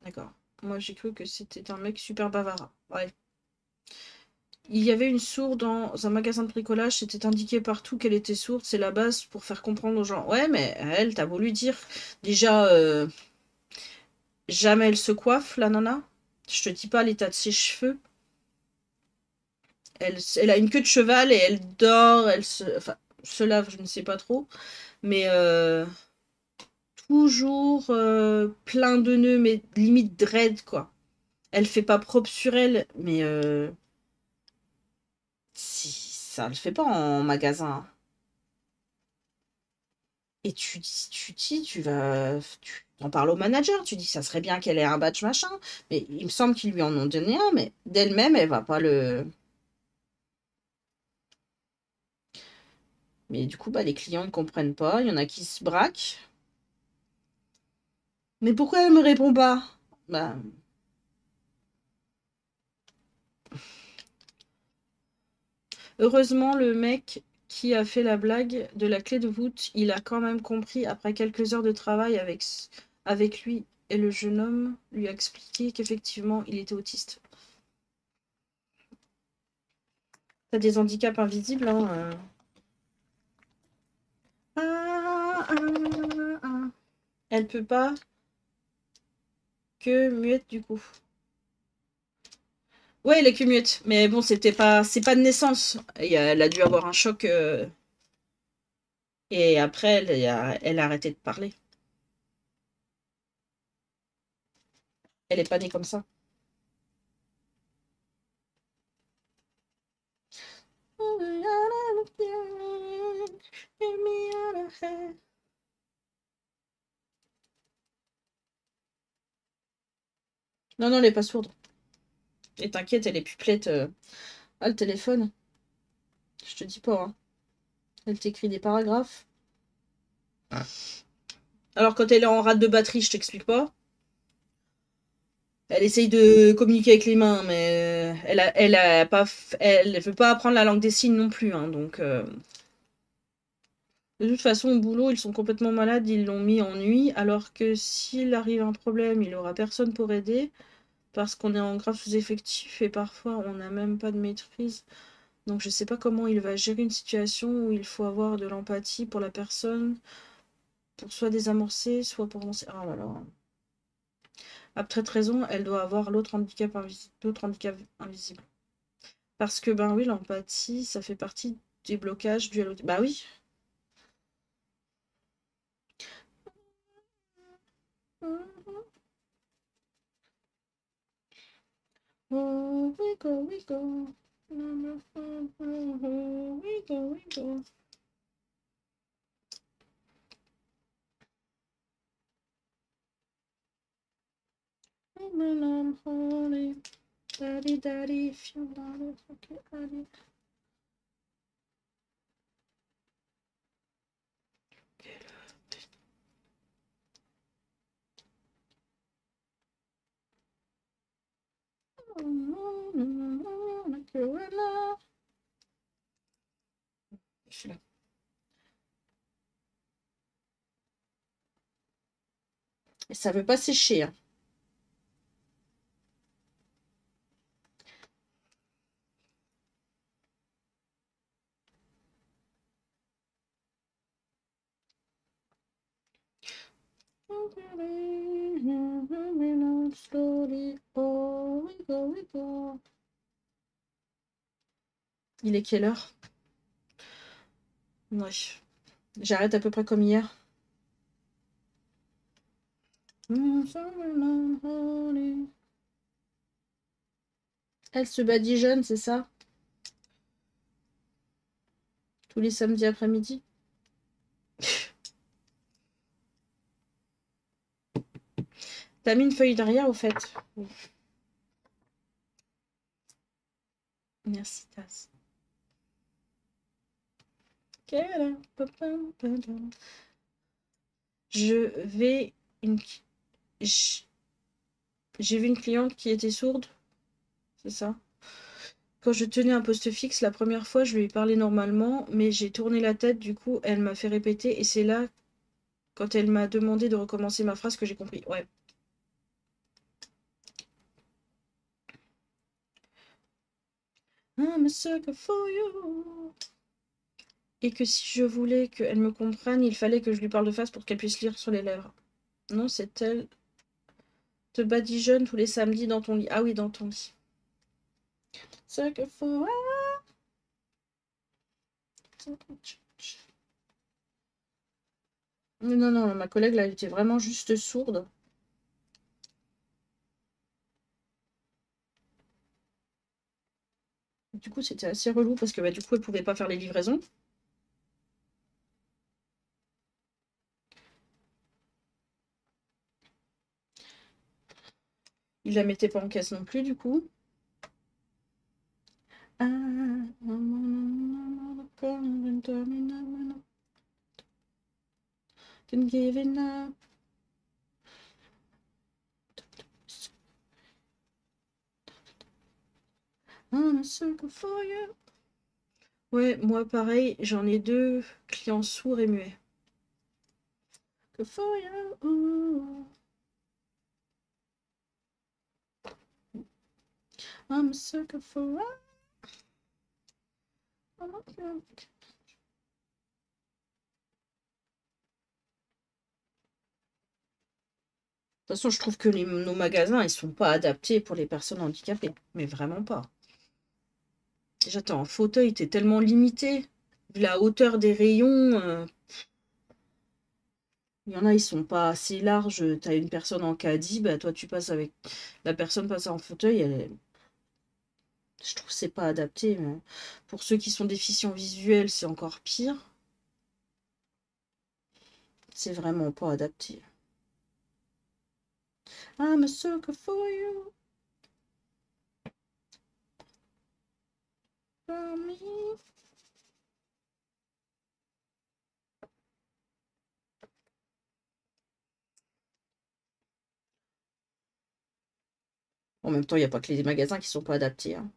D'accord. Moi, j'ai cru que c'était un mec super bavard. Ouais. Il y avait une sourde dans un magasin de bricolage, c'était indiqué partout qu'elle était sourde, c'est la base pour faire comprendre aux gens. Ouais, mais elle, t'as voulu dire. Déjà, euh, jamais elle se coiffe, la nana. Je te dis pas l'état de ses cheveux. Elle, a une queue de cheval et elle dort, elle se, lave, je ne sais pas trop. Mais euh, toujours euh, plein de nœuds, mais limite dread, quoi. Elle fait pas propre sur elle, mais si ça le fait pas en magasin. Et tu dis, tu dis, tu vas, tu en parles au manager, tu dis, ça serait bien qu'elle ait un badge machin. Mais il me semble qu'ils lui en ont donné un, mais d'elle-même, elle va pas le. Mais du coup, bah, les clients ne comprennent pas. Il y en a qui se braquent. Mais pourquoi elle me répond pas? Bah, heureusement, le mec qui a fait la blague de la clé de voûte, il a quand même compris après quelques heures de travail avec, lui. Et le jeune homme lui a expliqué qu'effectivement, il était autiste. T'as des handicaps invisibles, hein. Ah, ah, ah. Elle peut pas que muette du coup. Ouais, elle est que muette, mais bon, c'était pas, c'est pas de naissance. Elle a dû avoir un choc euh, et après, elle, a- elle a arrêté de parler. Elle est pas née comme ça. Non, non, elle est pas sourde. Et t'inquiète, elle est pupelette. euh. Ah, le téléphone. Je te dis pas, hein. Elle t'écrit des paragraphes. Alors, quand elle est en rate de batterie, je t'explique pas. Elle essaye de communiquer avec les mains, mais elle a, elle a pas, elle veut pas apprendre la langue des signes non plus, hein, donc. euh. De toute façon, au boulot, ils sont complètement malades, ils l'ont mis en nuit, alors que s'il arrive un problème, il aura personne pour aider, parce qu'on est en grave sous-effectif et parfois on n'a même pas de maîtrise. Donc je sais pas comment il va gérer une situation où il faut avoir de l'empathie pour la personne, pour soit désamorcer, soit pour avancer. Ah là là. A peut-être raison, elle doit avoir l'autre handicap handicap invisible. Parce que ben oui, l'empathie, ça fait partie des blocages dus à. Bah oui. Oh, we go, we go. We go, we go. When I'm holy, daddy, daddy, if you love it, okay, daddy. Et ça veut pas sécher. Hein. Il est quelle heure? Ouais. J'arrête à peu près comme hier. Elle se badigeonne, c'est ça? Tous les samedis après-midi? T'as mis une feuille derrière au fait Merci Tass. Je vais une j'ai vu une cliente qui était sourde. C'est ça. Quand je tenais un poste fixe la première fois, je lui ai parlé normalement, mais j'ai tourné la tête, du coup, elle m'a fait répéter, et c'est là, quand elle m'a demandé de recommencer ma phrase, que j'ai compris. Ouais. Et que si je voulais qu'elle me comprenne, il fallait que je lui parle de face pour qu'elle puisse lire sur les lèvres. Non, c'est elle. Te badigeonne tous les samedis dans ton lit. Ah oui, dans ton lit. Sucker for Non, non, ma collègue, là, elle était vraiment juste sourde. Du coup, c'était assez relou parce que bah, du coup, elle pouvait pas faire les livraisons. Il la mettait pas en caisse non plus, du coup. Ouais, moi pareil, j'en ai deux clients sourds et muets. I'm a sucker for De toute façon, je trouve que nos magasins, ils sont pas adaptés pour les personnes handicapées. Mais vraiment pas. En fauteuil, t'es tellement limité. La hauteur des rayons, euh, il y en a, ils sont pas assez larges. T'as une personne en caddie, bah toi tu passes avec... La personne passe en fauteuil, elle Je trouve que c'est pas adapté. Pour ceux qui sont déficients visuels, c'est encore pire. C'est vraiment pas adapté. I'm a sucker for you. En même temps, il n'y a pas que les magasins qui sont pas adaptés. Hein.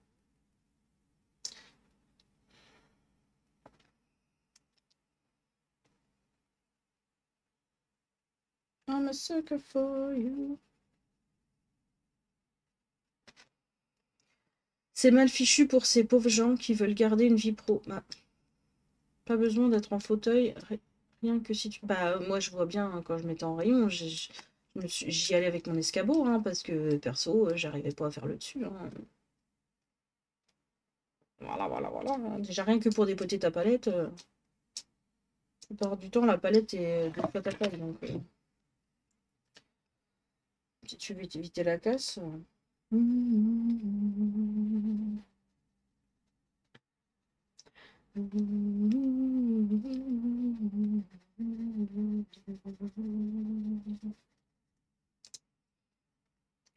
C'est mal fichu pour ces pauvres gens qui veulent garder une vie pro. Bah, pas besoin d'être en fauteuil. Rien que si tu... Bah, moi, je vois bien, hein, quand je m'étais en rayon, j'y allais avec mon escabeau, hein, parce que, perso, euh, j'arrivais pas à faire le dessus. Hein. Voilà, voilà, voilà. Déjà, rien que pour dépoter ta palette, euh, la plupart du temps, la palette est de la taille, donc... Euh. Si tu veux éviter la casse...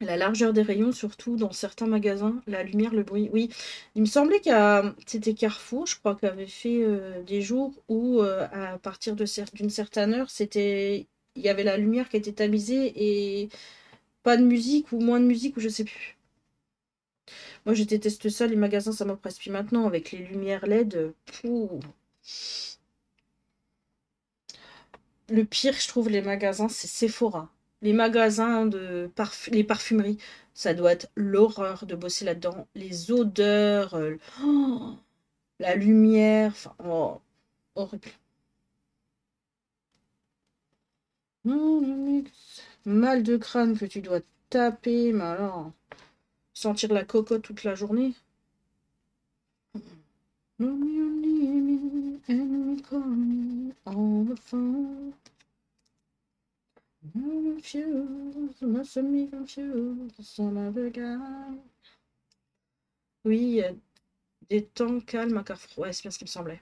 La largeur des rayons, surtout dans certains magasins, la lumière, le bruit. Oui, il me semblait que c'était Carrefour, je crois, qui avait fait euh, des jours où, euh, à partir d'une certaine heure, c'était il y avait la lumière qui était tamisée et pas de musique ou moins de musique ou je sais plus. Moi, je déteste ça, les magasins, ça m'oppresse. Puis maintenant, avec les lumières LED, Le pire, je trouve, les magasins, c'est Sephora. Les magasins de les parfumeries, ça doit être l'horreur de bosser là-dedans. Les odeurs, euh, la lumière, enfin, oh, horrible. Mal de crâne que tu dois taper, mais alors, sentir la cocotte toute la journée. Oui, des temps calmes à Carrefour. Ouais, c'est bien ce qui me semblait.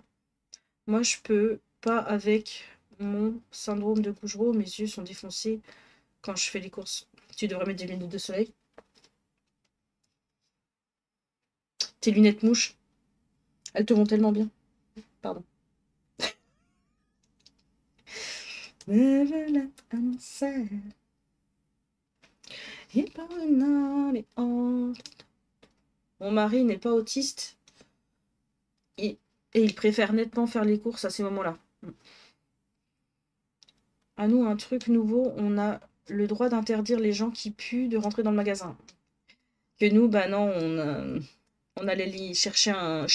Moi, je peux pas avec mon syndrome de Gougereau. Mes yeux sont défoncés quand je fais les courses. Tu devrais mettre des lunettes de soleil. Tes lunettes mouches, elles te vont tellement bien. Pardon. Mon mari n'est pas autiste et, il préfère nettement faire les courses à ces moments-là. À nous, un truc nouveau, on a le droit d'interdire les gens qui puent de rentrer dans le magasin. Que nous, bah non, on, on allait chercher un...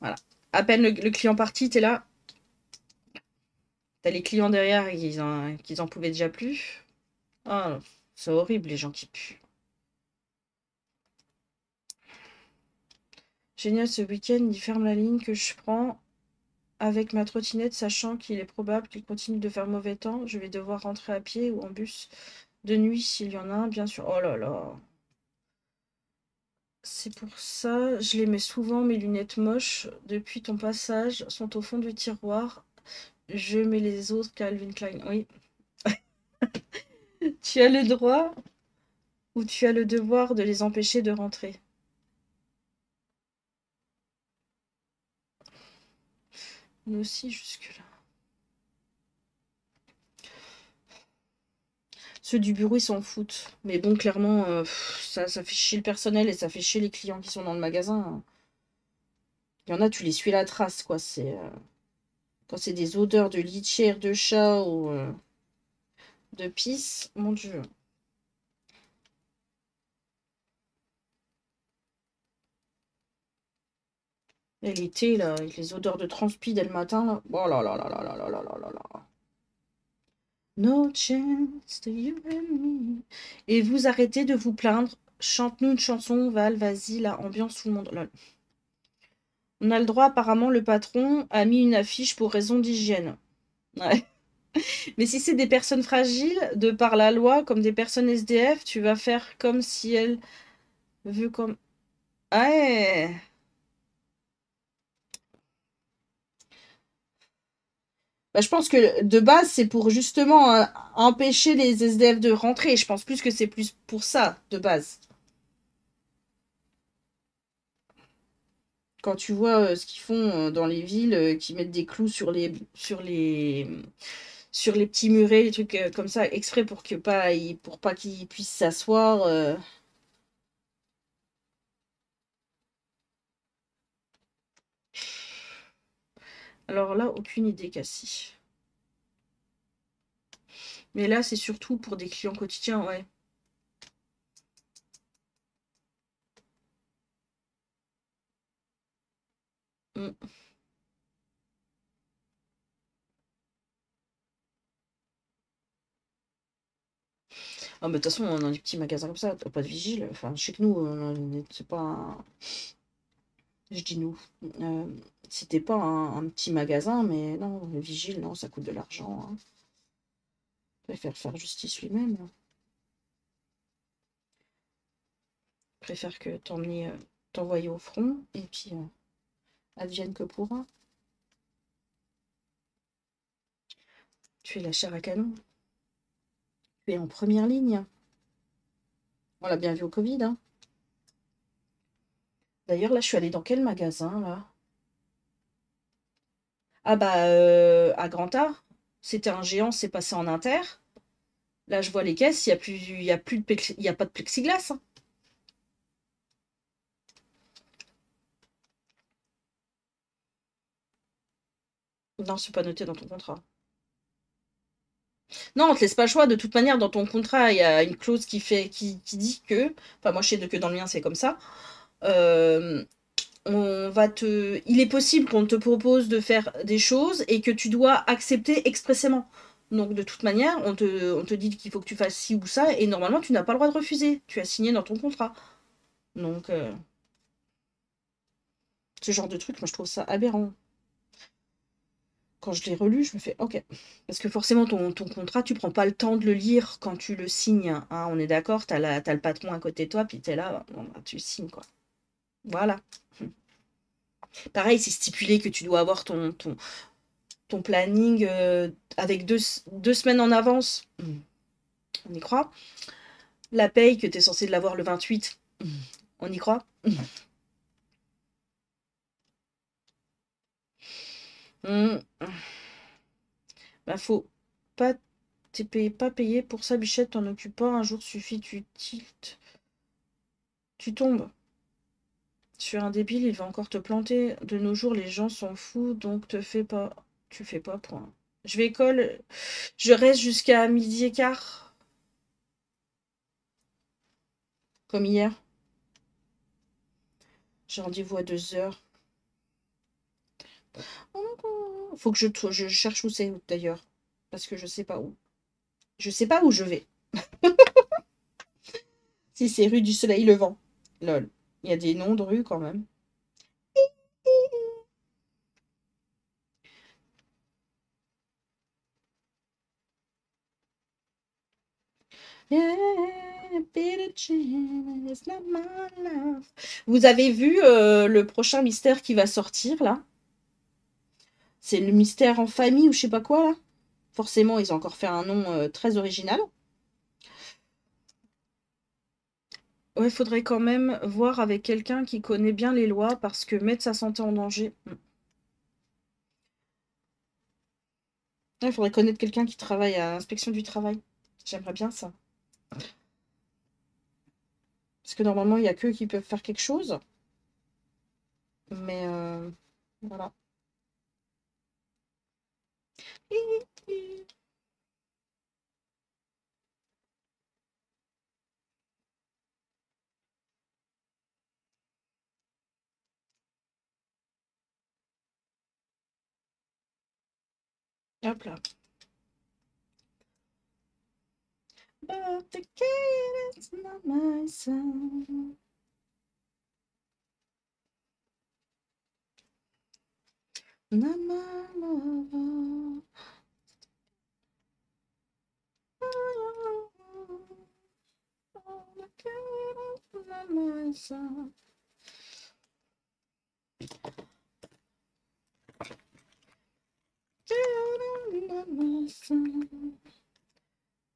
Voilà. À peine le, client parti, t'es là, les clients derrière qu'ils en, en pouvaient déjà plus. Ah, c'est horrible les gens qui puent. Génial, ce week-end, il ferme la ligne que je prends avec ma trottinette, sachant qu'il est probable qu'il continue de faire mauvais temps. Je vais devoir rentrer à pied ou en bus de nuit s'il y en a un, bien sûr. Oh là là. C'est pour ça, je les mets souvent, mes lunettes moches, depuis ton passage, sont au fond du tiroir. Je mets les autres Calvin Klein. Oui. tu as le droit ou tu as le devoir de les empêcher de rentrer. Nous aussi jusque-là. Ceux du bureau, ils s'en foutent. Mais bon, clairement, euh, ça, fait chier le personnel et ça fait chier les clients qui sont dans le magasin. Il y en a, tu les suis la trace, quoi. C'est... Euh, quand c'est des odeurs de litière de chat ou euh, de pisse, mon Dieu. Et l'été, là, avec les odeurs de transpi dès le matin, là. Oh là là là là là là là là là No chance to you me. Et vous arrêtez de vous plaindre. Chante-nous une chanson, Val, vas-y, la ambiance, tout le monde. On a le droit, apparemment, le patron a mis une affiche pour raison d'hygiène. Ouais. Mais si c'est des personnes fragiles, de par la loi, comme des personnes SDF, tu vas faire comme si elle veut comme... bah, je pense que de base, c'est pour justement euh, empêcher les SDF de rentrer. Je pense plus que c'est plus pour ça, de base. quand tu vois euh, ce qu'ils font euh, dans les villes, euh, qui mettent des clous sur les, sur les, petits murets, les trucs comme ça, exprès pour que pas, pour pas qu'ils puissent s'asseoir. Alors là, aucune idée, Cassie. Mais là, c'est surtout pour des clients quotidiens, ouais. Ah, mais de toute façon, on a des petits magasins comme ça, pas de vigile. Enfin, chez nous, c'est pas. Je dis nous. Euh, c'était pas un, petit magasin, mais non, le vigile, non, ça coûte de l'argent. Hein. Préfère faire justice lui-même. Préfère que t'emmener, euh, au front, et puis. Euh, advienne que pourra. Tu es la chair à canon. Tu es en première ligne. On l'a bien vu au Covid. Hein. D'ailleurs, là, je suis allée dans quel magasin, là? Ah bah, euh, à Grand Art. C'était un géant, c'est passé en inter. Là, je vois les caisses, il n'y a, plus, a, de a pas de plexiglas. Hein. Non, c'est pas noté dans ton contrat. Non, on te laisse pas le choix. De toute manière, dans ton contrat, il y a une clause qui fait, qui, dit que, enfin moi je sais que dans le mien c'est comme ça. Euh, on va te, il est possible qu'on te propose de faire des choses et que tu dois accepter expressément. Donc de toute manière, on te, dit qu'il faut que tu fasses ci ou ça et normalement tu n'as pas le droit de refuser. Tu as signé dans ton contrat. Donc euh, ce genre de truc, moi je trouve ça aberrant quand je l'ai relu, je me fais OK. Parce que forcément, ton, contrat, tu prends pas le temps de le lire quand tu le signes. Hein. on est d'accord, tu as, le patron à côté de toi, puis tu es là, bah, tu signes. quoi. Voilà. Pareil, c'est stipulé que tu dois avoir ton, ton, ton planning euh, avec deux, deux, semaines en avance. On y croit. La paye que tu es censé l'avoir le 28. On y croit. Mmh. Bah, faut pas. T'es payé, pas payé pour ça, bichette, t'en occupes pas. Un jour suffit, tu tiltes. Tu tombes. Sur un débile, il va encore te planter. De nos jours, les gens sont fous, donc te fais pas. Tu fais pas, point. Je vais école. Je reste jusqu'à midi et quart. Comme hier. J'ai rendez-vous à deux heures. Faut que je, je cherche où c'est d'ailleurs. Parce que je sais pas où. Je sais pas où je vais. si c'est rue du Soleil Levant. Lol. Il y a des noms de rues quand même. Vous avez vu euh, le prochain mystère qui va sortir là? C'est le mystère en famille ou je sais pas quoi, là? Forcément, ils ont encore fait un nom euh, très original. Ouais, faudrait quand même voir avec quelqu'un qui connaît bien les lois parce que mettre sa santé en danger. Hmm. Il faudrait connaître quelqu'un qui travaille à l'inspection du travail. J'aimerais bien ça. Parce que normalement, il n'y a qu'eux qui peuvent faire quelque chose. Mais euh, voilà. Hop là. But the kid is not my son. Not my lover.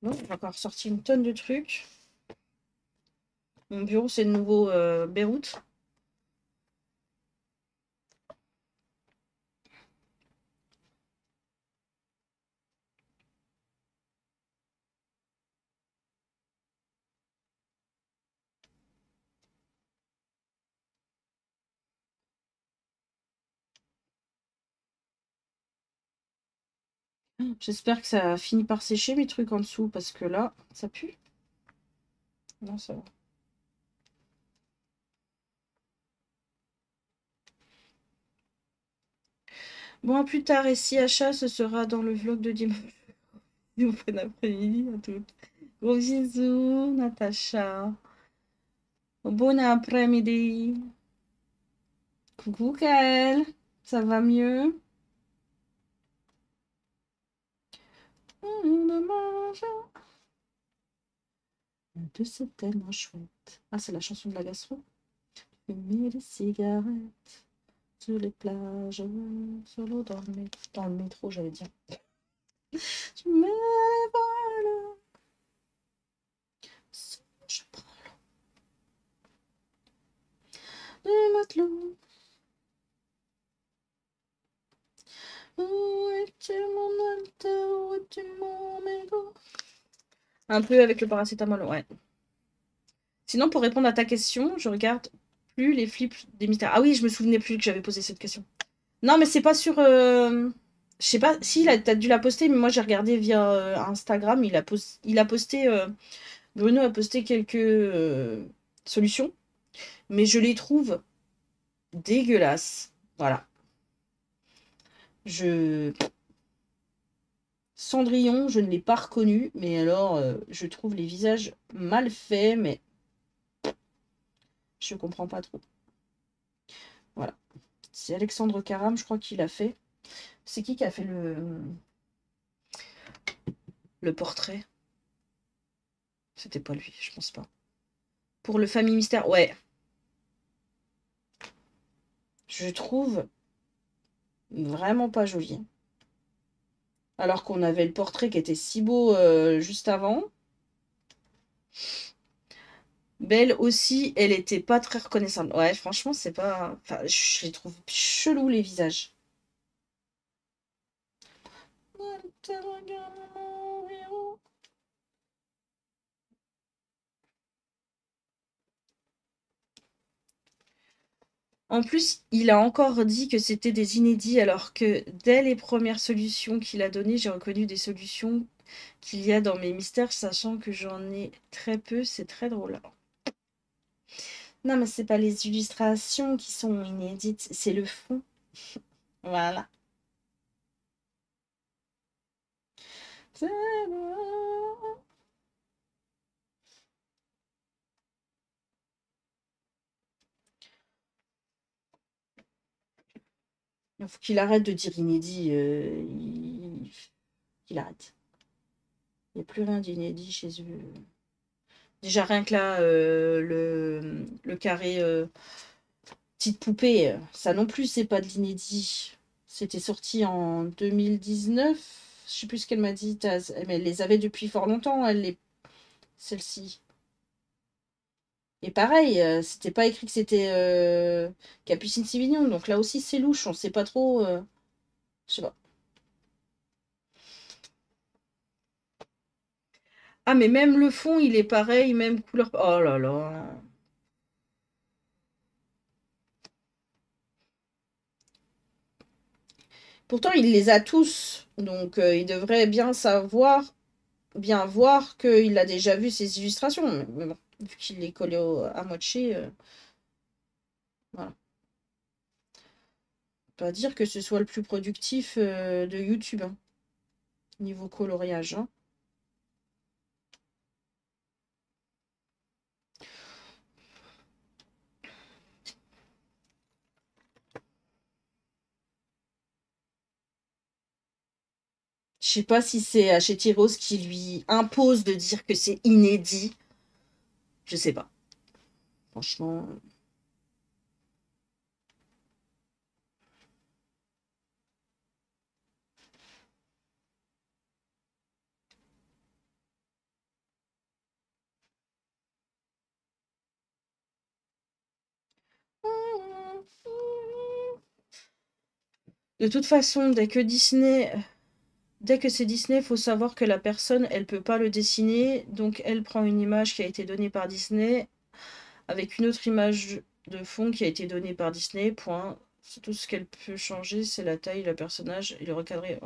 Bon, j'ai encore sorti une tonne de trucs. Mon bureau, c'est le nouveau euh, Beyrouth. J'espère que ça finit par sécher mes trucs en dessous parce que là, ça pue. Non, ça va. Bon, à plus tard, et si achat, ce sera dans le vlog de dimanche. Bon après-midi à toutes. Gros bisous, Natacha. Bon après-midi. Coucou, Kael. Ça va mieux? de magie. De tellement chouette. Ah, c'est la chanson de la gastro. Fumer des cigarettes sur les plages, sur l'eau dans le métro. Dans le métro, j'allais dire. Tu mets les voiles. Je prends l'eau. Matelot. Un peu avec le paracétamol, ouais. Sinon, pour répondre à ta question, je regarde plus les flips des mystères. Ah oui, je me souvenais plus que j'avais posé cette question. Non, mais c'est pas sur. Euh, je sais pas si t'as dû la poster, mais moi j'ai regardé via euh, Instagram. Il a, posté. Euh, Bruno a posté quelques solutions, mais je les trouve dégueulasses. Voilà. Je. Cendrillon, je ne l'ai pas reconnu, mais alors je trouve les visages mal faits, mais je comprends pas trop. Voilà. C'est Alexandre Caram, je crois qu'il a fait. C'est qui qui a fait le le portrait? C'était pas lui, je pense pas. Pour le famille mystère, ouais. Je trouve vraiment pas joli. Alors qu'on avait le portrait qui était si beau euh, juste avant. Belle aussi, elle était pas très reconnaissable. Ouais, franchement, c'est pas. Enfin, je les trouve chelous les visages. En plus, il a encore dit que c'était des inédits, alors que dès les premières solutions qu'il a données, j'ai reconnu des solutions qu'il y a dans mes mystères, sachant que j'en ai très peu. C'est très drôle. Non, mais c'est pas les illustrations qui sont inédites, c'est le fond. voilà. Il faut qu'il arrête de dire inédit. Euh, il... arrête. Il n'y a plus rien d'inédit chez eux. Déjà, rien que là, euh, le, le, carré euh, petite poupée, ça non plus, c'est pas de l'inédit. C'était sorti en 2019. Je sais plus ce qu'elle m'a dit. Mais elle les avait depuis fort longtemps, elle les... celle-ci. Et pareil, euh, c'était pas écrit que c'était Capucine Sivignon. Donc là aussi, c'est louche. On sait pas trop. Je sais pas. Ah, mais même le fond, il est pareil, même couleur. Oh là là. Pourtant, il les a tous. Donc, euh, il devrait bien savoir, bien voir qu'il a déjà vu ces illustrations. Mais bon, vu qu'il les collé à moitié. Euh, voilà. Pas dire que ce soit le plus productif euh, de YouTube. Hein, niveau coloriage. Hein. Je sais pas si c'est Rose qui lui impose de dire que c'est inédit. Je sais pas. Franchement. De toute façon, dès que Disney Dès que c'est Disney, faut savoir que la personne, elle peut pas le dessiner. Donc, elle prend une image qui a été donnée par Disney avec une autre image de fond qui a été donnée par Disney. Point. Tout ce qu'elle peut changer, c'est la taille, le personnage et le recadré.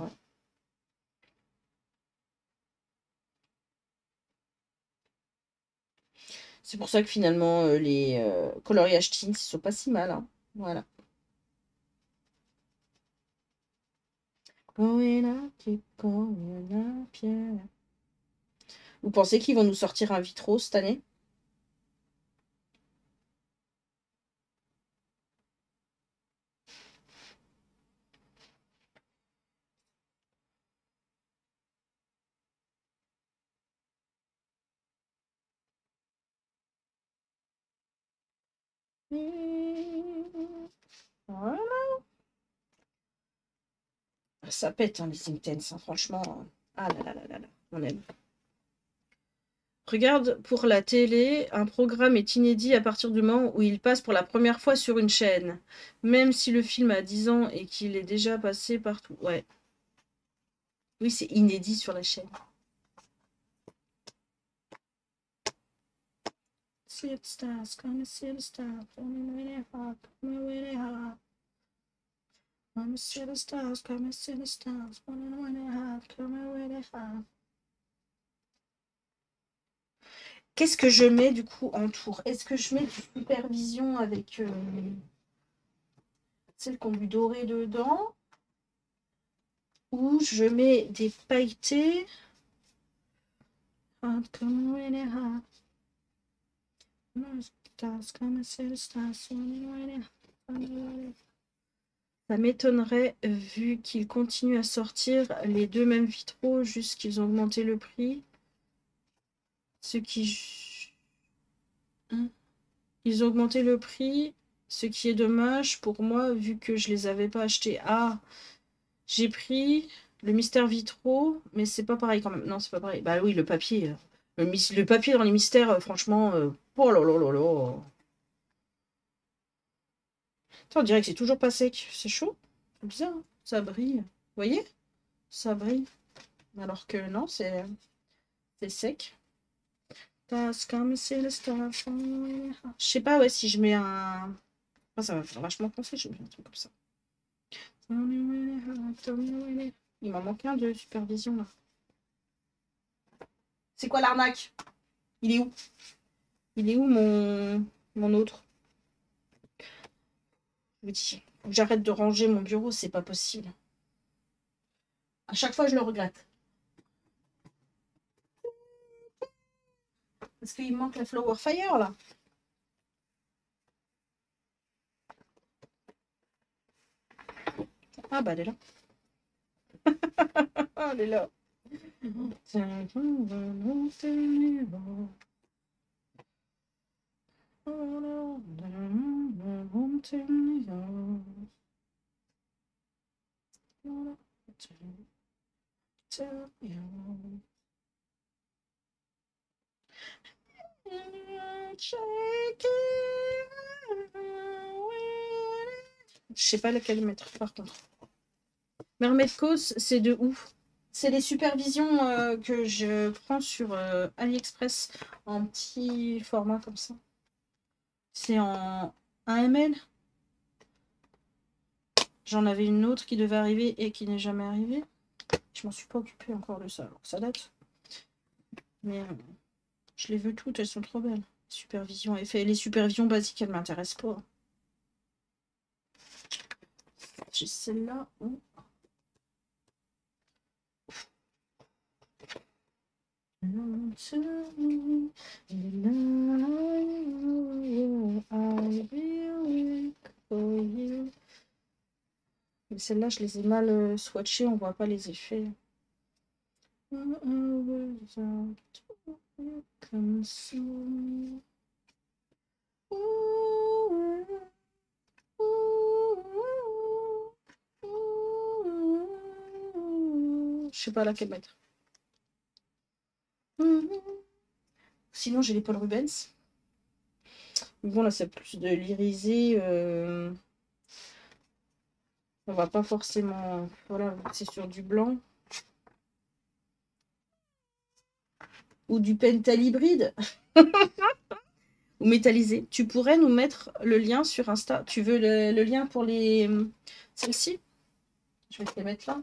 C'est pour ça que finalement, euh, les euh, coloriages teens ne sont pas si mal. Hein. Voilà. Vous pensez qu'ils vont nous sortir un vitro cette année Voilà. Ça pète, hein, les Intense, hein, franchement. Ah là là là là là, on aime. Regarde, pour la télé, un programme est inédit à partir du moment où il passe pour la première fois sur une chaîne. Même si le film a 10 ans et qu'il est déjà passé partout. Ouais. Oui, c'est inédit sur la chaîne. Stars, stars. Qu'est-ce que je mets du coup en tour? Est-ce que je mets du supervision avec euh, celle qu'on lui doré dedans? Ou je mets des pailletés? M'étonnerait vu qu'ils continuent à sortir les deux mêmes vitraux, juste qu'ils ont augmenté le prix. Ce qui... Hein Ils ont augmenté le prix, ce qui est dommage pour moi vu que je les avais pas achetés. Ah, j'ai pris le mystère vitraux, mais c'est pas pareil quand même. Non, c'est pas pareil. Bah oui, le papier. euh, Le, le papier dans les mystères, euh, franchement... euh, Oh là là On dirait que c'est toujours pas sec. C'est chaud. C'est bizarre. hein. Ça brille. Vous voyez? Ça brille. Alors que non, c'est sec. Je sais pas ouais, si je mets un... Ah, ça va faire vachement penser, je mets un truc comme ça. Il m'en manque un de supervision là. C'est quoi l'arnaque? Il est où? Il est où mon, mon autre? Que j'arrête de ranger mon bureau, c'est pas possible. À chaque fois, je le regrette. Parce qu'il manque la Flower Fire là. Ah bah elle est là. elle est là. Je sais pas laquelle mettre par contre. Mermaid Cause, c'est de où? C'est les supervisions euh, que je prends sur euh, AliExpress en petit format comme ça. C'est en 1 ml. J'en avais une autre qui devait arriver et qui n'est jamais arrivée. Je m'en suis pas occupée encore de ça, alors ça date. Mais euh, je les veux toutes, elles sont trop belles. Supervision, effet. Les supervisions basiques, elles m'intéressent pas. J'ai celle-là. Mais celles-là, je les ai mal euh, swatchées, on voit pas les effets. Je sais pas laquelle mettre. Sinon, j'ai les Paul Rubens. Bon, là, c'est plus de l'irisé. euh, On va pas forcément. Voilà, c'est sur du blanc. Ou du pental hybride. Ou métallisé. Tu pourrais nous mettre le lien sur Insta. Tu veux le, lien pour les celles-ci? Je vais te les mettre là.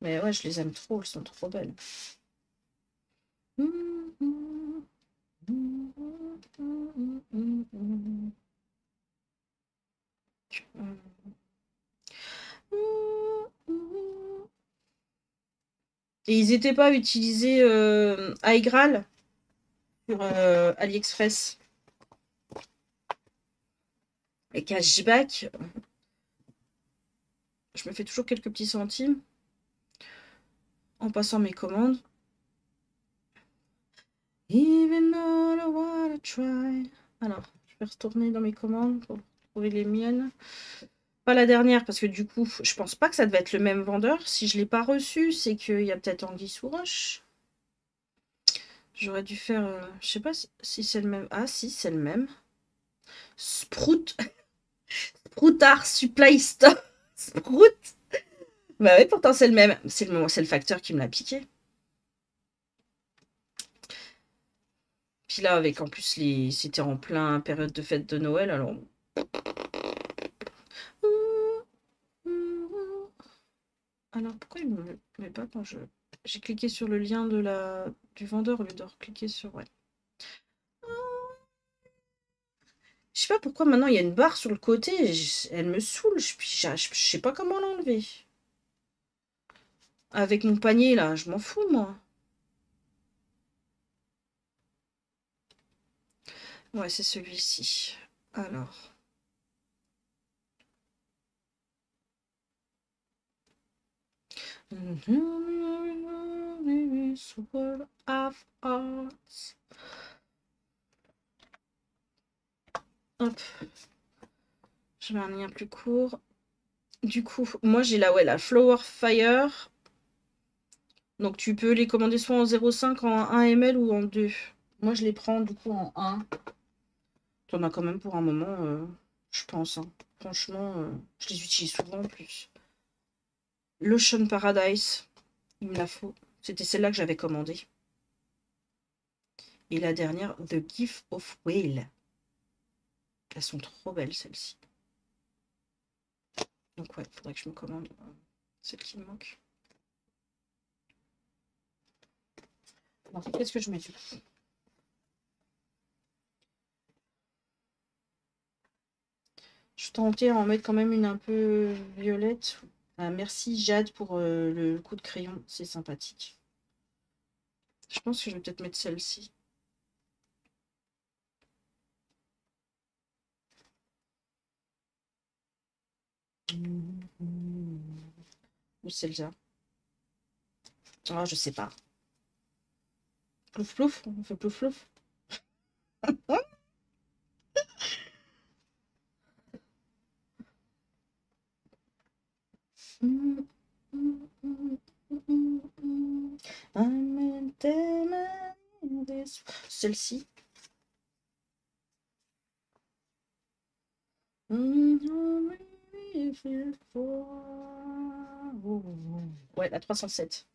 Mais ouais, je les aime trop, elles sont trop belles. Et ils n'étaient pas utilisés euh, à Graal sur euh, AliExpress. Et cashback, je me fais toujours quelques petits centimes en passant mes commandes. Even though I try. Alors, je vais retourner dans mes commandes pour trouver les miennes. Pas la dernière, parce que du coup, je pense pas que ça devait être le même vendeur. Si je l'ai pas reçu, c'est qu'il y a peut-être Anguille sous. J'aurais dû faire... euh, je sais pas si- c'est le même... Ah si, c'est le même. Sprout. Sproutard Supply Store. Sprout. Bah oui, pourtant c'est le même. C'est le, le facteur qui me l'a piqué. Puis là, avec en plus, les... c'était en plein période de fête de Noël, alors. Alors pourquoi il me met pas quand je. J'ai cliqué sur le lien de la... du vendeur au lieu de cliquer sur. Ouais. Je sais pas pourquoi maintenant il y a une barre sur le côté. Elle me saoule. Je, je sais pas comment l'enlever. Avec mon panier là, je m'en fous moi. Ouais, c'est celui-ci. Alors. Je mets un lien plus court. Du coup, moi j'ai la, ouais, la Flower Fire. Donc tu peux les commander soit en 0,5, en 1 ml ou en 2. Moi je les prends du coup en 1. T'en as quand même pour un moment, euh, je pense. Hein. Franchement, euh, je les utilise souvent en plus. Lotion Paradise, il me la faut. C'était celle-là que j'avais commandée. Et la dernière, The Gift of Whale. Elles sont trop belles, celles-ci. Donc ouais, il faudrait que je me commande euh, celle qui me manque. Qu'est-ce que je mets du coup Je tentais à en mettre quand même une un peu violette. Ah, merci Jade pour euh, le coup de crayon, c'est sympathique. Je pense que je vais peut-être mettre celle-ci. Ou celle-là. Ah, je sais pas. Plouf plouf, on fait plouf plouf. Celle-ci. Ouais, la 307.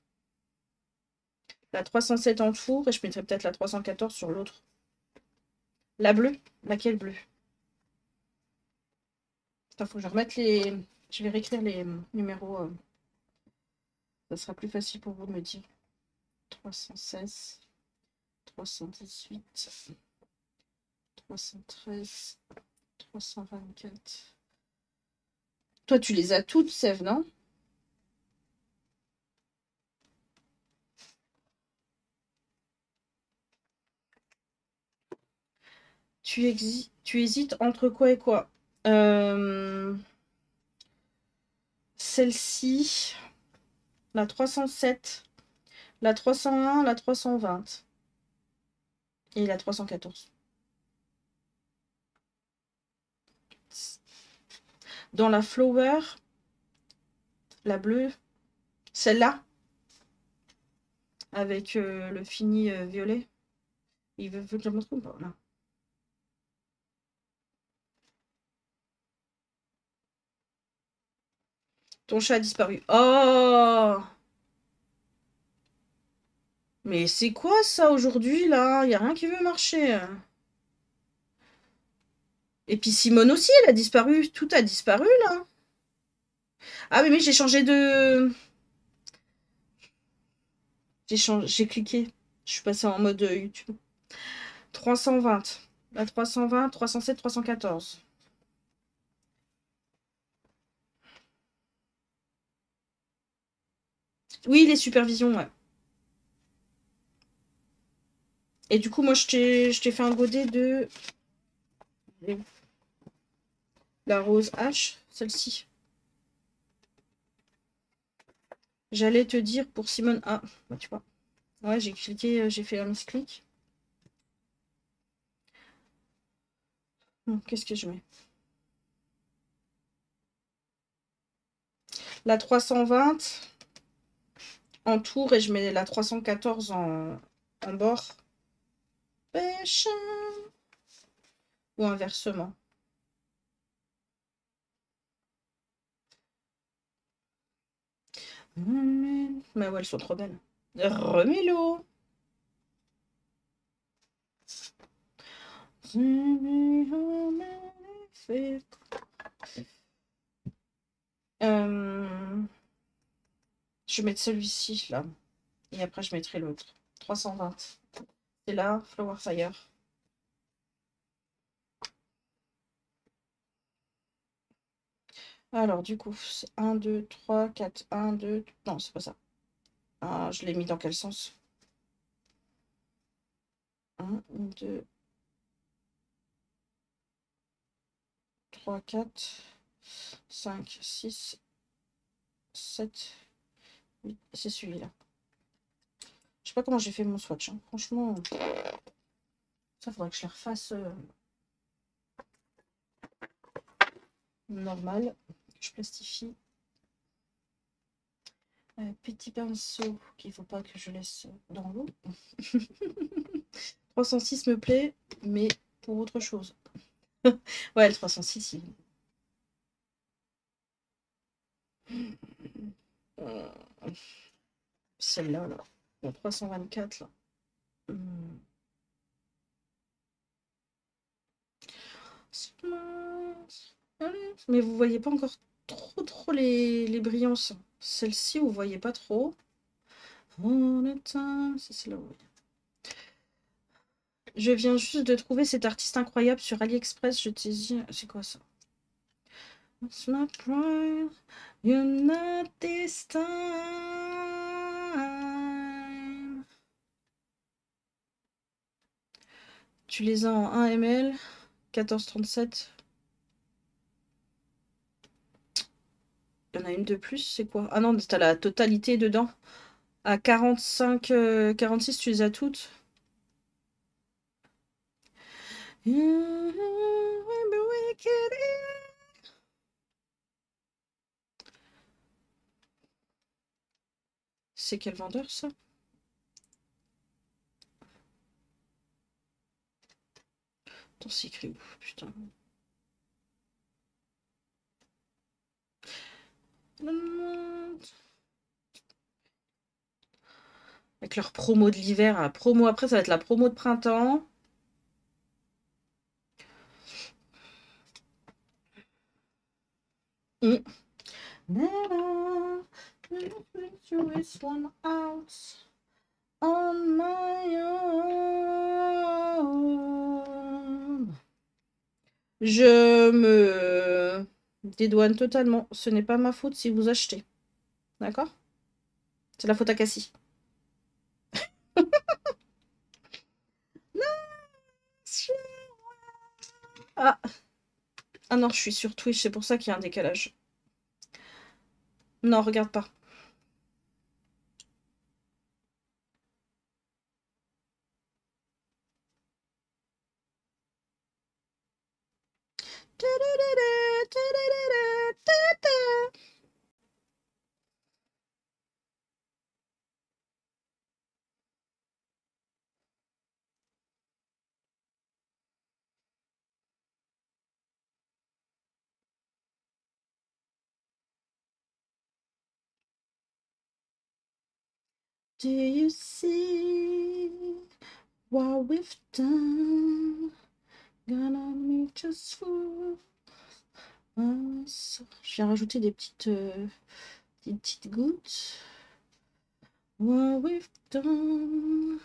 La 307 en four et je mettrai peut-être la 314 sur l'autre. La bleue Laquelle bleue? Il faut que je remette les... Je vais réécrire les numéros. Euh. Ça sera plus facile pour vous de me dire. 316, 318, 313, 324. Toi, tu les as toutes, Sève, non? Tu, tu hésites entre quoi et quoi? Euh celle-ci, la 307, la 301, la 320 et la 314. Dans la flower, la bleue, celle-là, avec euh, le fini euh, violet. Il veut, que je me trompe là. Ton chat a disparu. Oh Mais c'est quoi ça aujourd'hui là? Il n'y a rien qui veut marcher. Et puis Simone aussi, elle a disparu. Tout a disparu là. Ah mais, mais j'ai changé de... J'ai changé... Cliqué. Je suis passée en mode YouTube. 320. La 320, 307, 314. Oui, les supervisions, ouais. Et du coup, moi, je t'ai fait un godet de... La rose H, celle-ci. J'allais te dire pour Simone... Ah, bah, tu vois. Ouais, j'ai cliqué, euh, j'ai fait un misclick. Qu'est-ce que je mets? La 320 en tour et je mets la 314 en, en bord. Pêche Ou inversement. Mais ouais, elles sont trop belles. Remets-le. Je vais mettre celui-ci là. Et après, je mettrai l'autre. 320. C'est là, Flower Fire. Alors, du coup, c'est 1, 2, 3, 4, 1, 2. Non, c'est pas ça. Ah, je l'ai mis dans quel sens? 1, 2, 3, 4, 5, 6, 7, 8. C'est celui-là. Je sais pas comment j'ai fait mon swatch. Hein. Franchement, ça faudrait que je les refasse euh, normal. Je plastifie. Euh, petit pinceau qu'il faut pas que je laisse dans l'eau. 306 me plaît, mais pour autre chose. ouais, le 306, il... Celle-là, là. Bon, 324, là. Hmm. Mais vous voyez pas encore trop trop les, brillances. Celle-ci, vous voyez pas trop. Je viens juste de trouver cet artiste incroyable sur AliExpress. Je te dis, c'est quoi ça? It's my pride, you're not this time. Tu les as en 1 ml, 14,37. Il y en a une de plus, c'est quoi? Ah non, t'as la totalité dedans. À 45, 46, tu les as toutes. C'est quel vendeur ça? Attends, Putain. Avec leur promo de l'hiver, promo après, ça va être la promo de printemps. Je me Dédouane totalement. Ce n'est pas ma faute si vous achetez. D'accord? C'est la faute à Cassie. ah. ah non, je suis sur Twitch, c'est pour ça qu'il y a un décalage. Non, regarde pas. Do you see what we've done? Gonna me just for je vais rajouter des petites, euh, des petites gouttes. What we've done.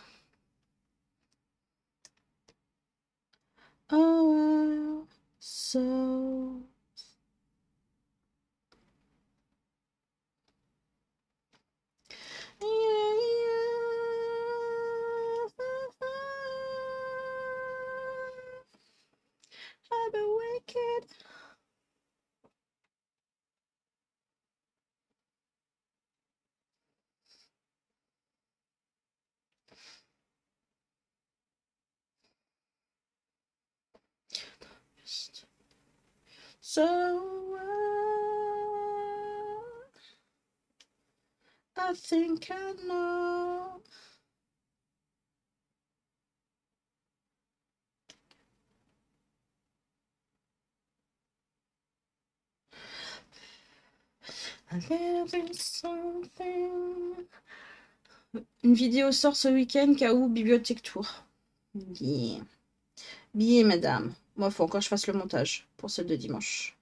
Oh, so I've been wicked. So uh, I think I know. Une vidéo sort ce week-end, KO Bibliothèque Tour. Bien. Bien, madame. Moi, faut encore que je fasse le montage pour celle de dimanche.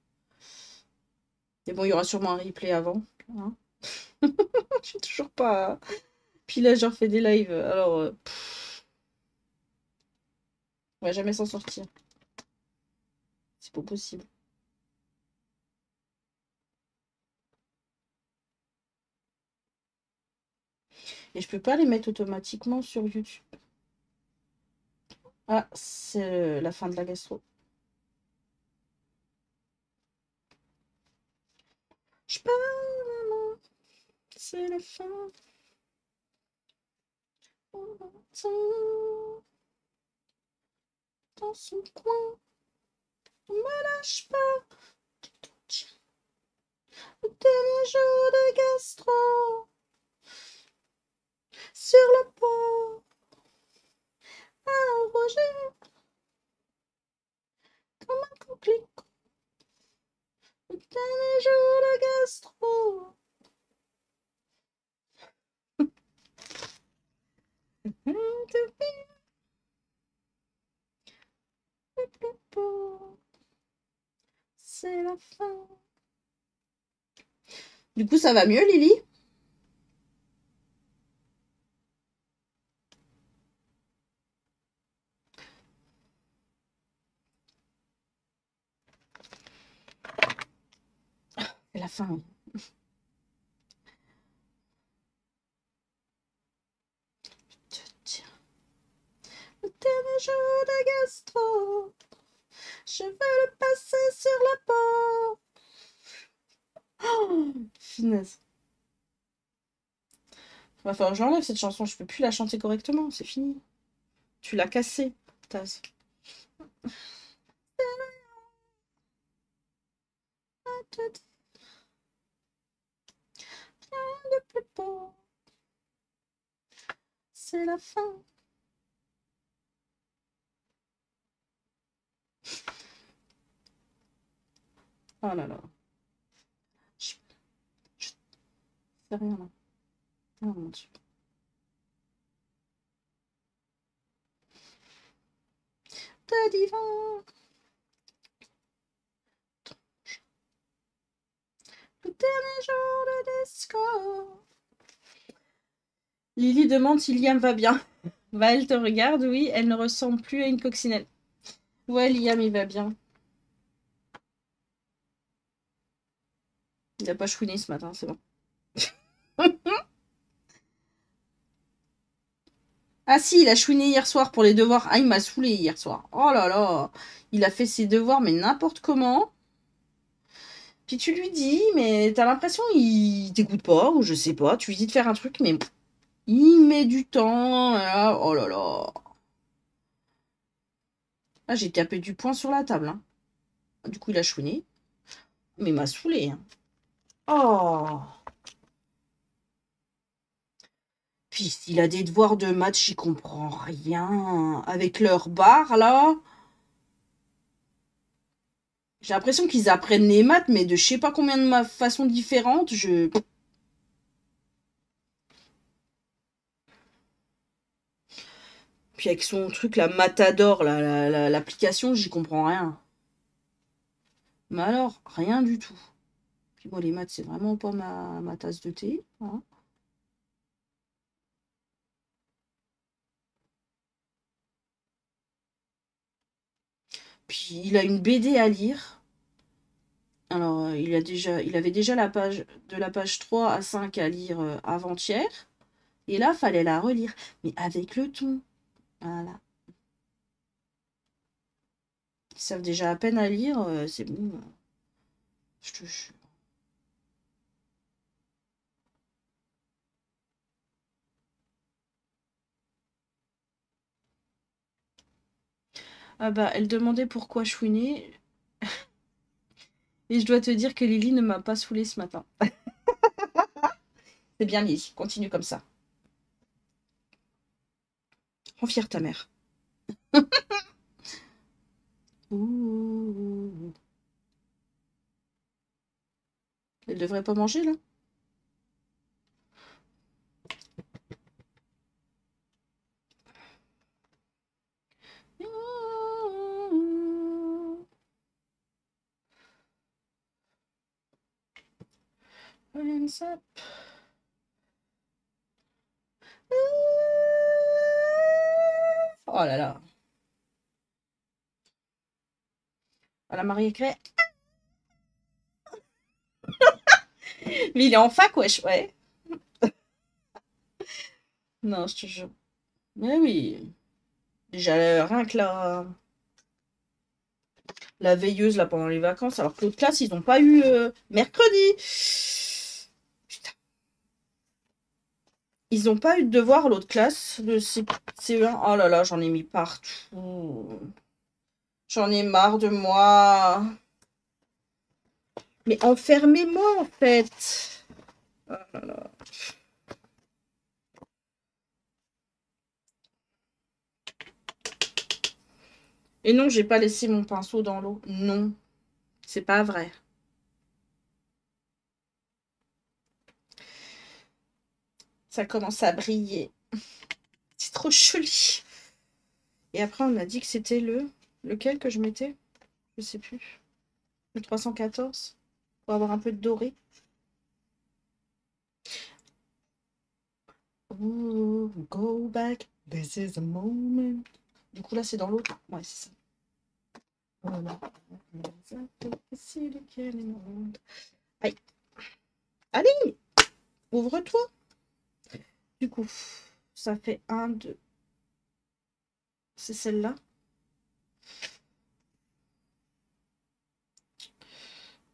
Mais bon, il y aura sûrement un replay avant. Hein je suis toujours pas. Puis là, j'en fais des lives. Alors. Euh, On va jamais s'en sortir. C'est pas possible. Et je peux pas les mettre automatiquement sur YouTube. Ah, c'est la fin de la gastro. Je maman. C'est la fin. On dans son coin. On me lâche pas. Le dernier jour de gastro sur la peau. Un Roger, comme un coquelicot. Le dernier jour de gastro. C'est la fin. Du coup, ça va mieux, Lily? La fin. Dernier jour de gastro, je veux le passer sur la peau. Oh, finesse. Va falloir que j'enlève cette chanson, je peux plus la chanter correctement, c'est fini. Tu l'as cassée, beau. C'est la fin. Oh là là. C'est rien là. Oh mon dieu. De divin. Le dernier jour de disco. Lily demande si Liam va bien. Elle te regarde, oui, elle ne ressemble plus à une coccinelle. Ouais, Liam, il va bien. Il n'a pas chouiné ce matin, c'est bon. ah si, il a chouiné hier soir pour les devoirs. Ah, il m'a saoulé hier soir. Oh là là. Il a fait ses devoirs, mais n'importe comment. Puis tu lui dis, mais t'as l'impression il t'écoute pas, ou je sais pas. Tu lui dis de faire un truc, mais il met du temps. Oh là là. Là, j'ai tapé du poing sur la table. Hein. Du coup, il a chouiné. Mais il m'a saoulé. Hein. Oh Puis s'il a des devoirs de maths, j'y comprends rien. Avec leur barre, là. J'ai l'impression qu'ils apprennent les maths, mais de je sais pas combien de façons différentes. Je. Puis avec son truc, la Matador, l'application, j'y comprends rien. Mais alors, rien du tout. Moi, les maths, c'est vraiment pas ma, tasse de thé. Hein. Puis il a une BD à lire. Alors, euh, il, a déjà, il avait déjà la page de la page 3 à 5 à lire euh, avant-hier. Et là, fallait la relire. Mais avec le ton. Voilà. Ils savent déjà à peine à lire, euh, c'est bon. Je te. Ah bah, elle demandait pourquoi chouiner. Et je dois te dire que Lily ne m'a pas saoulé ce matin. C'est bien Lily, continue comme ça. Rends fière ta mère. Elle devrait pas manger là? Oh là là. Voilà, Marie écrit. Mais il est en fac, wesh, ouais. non, je te jure. Mais oui. Déjà, rien que la... La veilleuse, là, pendant les vacances, alors que l'autre classe, ils n'ont pas eu euh, mercredi. Putain. Ils n'ont pas eu de devoir, l'autre classe, le CE1. Oh là là, j'en ai mis partout. J'en ai marre de moi. Mais enfermez-moi, en fait. Oh là là. Et non, j'ai pas laissé mon pinceau dans l'eau. Non, c'est pas vrai. Ça commence à briller. C'est trop joli. Et après, on m'a dit que c'était le... Lequel que je mettais? Je sais plus. Le 314 Pour avoir un peu de doré. go back. This is a moment. Du coup, là, c'est dans l'autre. Ouais, c'est ça. Aïe. Allez Ouvre-toi Du coup, ça fait un, deux. C'est celle-là.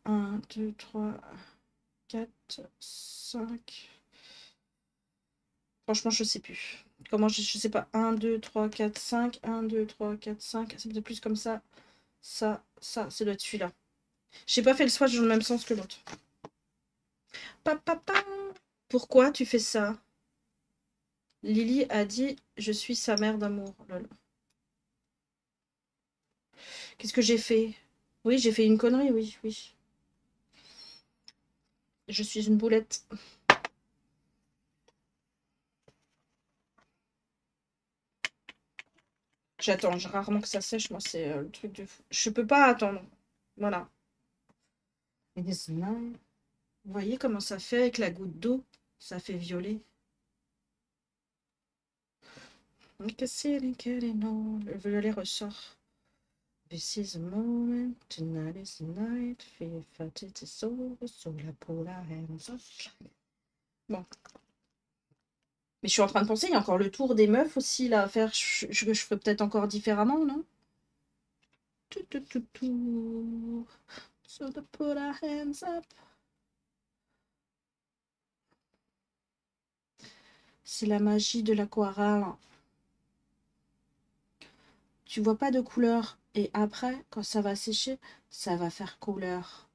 Un, deux, trois, quatre, cinq. Franchement, je sais plus. Comment je, je sais pas. 1, 2, 3, 4, 5. 1, 2, 3, 4, 5. C'est plus comme ça. Ça, ça, c'est doit être celui-là. J'ai pas fait le swatch dans le même sens que l'autre. Pourquoi tu fais ça? Lily a dit Je suis sa mère d'amour. Qu'est-ce que j'ai fait? Oui, j'ai fait une connerie, oui, oui. Je suis une boulette. J'attends rarement que ça sèche, moi c'est euh, le truc de fou. Je peux pas attendre. Voilà. Vous voyez comment ça fait avec la goutte d'eau? Ça fait violet. Le violet ressort. This is the moment, tonight is the night, feel fat it is over, so la pull our hands off. Bon, mais je suis en train de penser, il y a encore le tour des meufs aussi là à faire. Je, je, ferais peut-être encore différemment, non? Tout, tout, tout, tout. So our hands up. C'est la magie de l'aquarelle. Tu vois pas de couleur. Et après, quand ça va sécher, ça va faire couleur.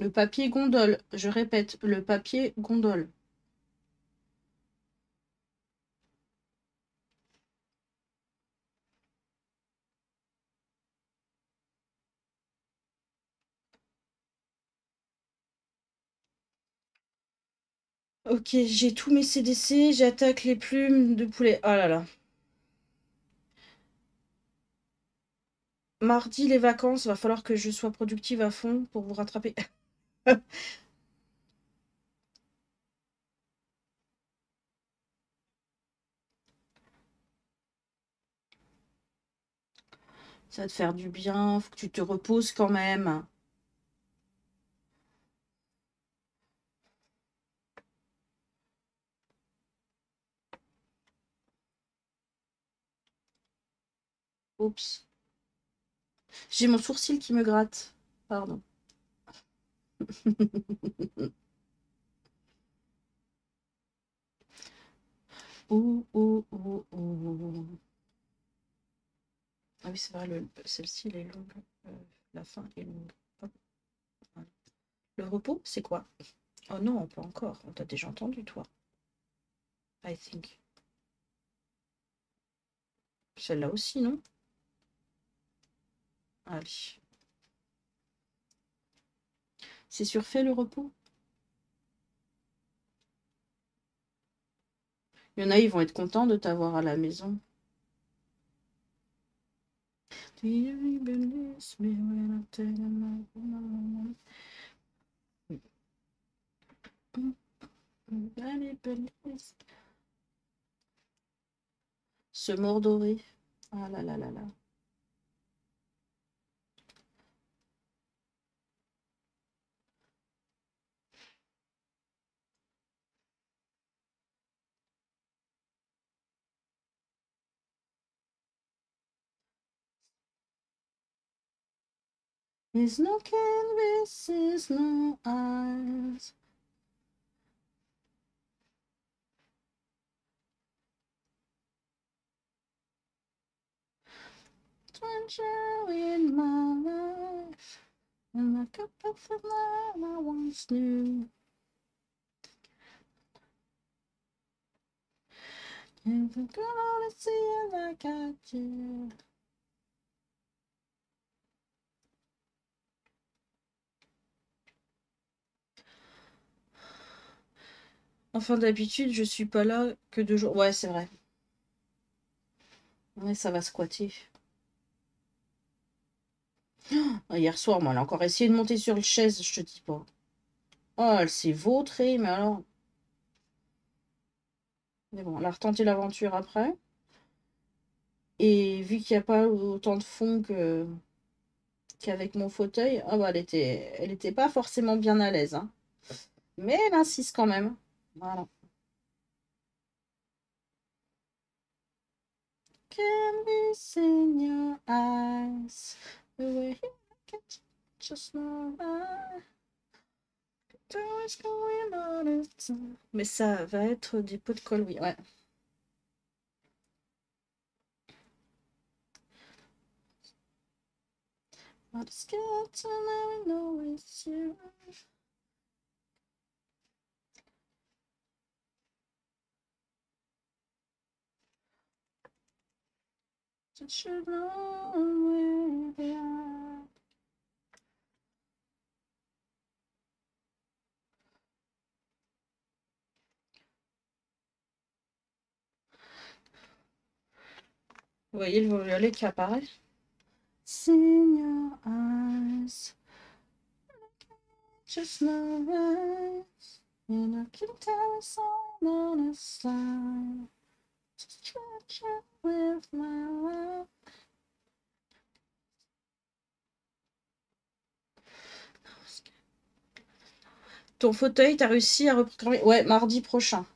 Le papier gondole, je répète, le papier gondole. Ok, j'ai tous mes CDC, j'attaque les plumes de poulet. Oh là là. Mardi, les vacances, va falloir que je sois productive à fond pour vous rattraper. Ça te faire du bien, faut que tu te reposes quand même. Oups. J'ai mon sourcil qui me gratte. Pardon. Ouh, ouh, ouh, ouh. Ah oui, c'est vrai, le- celle-ci, elle est longue. Euh, la fin est longue. Le repos, c'est quoi? Oh non, pas encore. On t'a déjà entendu, toi. I think. Celle-là aussi, non? Allez. C'est surfait le repos Il y en a, ils vont être contents de t'avoir à la maison. Do you believe me when I tell you my- my- my- Allez, belise. Se mordoré. Ah là là là là. There's no canvases, no eyes. Stranger in my life, and I got back from that I once knew. If I could only see it like I do. Enfin, d'habitude, je suis pas là que deux jours. Ouais, c'est vrai. Ouais, ça va squatter. Ah, Hier soir, moi, elle a encore essayé de monter sur le chaise, je te dis pas. Oh, elle s'est vautrée, mais alors. Mais bon, elle a retenté l'aventure après. Et vu qu'il n'y a pas autant de fond qu'avec mon fauteuil, ah bah, elle était, elle était pas forcément bien à l'aise. hein. Mais elle insiste quand même. Can eyes? Mais ça va être des pots de colle, oui, ouais. That you know where they are. Vous voyez le violet qui apparaît? In your eyes, just know eyes, and I can tell all on a. Ton fauteuil, t'as réussi à reprogrammer Ouais, mardi prochain.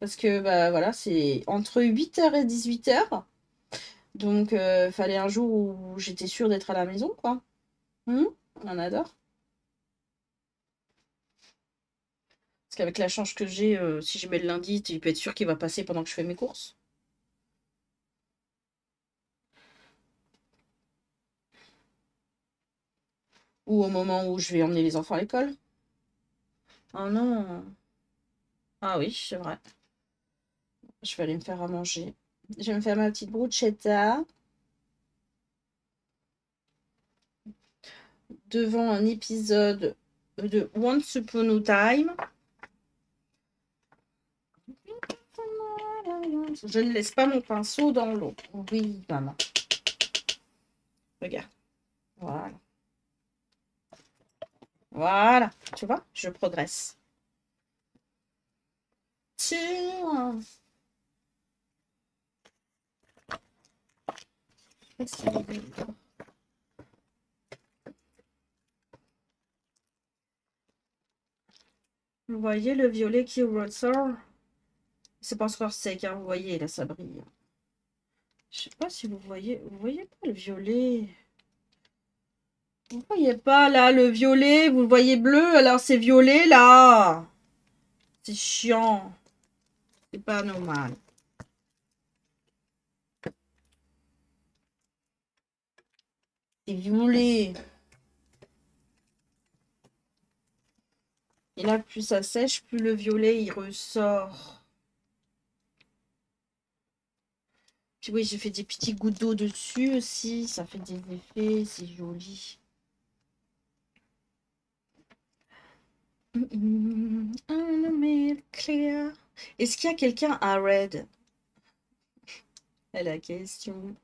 Parce que, bah voilà, c'est entre 8h et 18h. Donc, euh, fallait un jour où j'étais sûre d'être à la maison, quoi. Hmm? On adore. Qu'avec la change que j'ai, euh, si je mets le lundi, tu peux être sûr qu'il va passer pendant que je fais mes courses. Ou au moment où je vais emmener les enfants à l'école. Oh non. Ah oui, c'est vrai. Je vais aller me faire à manger. Je vais me faire ma petite bruschetta. Devant un épisode de Once Upon a Time. Je ne laisse pas mon pinceau dans l'eau. Oui, maman. Regarde. Voilà. Voilà. Tu vois, je progresse. Tiens. Vous voyez le violet qui ressort? C'est pas sec, hein, vous voyez, là, ça brille. Je sais pas si vous voyez... Vous voyez pas le violet? Vous voyez pas, là, le violet? Vous le voyez bleu, alors c'est violet, là C'est chiant. C'est pas normal. C'est violet. Et là, plus ça sèche, plus le violet il ressort. Oui, j'ai fait des petits gouttes d'eau dessus aussi. Ça fait des effets, c'est joli. Est-ce qu'il y a quelqu'un à Red? La question.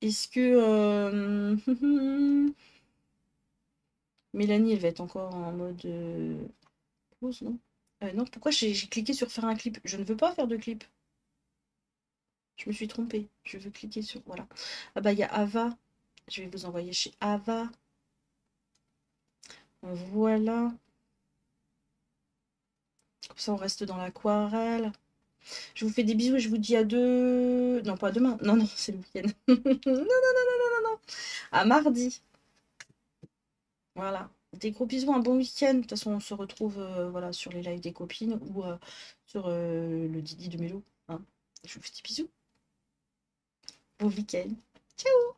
Est-ce que... euh, Mélanie, elle va être encore en mode euh, pause, non? Euh, Non, pourquoi j'ai cliqué sur faire un clip? Je ne veux pas faire de clip. Je me suis trompée. Je veux cliquer sur... Voilà. Ah bah, il y a Ava. Je vais vous envoyer chez Ava. Voilà. Comme ça, on reste dans l'aquarelle. Je vous fais des bisous et je vous dis à deux... Non, pas demain. Non, non, c'est le week-end. non, non, non, non, non, non, non. À mardi. Voilà. Des gros bisous, un bon week-end. De toute façon, on se retrouve euh, voilà, sur les lives des copines ou euh, sur euh, le Didi de Mélo. hein. Je vous fais des bisous. Bon week-end. Ciao